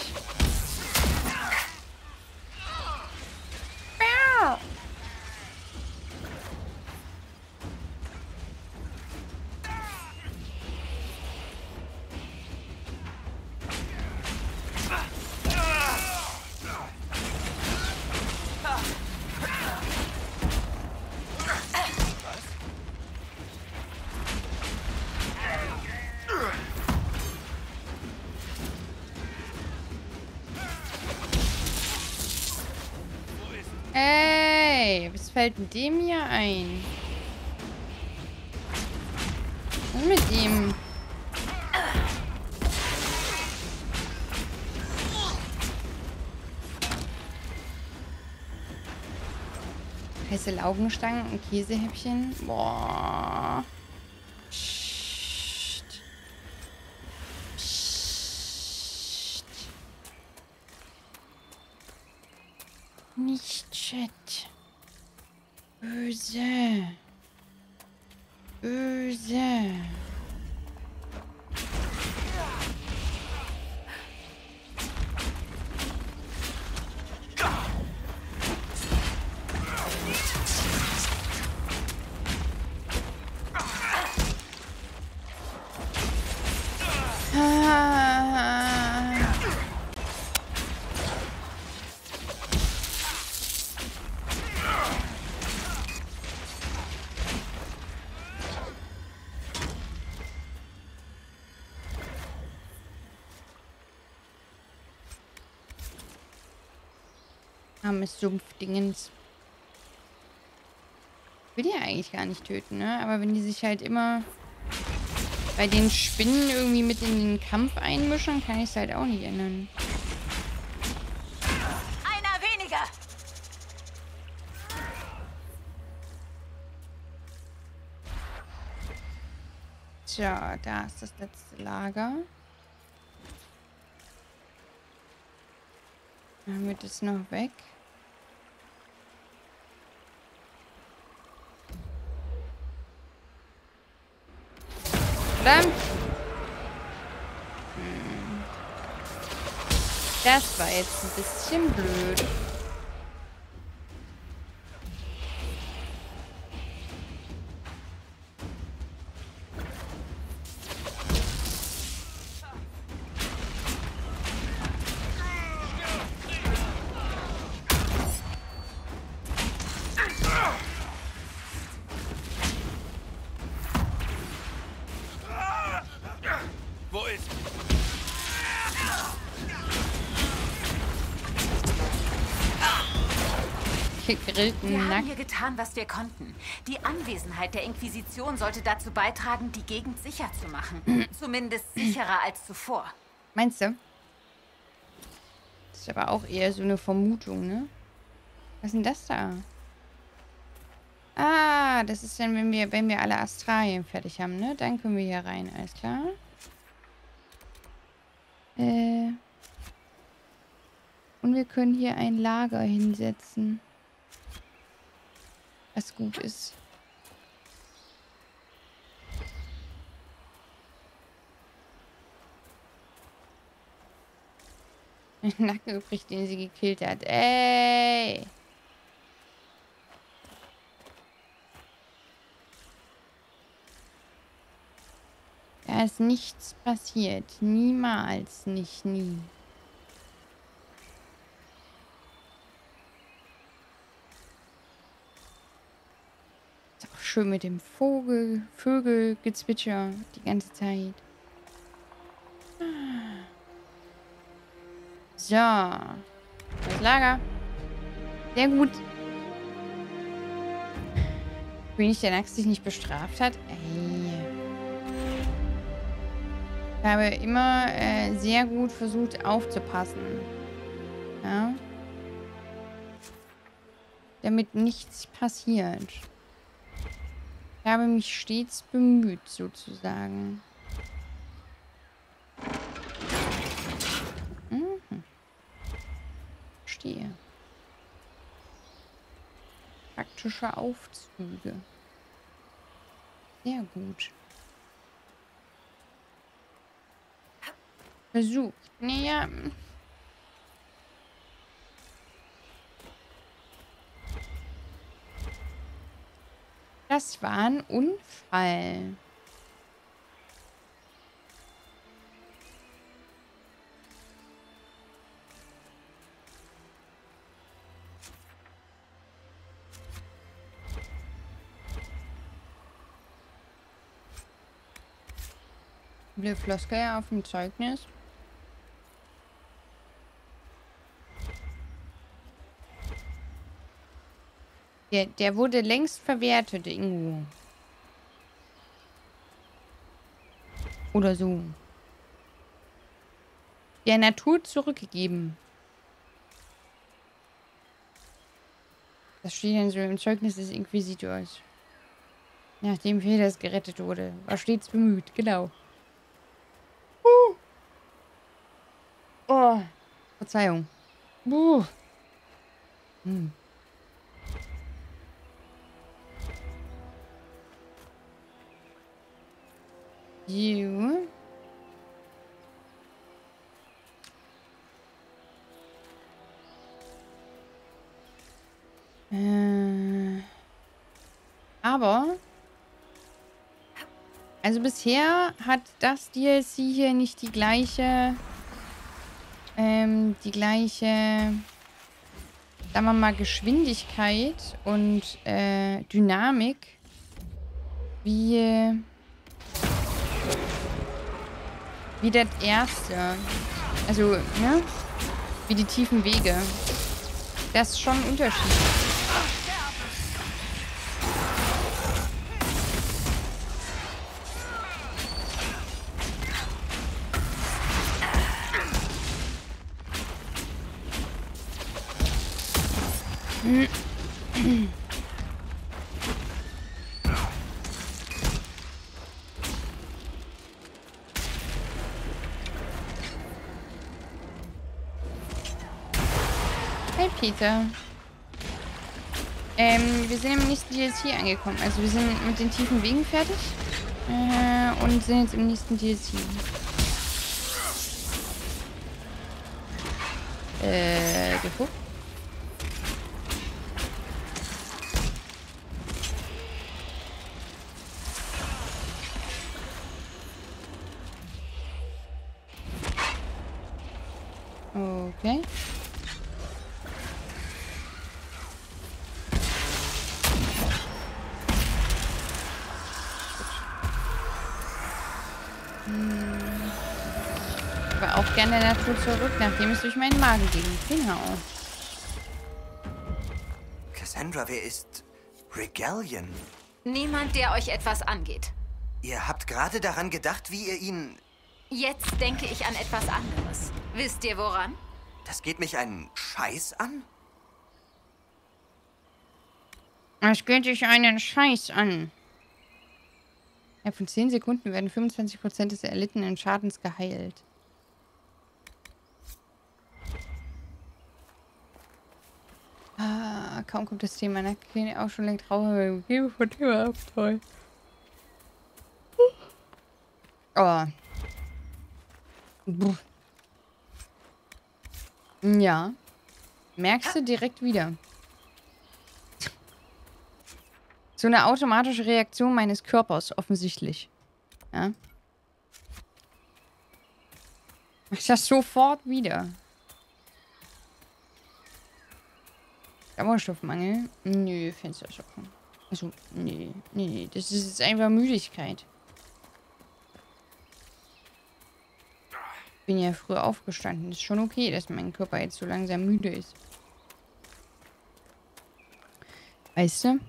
Fällt denn dem hier ein? Was mit ihm? Heiße Laugenstangen und Käsehäppchen. Boah. Özel. Özel. Armes Sumpfdingens. Ich will die eigentlich gar nicht töten, ne? Aber wenn die sich halt immer bei den Spinnen irgendwie mit in den Kampf einmischen, kann ich es halt auch nicht ändern. Einer weniger! Tja, da ist das letzte Lager. Dann wird es noch weg. Verdammt! Das war jetzt ein bisschen blöd. Wir haben Nacken. hier getan, was wir konnten. Die Anwesenheit der Inquisition sollte dazu beitragen, die Gegend sicher zu machen. *clears throat* Zumindest sicherer als zuvor. Meinst du? Das ist aber auch eher so eine Vermutung, ne? Was ist denn das da? Ah, das ist dann, wenn wir, wenn wir alle Astralien fertig haben, ne? Dann können wir hier rein, alles klar. Äh. Und wir können hier ein Lager hinsetzen. Was gut ist. *laughs* Nacken übrig, den sie gekillt hat. Ey! Da ist nichts passiert. Niemals. Nicht nie. Schön mit dem Vogel, Vögelgezwitscher die ganze Zeit. So. Das Lager. Sehr gut. König der Nacht sich nicht bestraft hat. Ey. Ich habe immer äh, sehr gut versucht aufzupassen. Ja. Damit nichts passiert. Ich habe mich stets bemüht, sozusagen. Mhm. Praktische Aufzüge. Sehr gut. Versucht. Naja. Das war ein Unfall. Blev Floskel auf dem Zeugnis. Der, der wurde längst verwertet, Ingo. Oder so. Der Natur zurückgegeben. Das steht dann so im Zeugnis des Inquisitors. Nachdem Fedas gerettet wurde, war stets bemüht, genau. Uh. Oh. Verzeihung. Uh. Hm. Jo. Äh. Aber. Also bisher hat das DLC hier nicht die gleiche. Ähm, die gleiche. Sagen wir mal Geschwindigkeit und äh, Dynamik wie wie das erste. Also, ne? Wie die tiefen Wege. Das ist schon ein Unterschied. Peter. Ähm, wir sind im nächsten DLC angekommen. Also wir sind mit den tiefen Wegen fertig. Äh, und sind jetzt im nächsten DLC. Äh, geguckt. Natur zurück, nachdem es durch meinen Magen ging. Genau. Cassandra, wer ist Regalion? Niemand, der euch etwas angeht. Ihr habt gerade daran gedacht, wie ihr ihn... Jetzt denke ich an etwas anderes. Wisst ihr woran? Das geht mich einen Scheiß an? Es geht dich einen Scheiß an. Ja, von 10 Sekunden werden 25% des erlittenen Schadens geheilt. Ah, kaum kommt das Thema Nacktcreme auch schon lenkt traurig. Gebe von Thema ab, toll. Oh. Buh. Ja. Merkst du direkt wieder. So eine automatische Reaktion meines Körpers, offensichtlich. Ja. Ich das sofort wieder. Sauerstoffmangel? Nö, Fensterschocken. Also, nee, nee, nee. Das ist jetzt einfach Müdigkeit. Ich bin ja früh aufgestanden. Ist schon okay, dass mein Körper jetzt so langsam müde ist. Weißt du?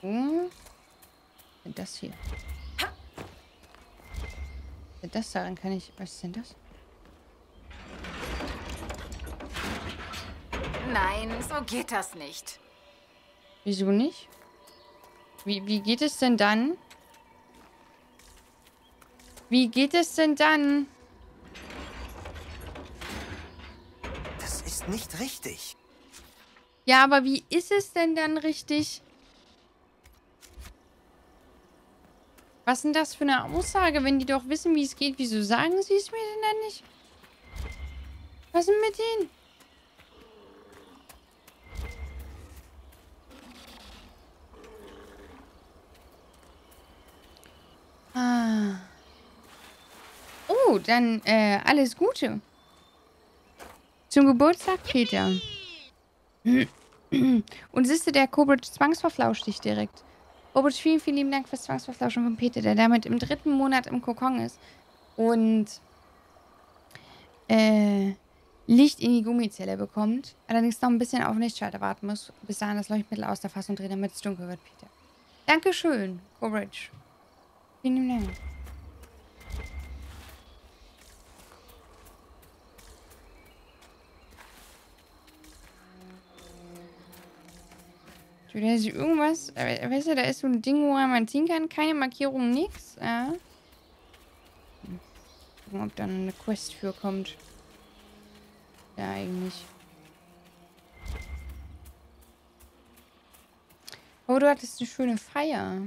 Hm? Das hier. Das daran kann ich. Was ist denn das? Nein, so geht das nicht. Wieso nicht? Wie, wie geht es denn dann? Wie geht es denn dann? Das ist nicht richtig. Ja, aber wie ist es denn dann richtig? Was ist denn das für eine Aussage, wenn die doch wissen, wie es geht? Wieso sagen sie es mir denn dann nicht? Was ist denn mit denen? Ah. Oh, dann äh, alles Gute. Zum Geburtstag, Peter. Und siehst du, der Kobrit zwangsverflauscht dich direkt. Robert, vielen, vielen lieben Dank fürs Zwangsverflauschen von Peter, der damit im dritten Monat im Kokon ist. Und äh, Licht in die Gummizelle bekommt. Allerdings noch ein bisschen auf Lichtschalter warten muss, bis dahin das Leuchtmittel aus der Fassung dreht, damit es dunkel wird, Peter. Dankeschön, Courage. Vielen Dank. Da ist irgendwas, äh, weißt du, da ist so ein Ding, wo man ziehen kann. Keine Markierung, nix. Ja. Hm. Gucken, ob da eine Quest für kommt. Ja, eigentlich. Oh, du hattest eine schöne Feier.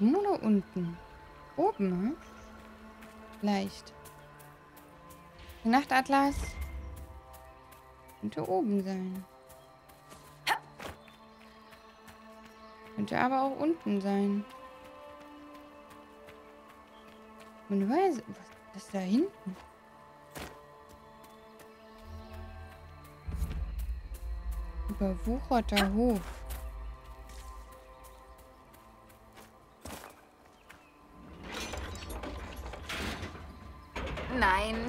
Oben oder unten? Oben, hm? Leicht. Der Nachtatlas könnte oben sein. Könnte aber auch unten sein. Man weiß, was ist da hinten? Überwucherter Hof.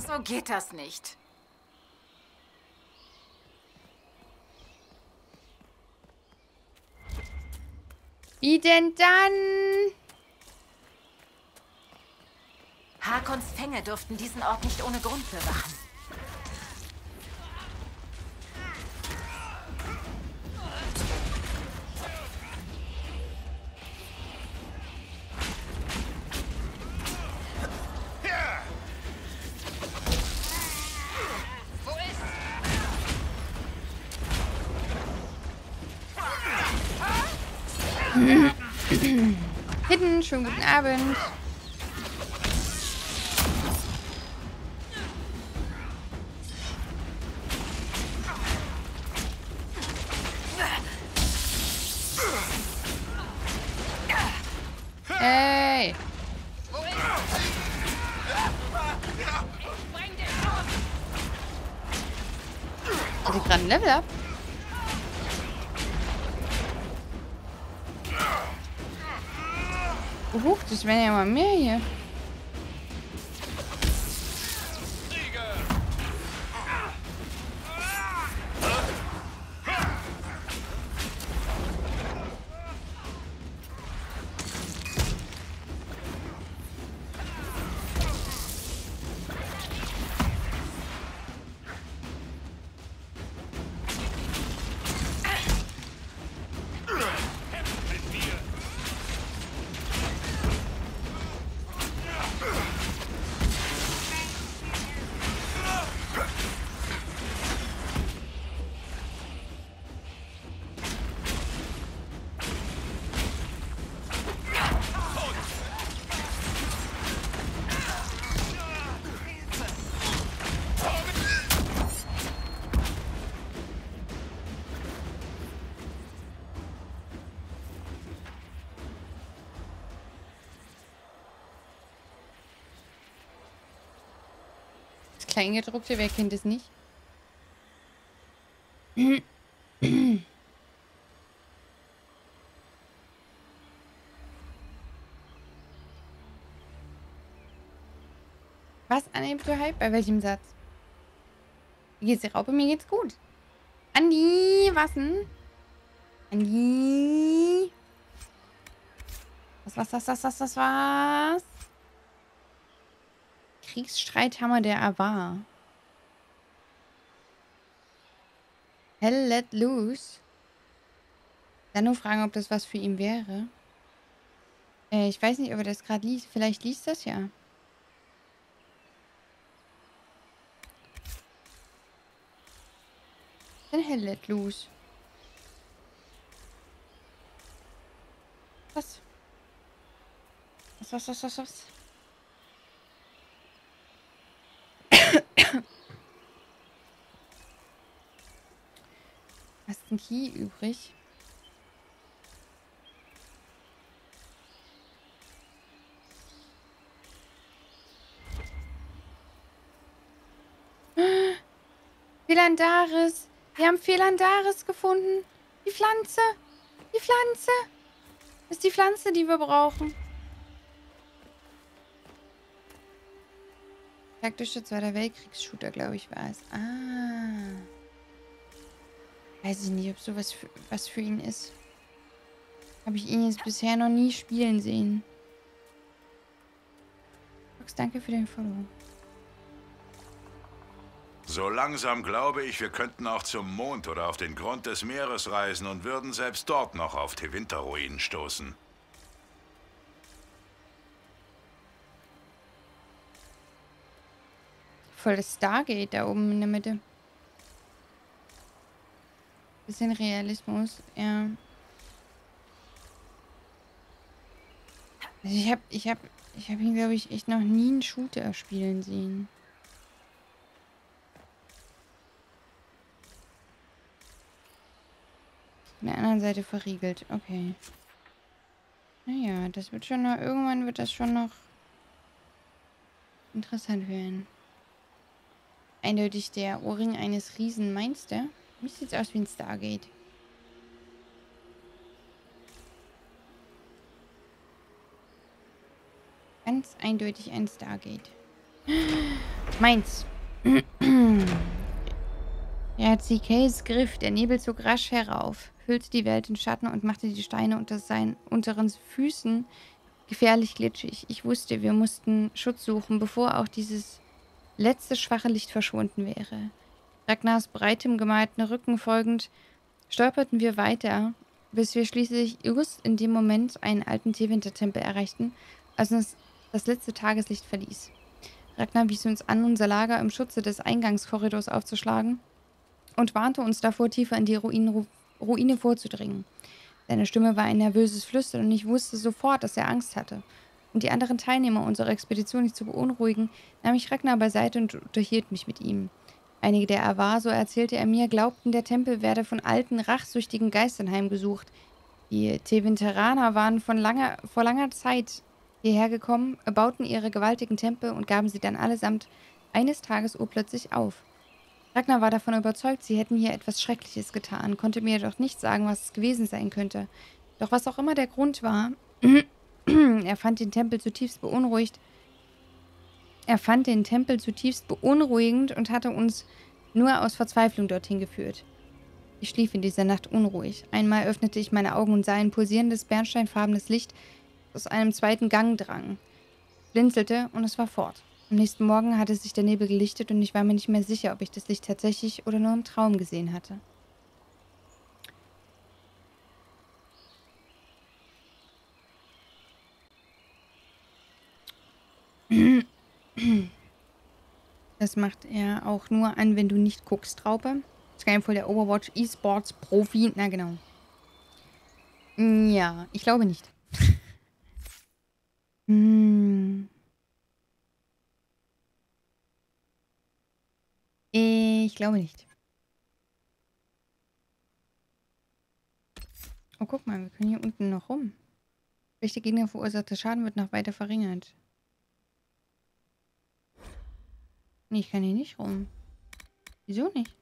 So geht das nicht. Wie denn dann? Hakons Fänge dürften diesen Ort nicht ohne Grund bewachen. Schönen guten Abend. Kleingedruckte, wer kennt es nicht? Was annehmt du Hype? Bei welchem Satz? Geht's dir, Raupe? Mir geht's gut. Andi, was denn? Andi? Was, was, was, was, was, was, was? Kriegsstreithammer der Avar. Hell let loose. Dann nur fragen, ob das was für ihn wäre. Äh, ich weiß nicht, ob er das gerade liest. Vielleicht liest das ja. Dann Hell let loose. Was? Was, was, was, was, was? Ein Key übrig? *gasps* Philandaris. Wir haben Philandaris gefunden. Die Pflanze. Die Pflanze. Das ist die Pflanze, die wir brauchen. Taktischer Zweiter Weltkriegsshooter, glaube ich, war es. Ah. Weiß ich nicht, ob sowas für, was für ihn ist. Habe ich ihn jetzt bisher noch nie spielen sehen. Fox, danke für den Follow. So langsam glaube ich, wir könnten auch zum Mond oder auf den Grund des Meeres reisen und würden selbst dort noch auf Tevinter-Ruinen stoßen. Voll das Stargate da oben in der Mitte. Bisschen Realismus, ja. Also ich habe ich hab, ich hab ihn, glaube ich, echt noch nie einen Shooter spielen sehen. Von der anderen Seite verriegelt. Okay. Naja, das wird schon noch... Irgendwann wird das schon noch interessant werden. Eindeutig der Ohrring eines Riesen, meinst du? Mir sieht aus wie ein Stargate. Ganz eindeutig ein Stargate. *gasps* Meins. *clears throat* Ja, CKs Griff. Der Nebel zog rasch herauf, hüllte die Welt in Schatten und machte die Steine unter seinen unteren Füßen gefährlich glitschig. Ich wusste, wir mussten Schutz suchen, bevor auch dieses letzte schwache Licht verschwunden wäre. Ragnars breitem gemalten Rücken folgend stolperten wir weiter, bis wir schließlich just in dem Moment einen alten Tevinter-Tempel erreichten, als uns das letzte Tageslicht verließ. Ragnar wies uns an, unser Lager im Schutze des Eingangskorridors aufzuschlagen und warnte uns davor, tiefer in die Ruinen, Ruine vorzudringen. Seine Stimme war ein nervöses Flüstern und ich wusste sofort, dass er Angst hatte. Um die anderen Teilnehmer unserer Expedition nicht zu beunruhigen, nahm ich Ragnar beiseite und unterhielt mich mit ihm. Einige der Avar, so erzählte er mir, glaubten, der Tempel werde von alten, rachsüchtigen Geistern heimgesucht. Die Tevinteraner waren von langer, vor langer Zeit hierher gekommen, bauten ihre gewaltigen Tempel und gaben sie dann allesamt eines Tages urplötzlich auf. Ragnar war davon überzeugt, sie hätten hier etwas Schreckliches getan, konnte mir jedoch nicht sagen, was es gewesen sein könnte. Doch was auch immer der Grund war, *clears throat* er fand den Tempel zutiefst beunruhigt. Er fand den Tempel zutiefst beunruhigend und hatte uns nur aus Verzweiflung dorthin geführt. Ich schlief in dieser Nacht unruhig. Einmal öffnete ich meine Augen und sah ein pulsierendes, bernsteinfarbenes Licht, aus einem zweiten Gang drang. Blinzelte und es war fort. Am nächsten Morgen hatte sich der Nebel gelichtet und ich war mir nicht mehr sicher, ob ich das Licht tatsächlich oder nur im Traum gesehen hatte. Das macht er auch nur an, wenn du nicht guckst, Raupe. Skyfall der Overwatch E-Sports Profi. Na genau. Ja, ich glaube nicht. *laughs* hm. Ich glaube nicht. Oh, guck mal, wir können hier unten noch rum. Die Gegner verursachte Schaden wird noch weiter verringert. Nee, ich kann hier nicht rum. Wieso nicht?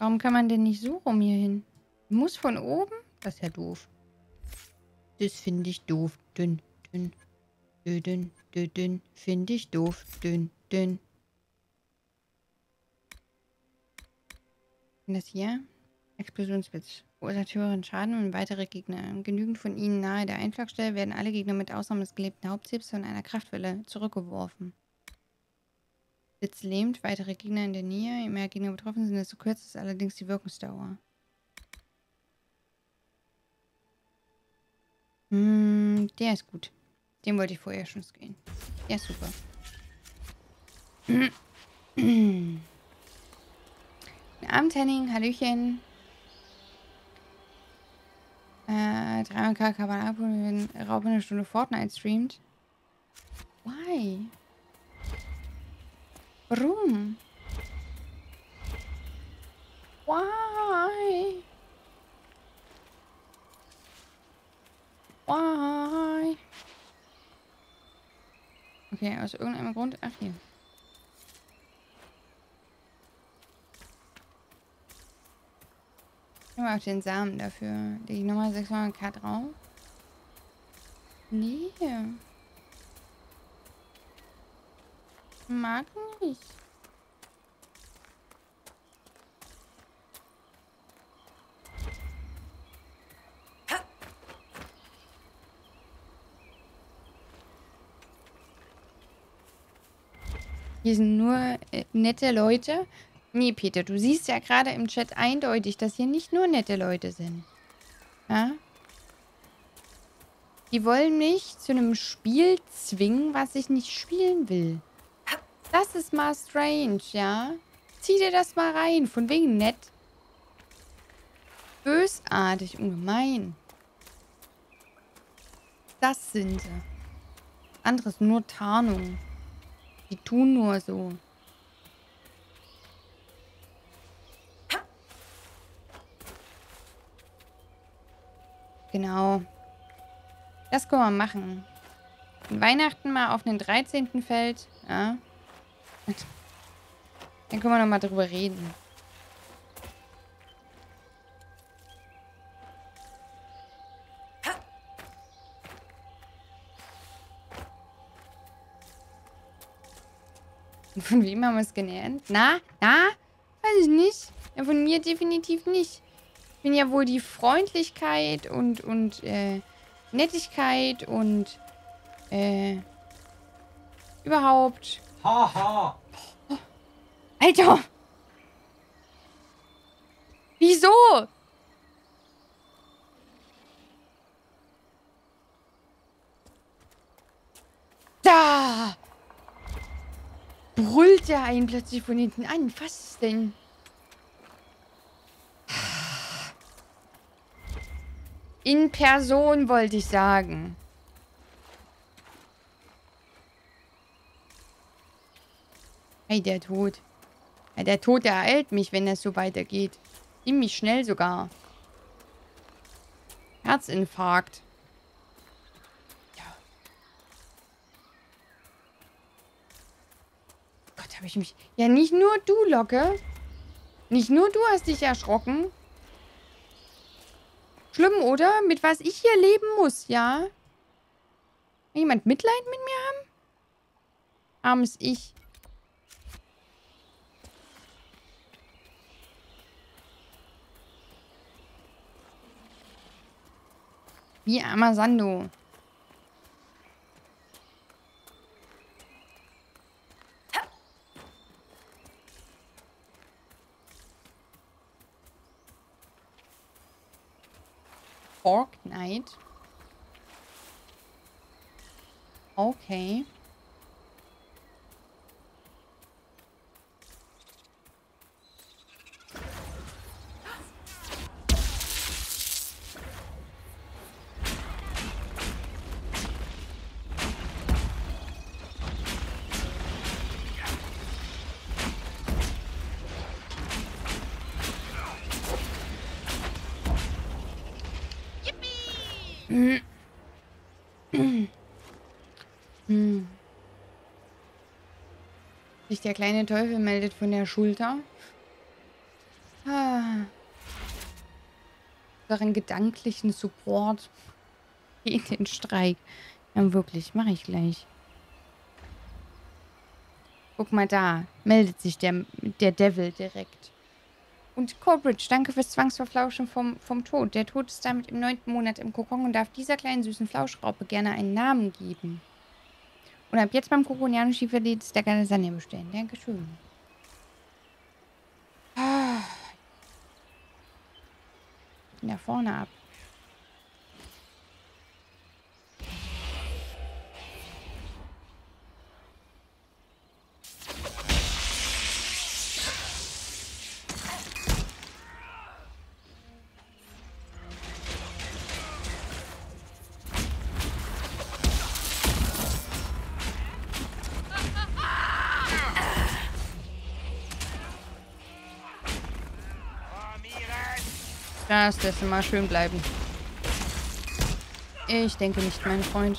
Warum kann man denn nicht so rum hier hin? Muss von oben? Das ist ja doof. Das finde ich doof. Dünn, dünn. Dünn, dünn, dünn, dünn. Finde ich doof. Dünn, dünn. Und das hier? Explosionsblitz. Verursacht höheren Schaden und weitere Gegner. Genügend von ihnen nahe der Einschlagstelle werden alle Gegner mit Ausnahme des gelebten Hauptziels von einer Kraftwelle zurückgeworfen. Blitz lähmt weitere Gegner in der Nähe. Je mehr Gegner betroffen sind, desto kürzer ist allerdings die Wirkungsdauer. Hm, der ist gut. Den wollte ich vorher schon gehen. Der ist super. Guten Abend, Henning. Hallöchen. Äh, 300k kann man ab wenn Raub eine Stunde Fortnite streamt. Why? Warum? Why? Why? Okay, aus irgendeinem Grund. Ach hier. Ich habe auch den Samen dafür. Lege ich nochmal 600k drauf? Nee. Mag nicht. Hier sind nur äh, nette Leute. Nee, Peter, du siehst ja gerade im Chat eindeutig, dass hier nicht nur nette Leute sind. Ja? Die wollen mich zu einem Spiel zwingen, was ich nicht spielen will. Das ist mal strange, ja? Zieh dir das mal rein, von wegen nett. Bösartig und gemein. Das sind sie. Anderes nur Tarnung. Die tun nur so. Genau. Das können wir machen. Weihnachten mal auf den 13. Feld. Ja. Dann können wir nochmal drüber reden. *laughs* Von wem haben wir es gelernt? Na? Na? Weiß ich nicht. Ja, von mir definitiv nicht. Ich bin ja wohl die Freundlichkeit und, und äh, Nettigkeit und äh, überhaupt. Haha. Alter! Wieso? Da! Brüllt er einen plötzlich von hinten an. Was ist denn? In Person wollte ich sagen. Hey, der Tod. Ja, der Tod ereilt mich, wenn es so weitergeht. Ziemlich schnell sogar. Herzinfarkt. Ja. Gott, habe ich mich... Ja, nicht nur du, Locke. Nicht nur du hast dich erschrocken. Schlimm, oder? Mit was ich hier leben muss, ja? Will jemand Mitleid mit mir haben? Armes Ich. Wie armer Sando. Okay. Der kleine Teufel meldet von der Schulter. Ah. Einen gedanklichen Support gegen den Streik. Ja, wirklich, mache ich gleich. Guck mal da, meldet sich der, der Devil direkt. Und Corbridge, danke fürs Zwangsverflauschen vom, vom Tod. Der Tod ist damit im neunten Monat im Kokon und darf dieser kleinen süßen Flauschraupe gerne einen Namen geben. Und ab jetzt beim Kokoniano Schieferlied der gerne Sanja bestellen. Dankeschön. Ah. Da vorne ab. Das lässt mal schön bleiben. Ich denke nicht, mein Freund.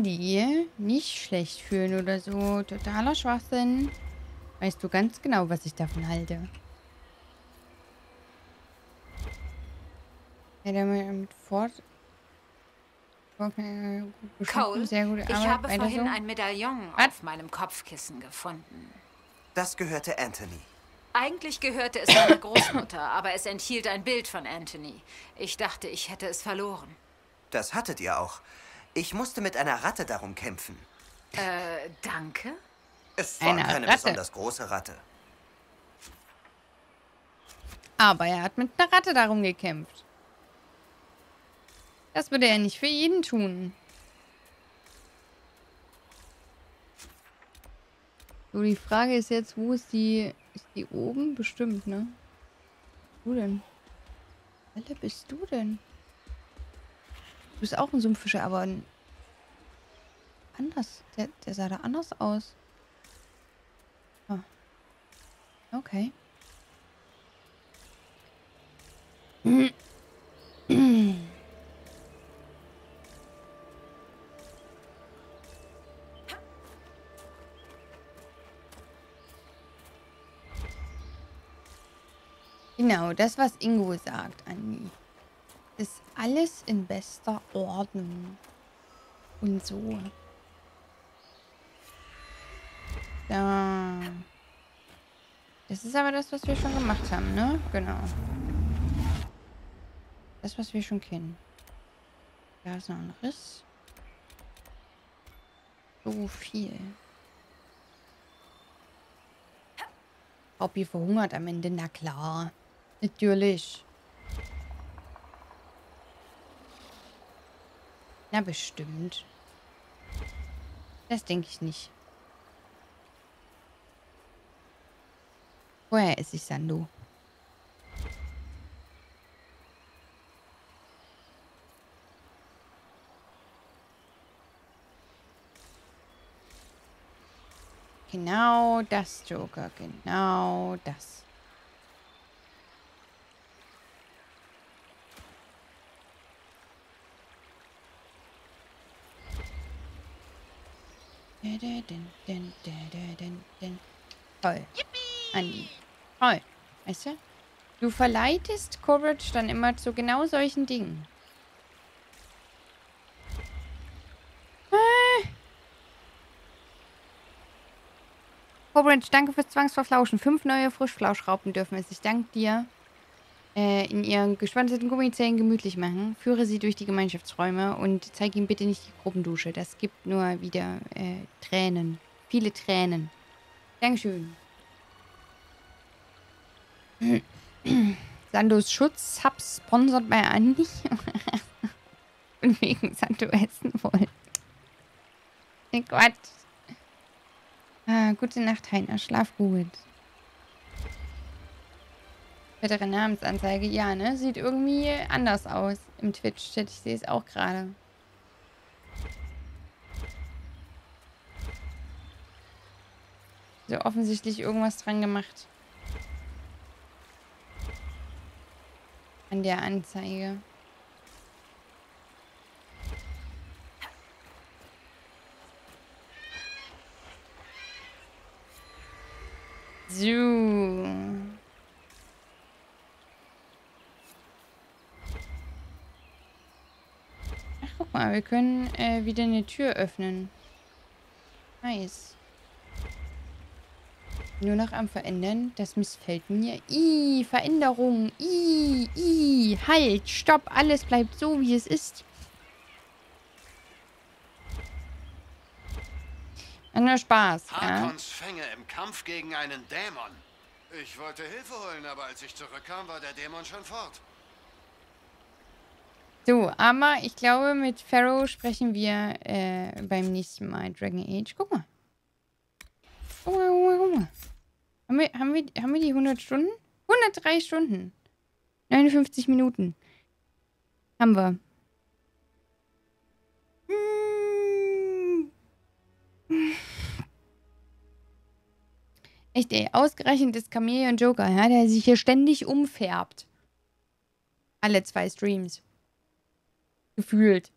Andi, nicht schlecht fühlen oder so. Totaler Schwachsinn. Weißt du ganz genau, was ich davon halte. Ja, der mit Fort. Beschossen, Cole, sehr gute ich habe Weiter vorhin so. ein Medaillon Was? auf meinem Kopfkissen gefunden. Das gehörte Anthony. Eigentlich gehörte es meiner Großmutter, aber es enthielt ein Bild von Anthony. Ich dachte, ich hätte es verloren. Das hattet ihr auch. Ich musste mit einer Ratte darum kämpfen. Äh, danke? Es war Eine keine Ratte. besonders große Ratte. Aber er hat mit einer Ratte darum gekämpft. Das würde er nicht für jeden tun. So, die Frage ist jetzt, wo ist die... Ist die oben? Bestimmt, ne? Wo denn? Alle bist du denn? Du bist auch ein Sumpffischer, aber ein... Anders. Der, der sah da anders aus. Ah. Okay. Genau, das, was Ingo sagt, Andi. Ist alles in bester Ordnung. Und so. Da. Das ist aber das, was wir schon gemacht haben, ne? Genau. Das, was wir schon kennen. Da ist noch ein Riss. So viel. Haupi verhungert am Ende, na klar. Natürlich. Na bestimmt. Das denke ich nicht. Woher esse ich Sando? Genau das, Joker. Genau das. Toll. Andi. Toll. Weißt du? Du verleitest Courage dann immer zu genau solchen Dingen. Ah. Courage, danke fürs Zwangsverflauschen. Fünf neue Frischflauschraupen dürfen es. Ich danke dir. Äh, in ihren geschwanzten Gummizellen gemütlich machen. Führe sie durch die Gemeinschaftsräume und zeige ihm bitte nicht die Gruppendusche. Das gibt nur wieder äh, Tränen. Viele Tränen. Dankeschön. *clears throat* Sandos Schutz Sub sponsert bei Andi. *laughs* und wegen Sando essen wollen. Gott. Ah, gute Nacht, Heiner. Schlaf gut. Veterinäramtsanzeige, ja, ne? Sieht irgendwie anders aus im Twitch-Chat. Ich sehe es auch gerade. So offensichtlich irgendwas dran gemacht. An der Anzeige. So. Guck mal, wir können äh, wieder eine Tür öffnen. Nice. Nur noch am Verändern. Das missfällt mir. Ih, Veränderung. Ih, ih. Halt, stopp. Alles bleibt so, wie es ist. Nur Spaß. Harkons ja? Fänge im Kampf gegen einen Dämon. Ich wollte Hilfe holen, aber als ich zurückkam, war der Dämon schon fort. So, aber ich glaube, mit Pharaoh sprechen wir äh, beim nächsten Mal Dragon Age. Guck mal. Guck mal, guck mal, guck mal. Haben wir, haben, wir, haben wir die 100 Stunden? 103 Stunden. 59 Minuten. Haben wir. Echt, ey. Ausgerechnet das Chameleon Joker, ja, der sich hier ständig umfärbt. Alle zwei Streams. Gefühlt.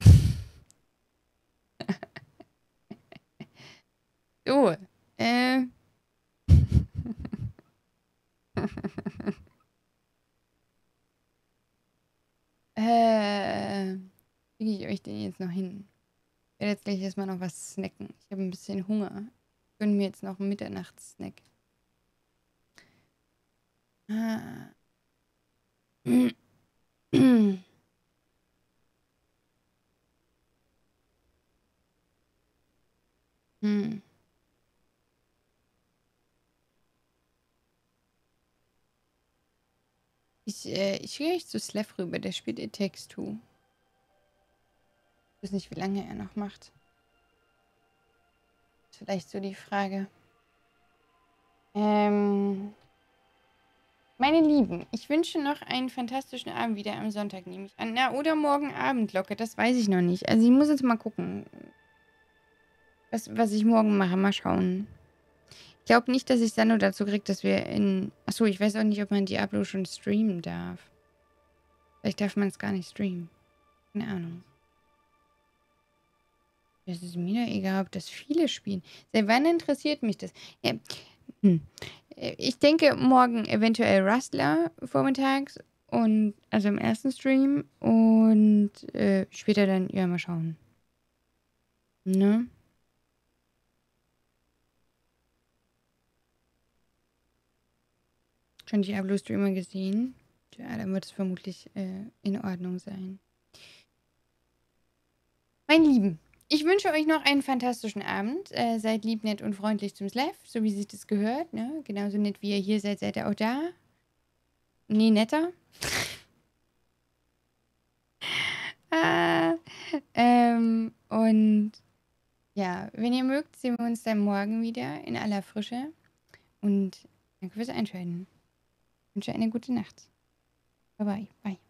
*laughs* so, äh. *laughs* äh. Kriege ich euch den jetzt noch hin? Ich werde jetzt gleich erstmal noch was snacken. Ich habe ein bisschen Hunger. Ich gönne mir jetzt noch einen Mitternachtssnack. Ah. *clears throat* hm. Ich, äh, ich gehe zu Slev rüber, der spielt It Takes Two. Ich weiß nicht, wie lange er noch macht. Vielleicht so die Frage. Ähm, meine Lieben, ich wünsche noch einen fantastischen Abend wieder am Sonntag, nehme ich an. Na, oder morgen Abend, Locke, das weiß ich noch nicht. Also ich muss jetzt mal gucken, was, was ich morgen mache. Mal schauen. Ich glaube nicht, dass ich Sano dazu kriege, dass wir in... Achso, ich weiß auch nicht, ob man Diablo schon streamen darf. Vielleicht darf man es gar nicht streamen. Keine Ahnung. Es ist mir egal, ob das viele spielen. Seit wann interessiert mich das? Ja. Hm. Ich denke morgen eventuell Rustler vormittags und also im ersten Stream und äh, später dann ja mal schauen. Ne? Schon Diablo-Streamer gesehen? Ja, dann wird es vermutlich äh, in Ordnung sein. Mein Lieben, ich wünsche euch noch einen fantastischen Abend. Äh, seid lieb, nett und freundlich zum Slav, so wie sich das gehört. Ne? Genauso nett wie ihr hier seid, seid ihr auch da. Nee, netter. *laughs* ah, ähm, und ja, wenn ihr mögt, sehen wir uns dann morgen wieder in aller Frische. Und danke fürs Einschalten. Ich wünsche eine gute Nacht. Bye bye. Bye.